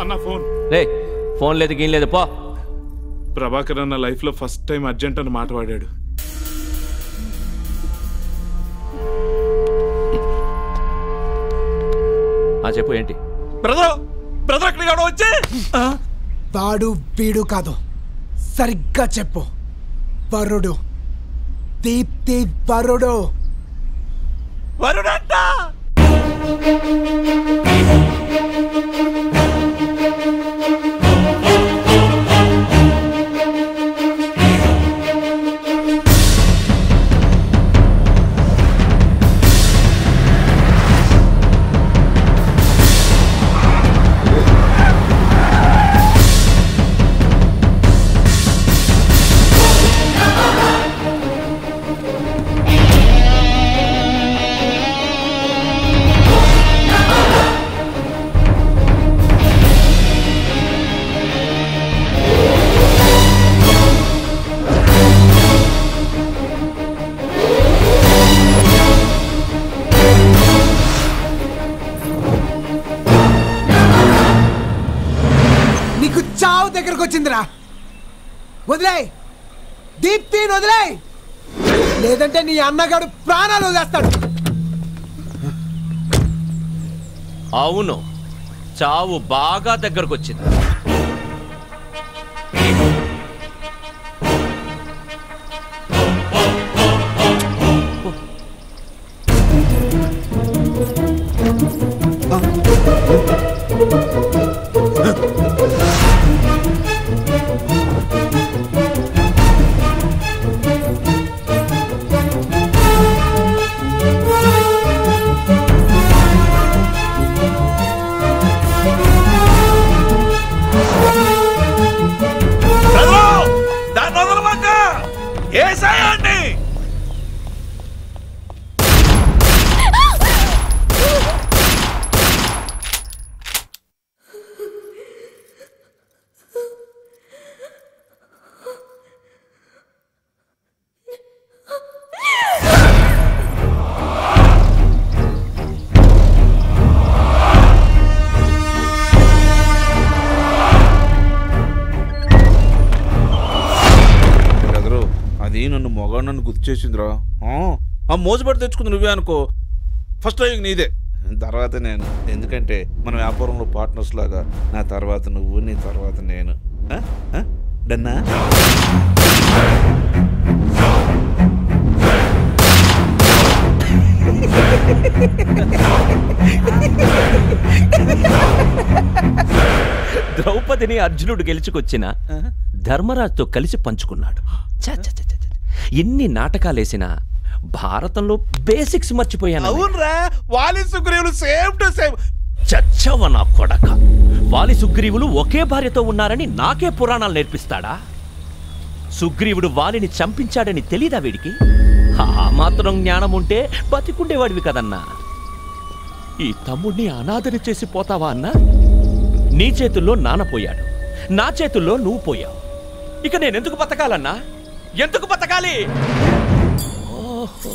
S49: అన్న ఫోన్.
S47: రే ఫోన్ లేదు గీం లేదు పో.
S49: ప్రభాకర్ అన్న లైఫ్లో ఫస్ట్ టైం అర్జెంట్ అని మాట
S47: ఆ చెప్పు ఏంటి?
S49: బ్రదర్ బ్రదర్ అక్కడికి వచ్చే?
S3: వాడు వీడు కాదు. సరిగ్గా చెప్పు. వరుడు. దీప్తి వరుడు.
S49: వరుడంట!
S3: నీకు లేదంటే నీ అన్నగాడు ప్రాణాలు వదిలేస్తాడు.
S47: అవును. చావు బాగా దగ్గరకు వచ్చింది
S53: చేసిందిరా ఆ, ఆ మోసపడి తెచ్చుకుంది నువ్వే అనుకో. ఫస్ట్ డ్రైవింగ్ నీదే. తర్వాత నేను. ఎందుకంటే మన వ్యాపారంలో పార్ట్నర్స్ లాగా నా తర్వాత నువ్వు నీ తర్వాత నేను? డన్నా?
S47: ద్రౌపదిని అర్జునుడు గెలుచుకొచ్చిన ధర్మరాజుతో కలిసి పంచుకున్నాడు. ఛ, ఛ, ఛ. ఎన్ని నాటకాలేసినా భారతంలో బేసిక్స్ మర్చిపోయాను
S53: అవునరా వాలి సుగ్రీవులు సేమ్ టు సేమ్.
S47: చచ్చవ నా కొడక. వాలి సుగ్రీవులు ఒకే భార్యతో ఉన్నారని నాకే పురాణాలు నేర్పిస్తాడా? సుగ్రీవుడు వాలిని చంపించాడని తెలీదా వీడికి? ఆ మాత్రం జ్ఞానం ఉంటే బతికుండేవాడివి కదన్నా. ఈ తమ్ముడిని అనాథని చేసి పోతావా అన్నా? నీ చేతుల్లో నాన్న పోయాడు. నా చేతుల్లో నువ్వు పోయావు. ఇక నేనెందుకు బతకాలన్నా? ఎందుకు బతకాలి? ఓహో.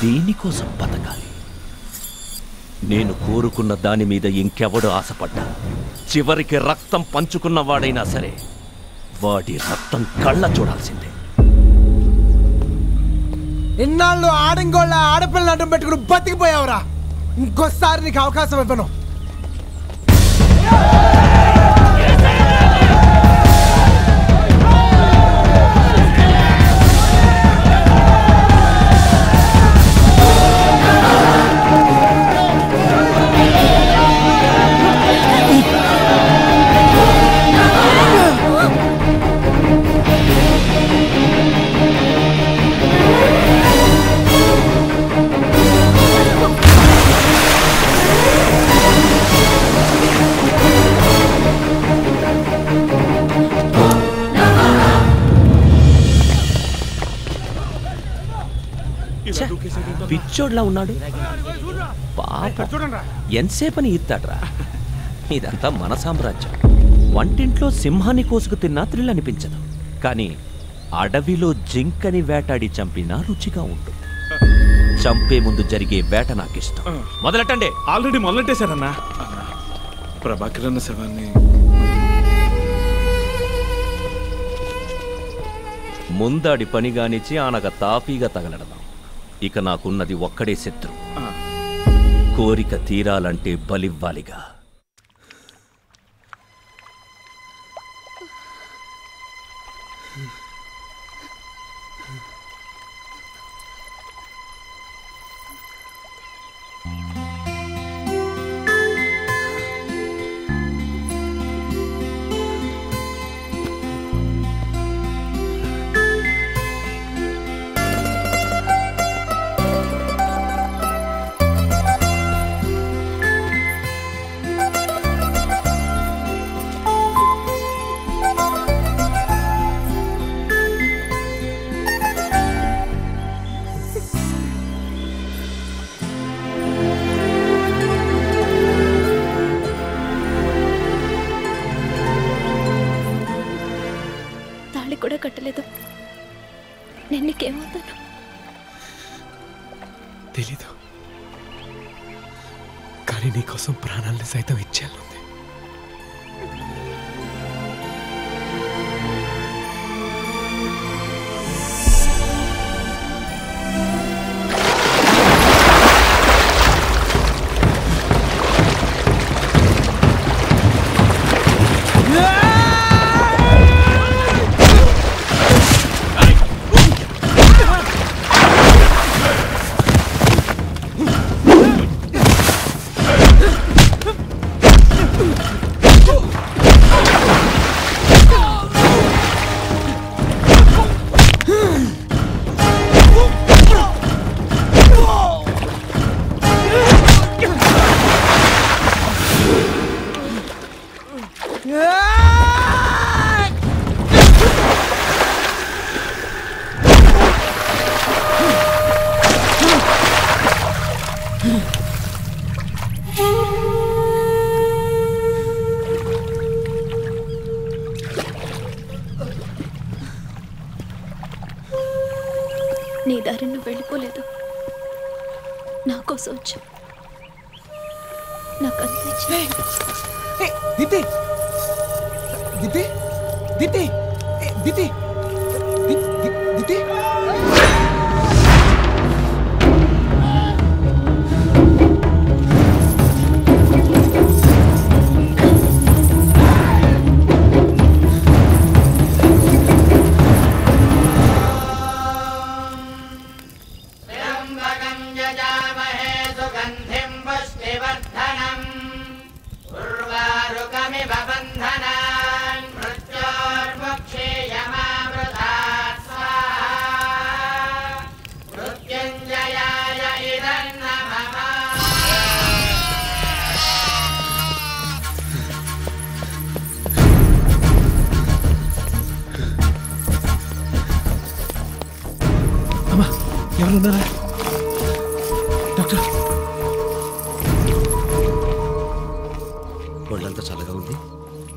S47: దీనికోసం బతకాలి. నేను కోరుకున్న దాని మీద ఇంకెవడు ఆశపడ్డా. చివరికి రక్తం పంచుకున్న వాడైనా సరే వాడి రక్తం కళ్ళ చూడాల్సిందే.
S44: ఇన్నాళ్ళు ఆడంగోళ్ళ ఆడపిల్లలు అడ్డం పెట్టుకుని బతికిపోయావురా. ఇంకోసారి నీకు అవకాశం ఇవ్వను.
S47: పిచ్చోడ్లా ఉన్నాడు. పాప. ఎంతసేపని ఇస్తాడ్రా ఇదంతా మన సామ్రాజ్యం. వంటింట్లో సింహాన్ని కోసుకు తిన్నా థ్రిల్ అనిపించదు కానీ అడవిలో జింకని వేటాడి చంపినా రుచిగా ఉంటుంది. చంపే ముందు జరిగే వేట నాకిష్టం. మొదలెట్టండి.
S49: ఆల్రెడీ మొదలెట్టేశారన్నా. ప్రభాకర్ అన్న శవాన్ని
S47: ముందాడి పని గానిచి ఆనగ తాపీగా తగలడదాం. ఇక నాకున్నది ఒక్కడే శత్రు. కోరిక తీరాలంటే బలివ్వాలిగా.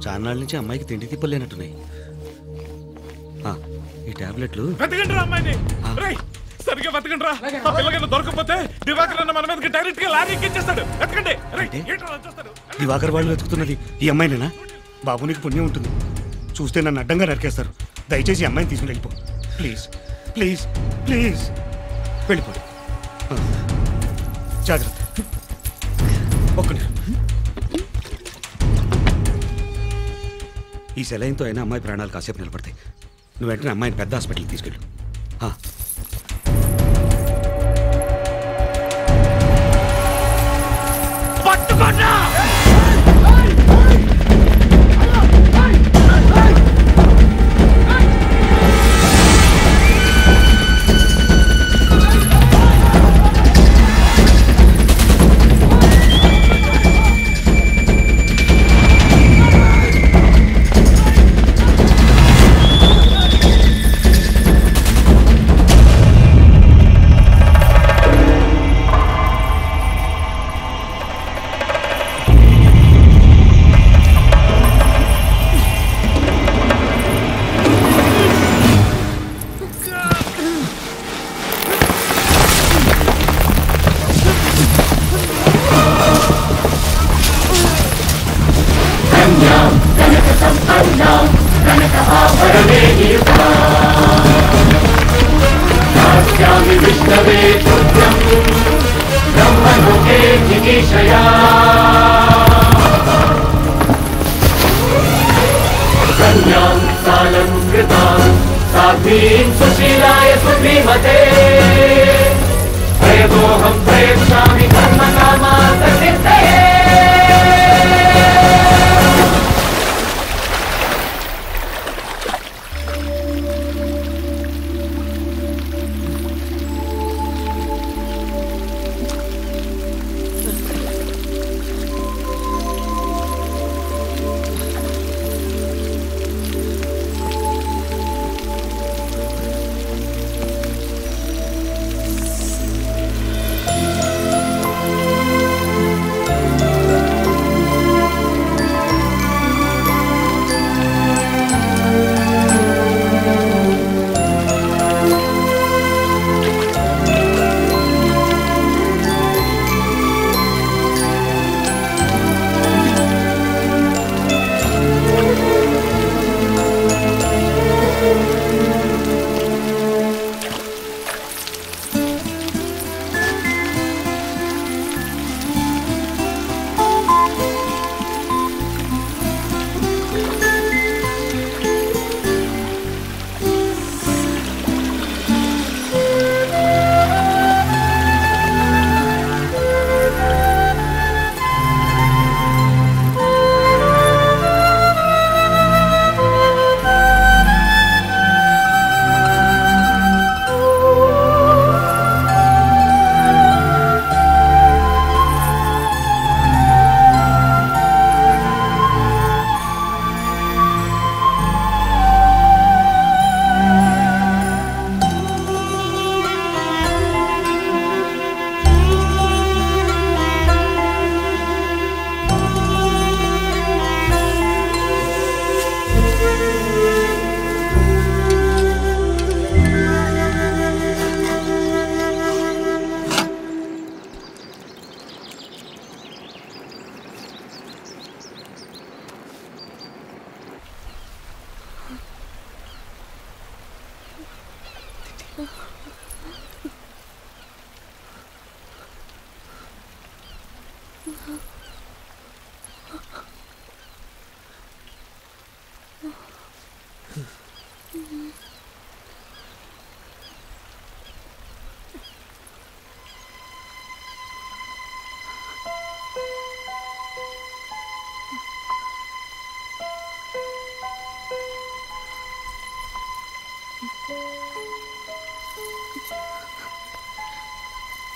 S54: చాన్నాళ్ళ నుంచి అమ్మాయికి తిండి తిప్పలేనట్టున్నాయి. ఈ టాబ్లెట్లు.
S49: అమ్మాయిని. రేయ్ సరిగ్గా వెతకండి రా. ఆ పిల్లకి దొరకకపోతే దివాకర్ అన్న మన మీదకి డైరెక్ట్గా లారీ ఎక్కించేస్తాడు వెతకండి. రేయ్, ఏంట్రా అలా చూస్తారు?
S54: దివాకర్ వాళ్ళు వెతుకుతున్నది ఈ అమ్మాయినేనా? బాబు నీకు పుణ్యం ఉంటుంది. చూస్తే నన్ను అడ్డంగా నరికేస్తారు. దయచేసి ఈ అమ్మాయిని తీసుకుని వెళ్ళిపో. Please please please. వెళ్ళిపో. జాగ్రత్త. ఒక్క నిమిషం. ఈ సెలైన్తో అయినా అమ్మాయి ప్రాణాలు కాసేపు నిలబడతాయి. నువ్వు వెంటనే అమ్మాయిని పెద్ద హాస్పిటల్కి తీసుకెళ్ళు.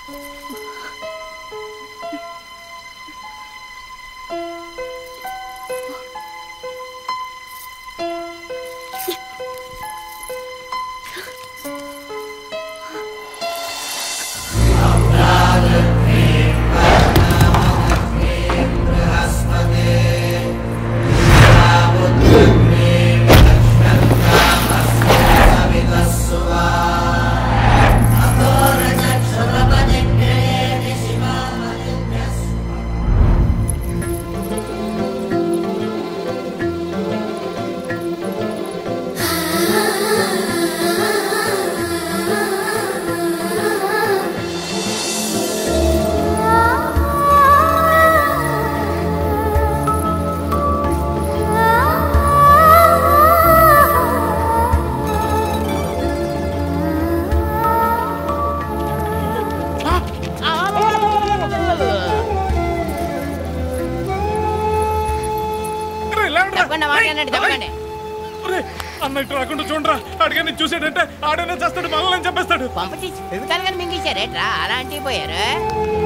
S49: తప్పకుండా చెప్పేస్తాడు
S50: ఎందుకని కానీ మింగేశారేట్రా అలాంటివి పోయారు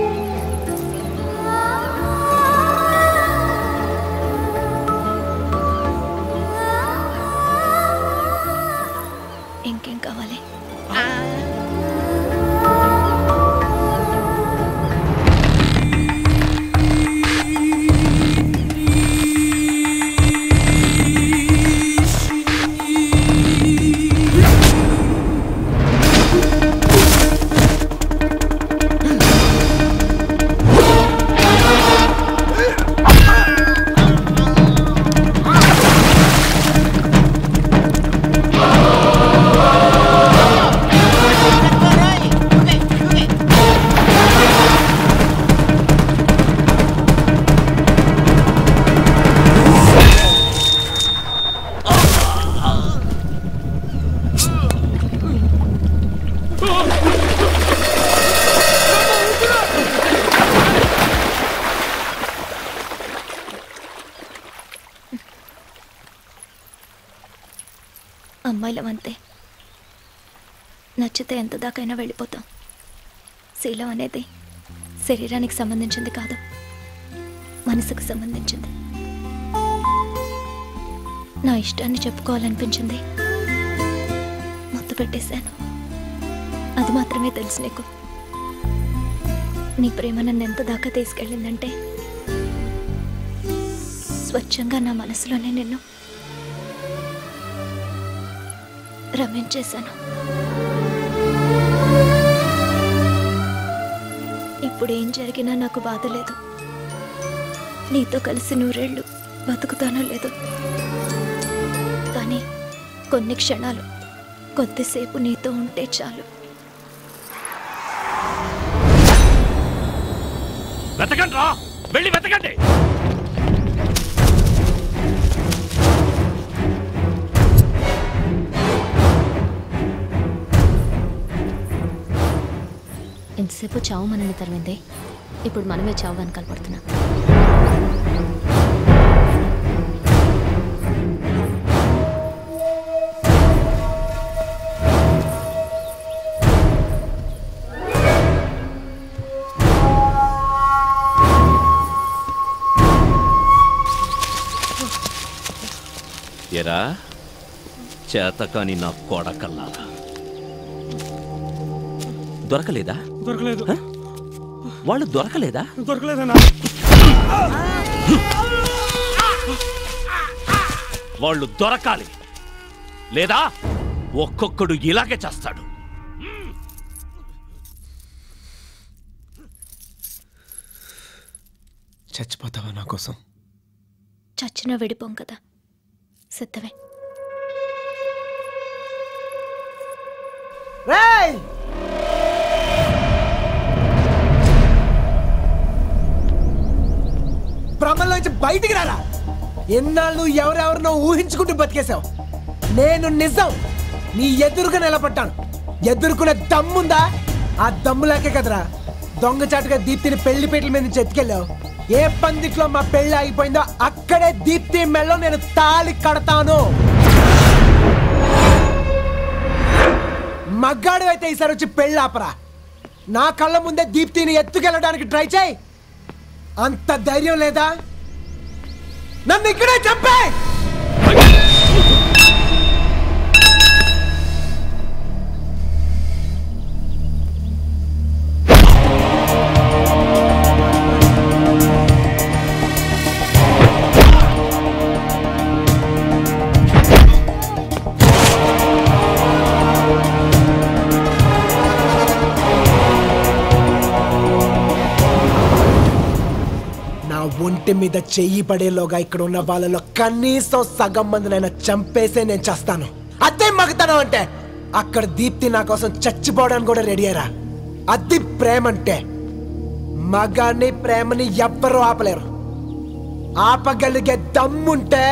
S35: శరీరానికి సంబంధించింది కాదు. మనసుకు సంబంధించింది. నా ఇష్టాన్ని చెప్పుకోవాలనిపించింది. మొత్తం పెట్టేశాను. అది మాత్రమే తెలుసు నీకు. నీ ప్రేమ నన్ను ఎంత దాకా తీసుకెళ్ళిందంటే స్వచ్ఛంగా నా మనసులోనే నిన్ను రమించేశాను. ఇప్పుడు ఏం జరిగినా నాకు బాధ లేదు. నీతో కలిసి నూరేళ్ళు బతుకుతానో లేదు. కానీ కొన్ని క్షణాలు కొద్దిసేపు నీతో ఉంటే చాలు.
S47: వెతకండి రా
S35: ఎంతసేపు చావు మనల్ని తరిమింది. ఇప్పుడు మనమే చావు వెనకాల పడుతున్నాం
S47: ఎరా? చేతకాని నా కొడకల్లారా? దొరకలేదా?
S49: దొరకలేదు.
S47: వాళ్ళు దొరకలేదా?
S49: దొరకలేదన్నా.
S47: వాళ్ళు దొరకాలి. లేదా ఒక్కొక్కడు ఇలాగే చేస్తాడు.
S3: చచ్చిపోతావా నా కోసం?
S35: చచ్చినా విడిపోం కదా. సిద్ధమే.
S44: రేయ్!
S3: నుంచి బయటికి రారా? ఎన్నాళ్ళు ఎవరెవరినో ఊహించుకుంటూ బతికేశావు. నేను నిజం నీ ఎదురుగా నిలబడ్డాను. ఎదుర్కొనే దమ్ముందా? ఆ దమ్ములాకే కదరా. దొంగచాటుగా దీప్తిని పెళ్ళిపేటల మీద నుంచి ఎత్తుకెళ్ళావు ఏ పందిట్లో మా పెళ్ళి ఆగిపోయిందో అక్కడే దీప్తి మెళ్ళో నేను తాళి కడతాను. మగ్గాడు అయితే ఈసారి వచ్చి పెళ్ళి ఆపరా. నా కళ్ళ ముందే దీప్తిని ఎత్తుకెళ్ళడానికి ట్రై చేయి. అంత ధైర్యం లేదా? నన్ను ఇక్కడే చంపే! ఒంటి మీద చెయ్యి పడేలోగా ఇక్కడ ఉన్న వాళ్ళలో కనీసం సగం మందినైనా చంపేసే నేను చేస్తాను. అదే మగతనం అంటే అక్కడ దీప్తి నా కోసం చచ్చిపోవడానికి కూడా రెడీ అయ్యారా? అది ప్రేమ అంటే మగాన్ని ప్రేమని ఎవ్వరూ ఆపలేరు. ఆపగలిగే దమ్ముంటే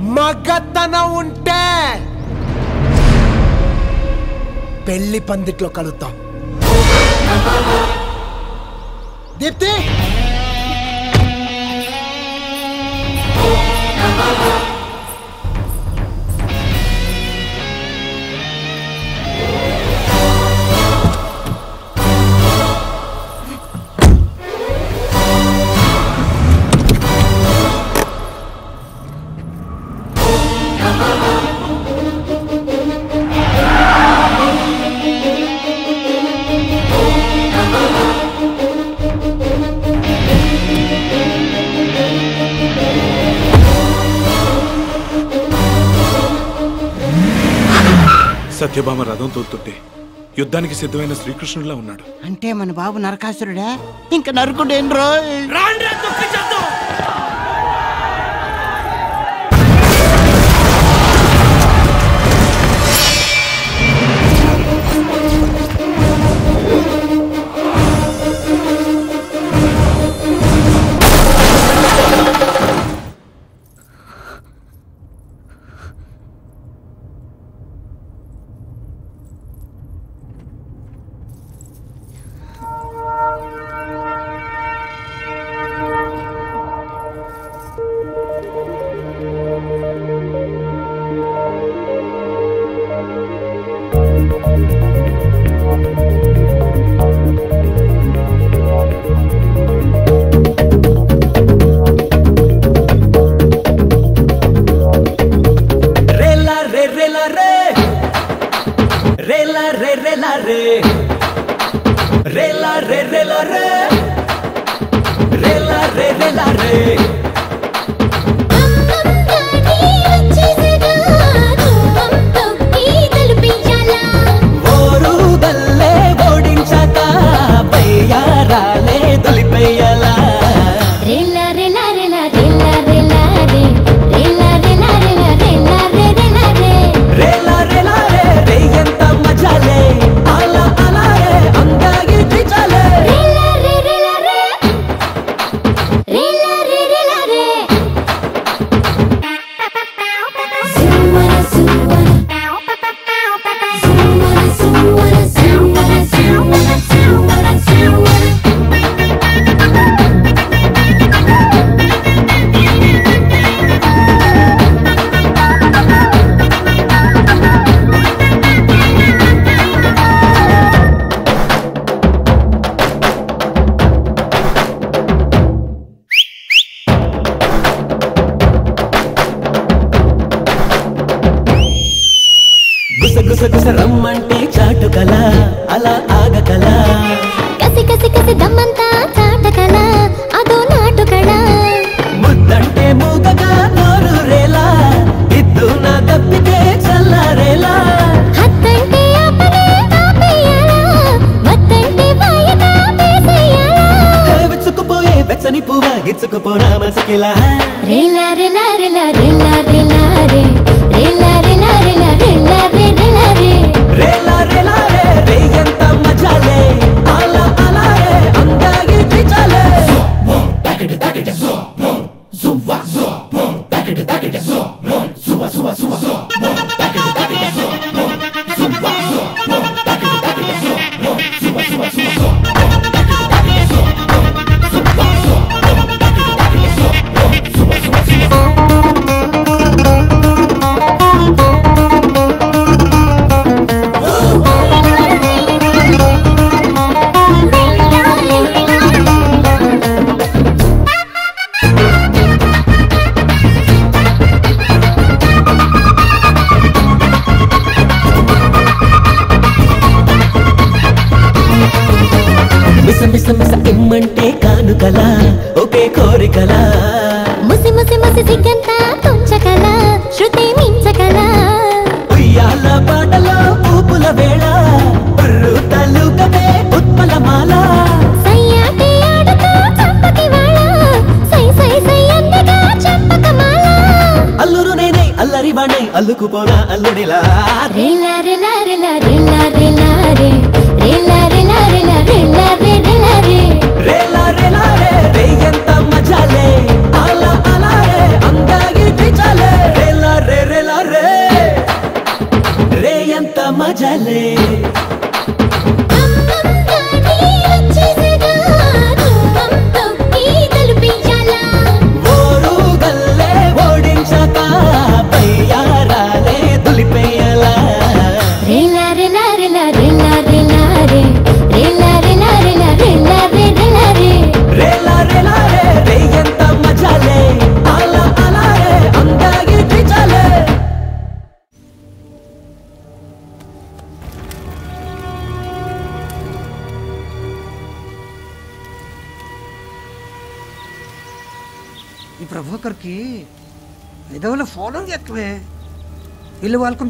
S3: మగతనం ఉంటే. పెళ్ళి పందిట్లో కలుద్దాం. దీప్తి! Oh.
S55: సత్యభామ రథం తోలుతుంటే యుద్ధానికి సిద్ధమైన శ్రీకృష్ణుడిలా ఉన్నాడు.
S51: అంటే మన బాబు నరకాసురుడా? ఇంకా నరుకుడు ఏం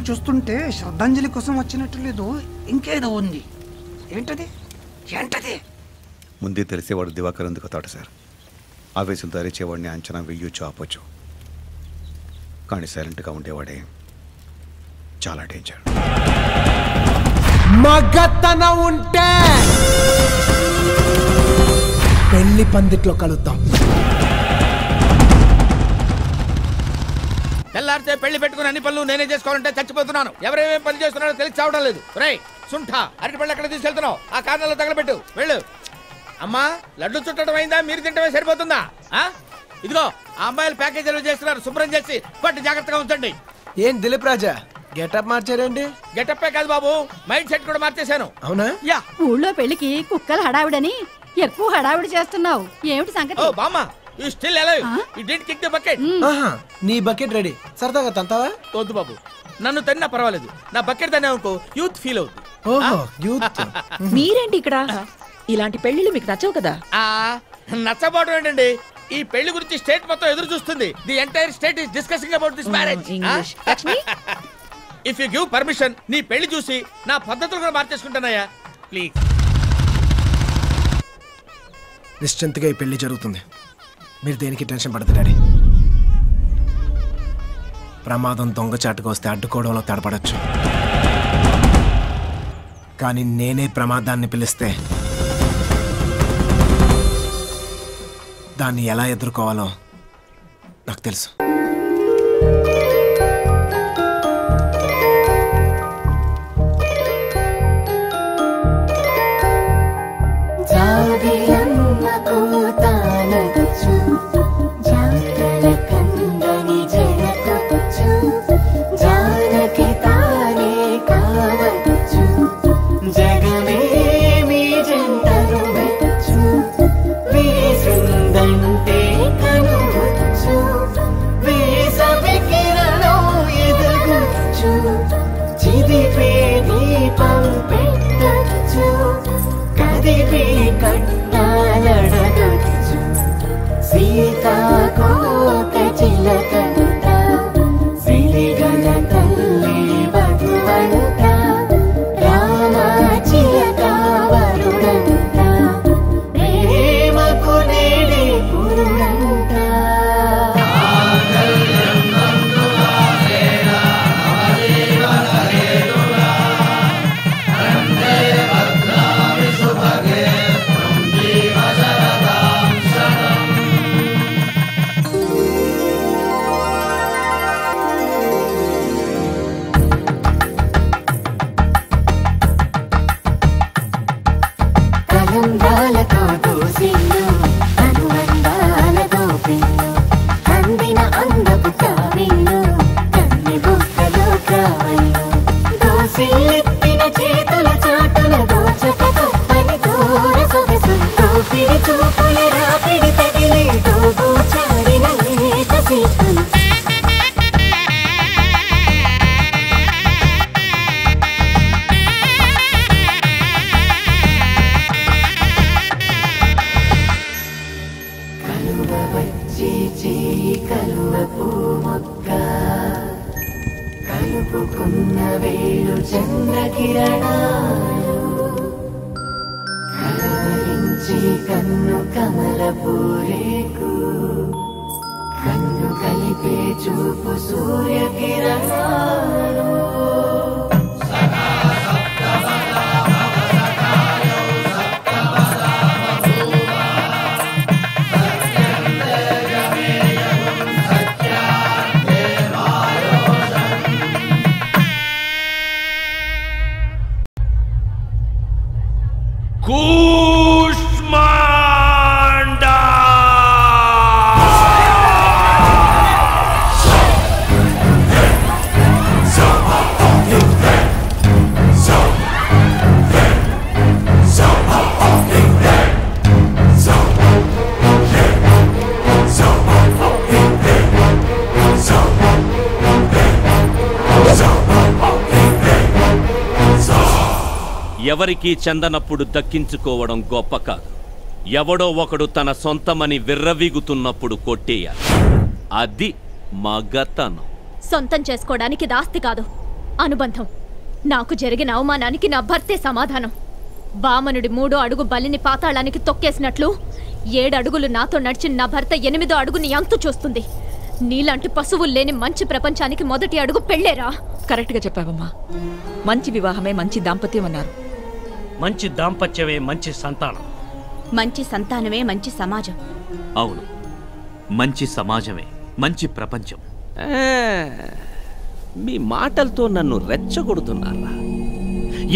S21: చూస్తుంటే శ్రద్ధాంజలి కోసం వచ్చినట్టు లేదు. ఇంకేదో ఉంది. ఏంటది? ఏంటది?
S1: ముందే తెలిసేవాడు దివాకర్ ఎందుకు అవుతాడు సార్? ఆవేశం ధరించేవాడిని అంచనా వెయ్యొచ్చు ఆపొచ్చు కానీ సైలెంట్గా ఉండేవాడే చాలా డేంజర్.
S30: మగతనం ఉంటే పెళ్ళి పందిట్లో కలుద్దాం.
S17: తెల్లారితే పెళ్ళి పెట్టుకుని అన్ని పనులు నేనే చేసుకోవాలంటే చచ్చిపోతున్నాను. ఎవరేమేం పని చేస్తున్నారో తెలిసి చావడం లేదు. రే సుంఠ అరటి పళ్ళు ఎక్కడ తీసుకెళ్తున్నావు? ఆ కారణంలో తగలబెట్టు. వెళ్ళు. అమ్మా లడ్డు చుట్టడం అయిందా? మీరు తింటమే సరిపోతుందా? ఆ? ఇదిగో ఆ అమ్మాయిలు ప్యాకేజీలు చేస్తున్నారు. శుభ్రం చేసి కొట్టి జాగ్రత్తగా ఉంచండి.
S30: ఏం దిలీప్ రాజా? గెటప్ మార్చారండి
S17: గెటప్పే కాదు బాబు మైండ్ సెట్ కూడా మార్చేశాను.
S30: అవునా?
S17: యా.
S5: ఊళ్ళో పెళ్ళికి కుక్కలు హడావిడని ఎక్కువ హడావిడి చేస్తున్నావు. ఏమిటి సంగతి?
S17: ఓ బామ్మ you still alive you did kick the bucket
S30: ఆహా నీ బకెట్ రెడీ సరదాగా తంతావా?
S17: వద్దు బాబు. నన్ను తన్నా పర్వాలేదు. నా బకెట్ తన్నా అనుకో యూత్ ఫీల్ అవుతుంది
S30: ఓహో యూత్
S9: మీరేంటి ఇక్కడ? ఇలాంటి పెళ్ళిళ్ళు మీకు నచ్చవు కదా?
S17: ఆ నచ్చబోవడం ఏంటండి? ఈ పెళ్ళి గురించి స్టేట్ మొత్తం ఎదురు చూస్తుంది. The entire state is discussing about this
S9: marriage. Lakshmi?
S17: If you give permission నీ పెళ్ళి చూసి నా పద్ధతులు కూడా మార్చేసుకుంటానయ్యా. ప్లీజ్
S30: నిశ్చింతగా ఈ పెళ్ళి జరుగుతుంది. మీరు దేనికి టెన్షన్ పడదు డాడీ. ప్రమాదం దొంగచాటుకు వస్తే అడ్డుకోవడంలో తడపడచ్చు. కానీ నేనే ప్రమాదాన్ని పిలిస్తే దాన్ని ఎలా ఎదుర్కోవాలో నాకు తెలుసు.
S47: ఎవరికీ చెందనప్పుడు దక్కించుకోవడం గొప్ప కాదు. ఎవడో ఒకడు తన సొంతమని విర్రవీగుతున్నప్పుడు కొట్టేయాలి. అది మగతనం.
S56: సొంతం చేసుకోవడానికి ఇది ఆస్తి కాదు. అనుబంధం. నాకు జరిగిన అవమానానికి నా భర్తే సమాధానం. బామనుడి మూడో అడుగు బలిని పాతాళానికి తొక్కేసినట్లు ఏడు అడుగులు నాతో నడిచిన నా భర్త ఎనిమిదో అడుగుని అంతు చూస్తుంది. నీలాంటి పశువులు లేని మంచి ప్రపంచానికి మొదటి అడుగు పెళ్ళేరా?
S9: కరెక్ట్గా చెప్పావమ్మా. మంచి వివాహమే మంచి దాంపత్యం అన్నారు.
S38: మంచి దాంపత్యమే మంచి సంతానం.
S57: మంచి సంతానమే మంచి సమాజం.
S10: అవును. మంచి సమాజమే మంచి ప్రపంచం.
S47: మీ మాటలతో నన్ను రెచ్చగొడుతున్నారా?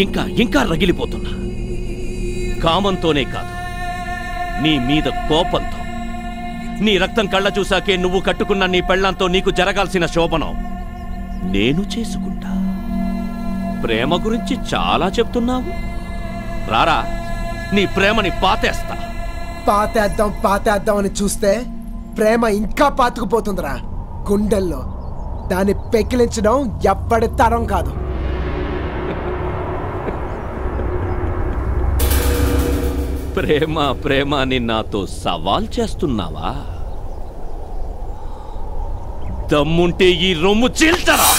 S47: ఇంకా ఇంకా రగిలిపోతున్నా.
S10: కామంతోనే కాదు నీ మీద కోపంతో. నీ రక్తం కళ్ళ చూసాకే నువ్వు కట్టుకున్న నీ పెళ్ళంతో నీకు జరగాల్సిన శోభనం నేను చేసుకుంటా. ప్రేమ గురించి చాలా చెప్తున్నావు. రారా నీ ప్రేమని పాతేస్తా.
S3: పాతేద్దాం పాతేద్దాం అని చూస్తే ప్రేమ ఇంకా పాతుకుపోతుందిరా. గుండెల్లో దాన్ని పెకిలించడం ఎప్పటి తరం కాదు.
S47: ప్రేమ ప్రేమ అని నాతో సవాల్ చేస్తున్నావా?
S10: దమ్ముంటే ఈ రొమ్ము చీల్చరా?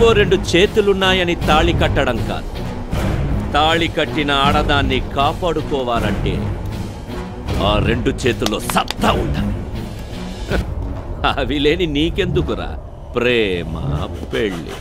S47: ఏవో రెండు చేతులున్నాయని తాళి కట్టడం కాదు. తాళి కట్టిన ఆడదాన్ని కాపాడుకోవాలంటే ఆ రెండు చేతుల్లో సత్తా ఉండాలి. అవి లేని నీకెందుకురా? ప్రేమ పెళ్ళి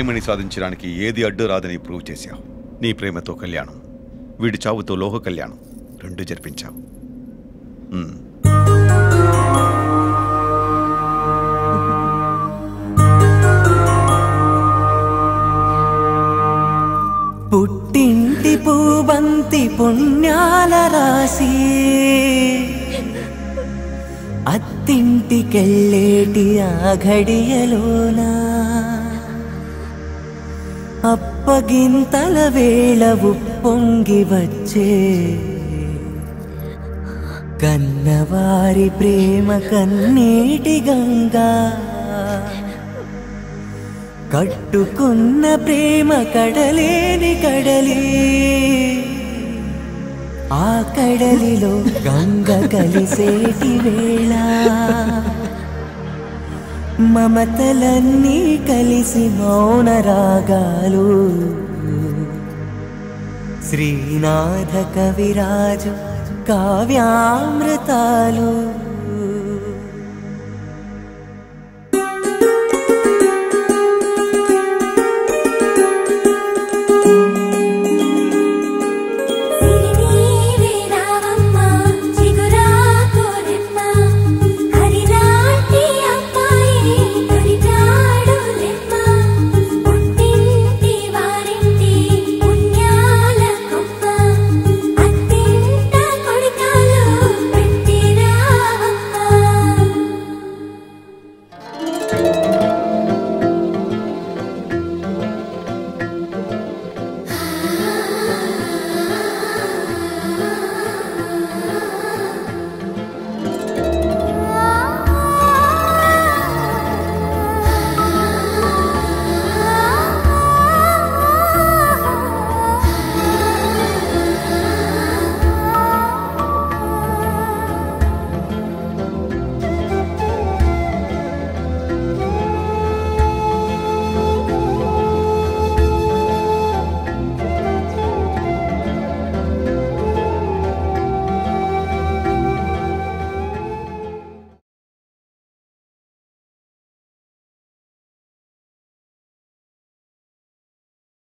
S1: ప్రేమని సాధించడానికి ఏది అడ్డు రాదని ప్రూవ్ చేశావు. నీ ప్రేమతో కళ్యాణం వీడి చావుతో లోహ కళ్యాణం రెండు జరిపించావు.
S30: పుట్టింటి పూబంతి పుణ్యాల రాసి అత్తింటికెళ్ళేటి ఆ ఘడియలోనా. అప్పగింతల వేళ ఉప్పొంగి వచ్చే కన్నవారి ప్రేమ కన్నీటి గంగా. కట్టుకున్న ప్రేమ కడలేని కడలి. ఆ కడలిలో గంగ కలిసేటి వేళ. మమతలన్నీ కలిసి మౌన రాగాలు శ్రీనాథ కవిరాజు కావ్యామృతాలు.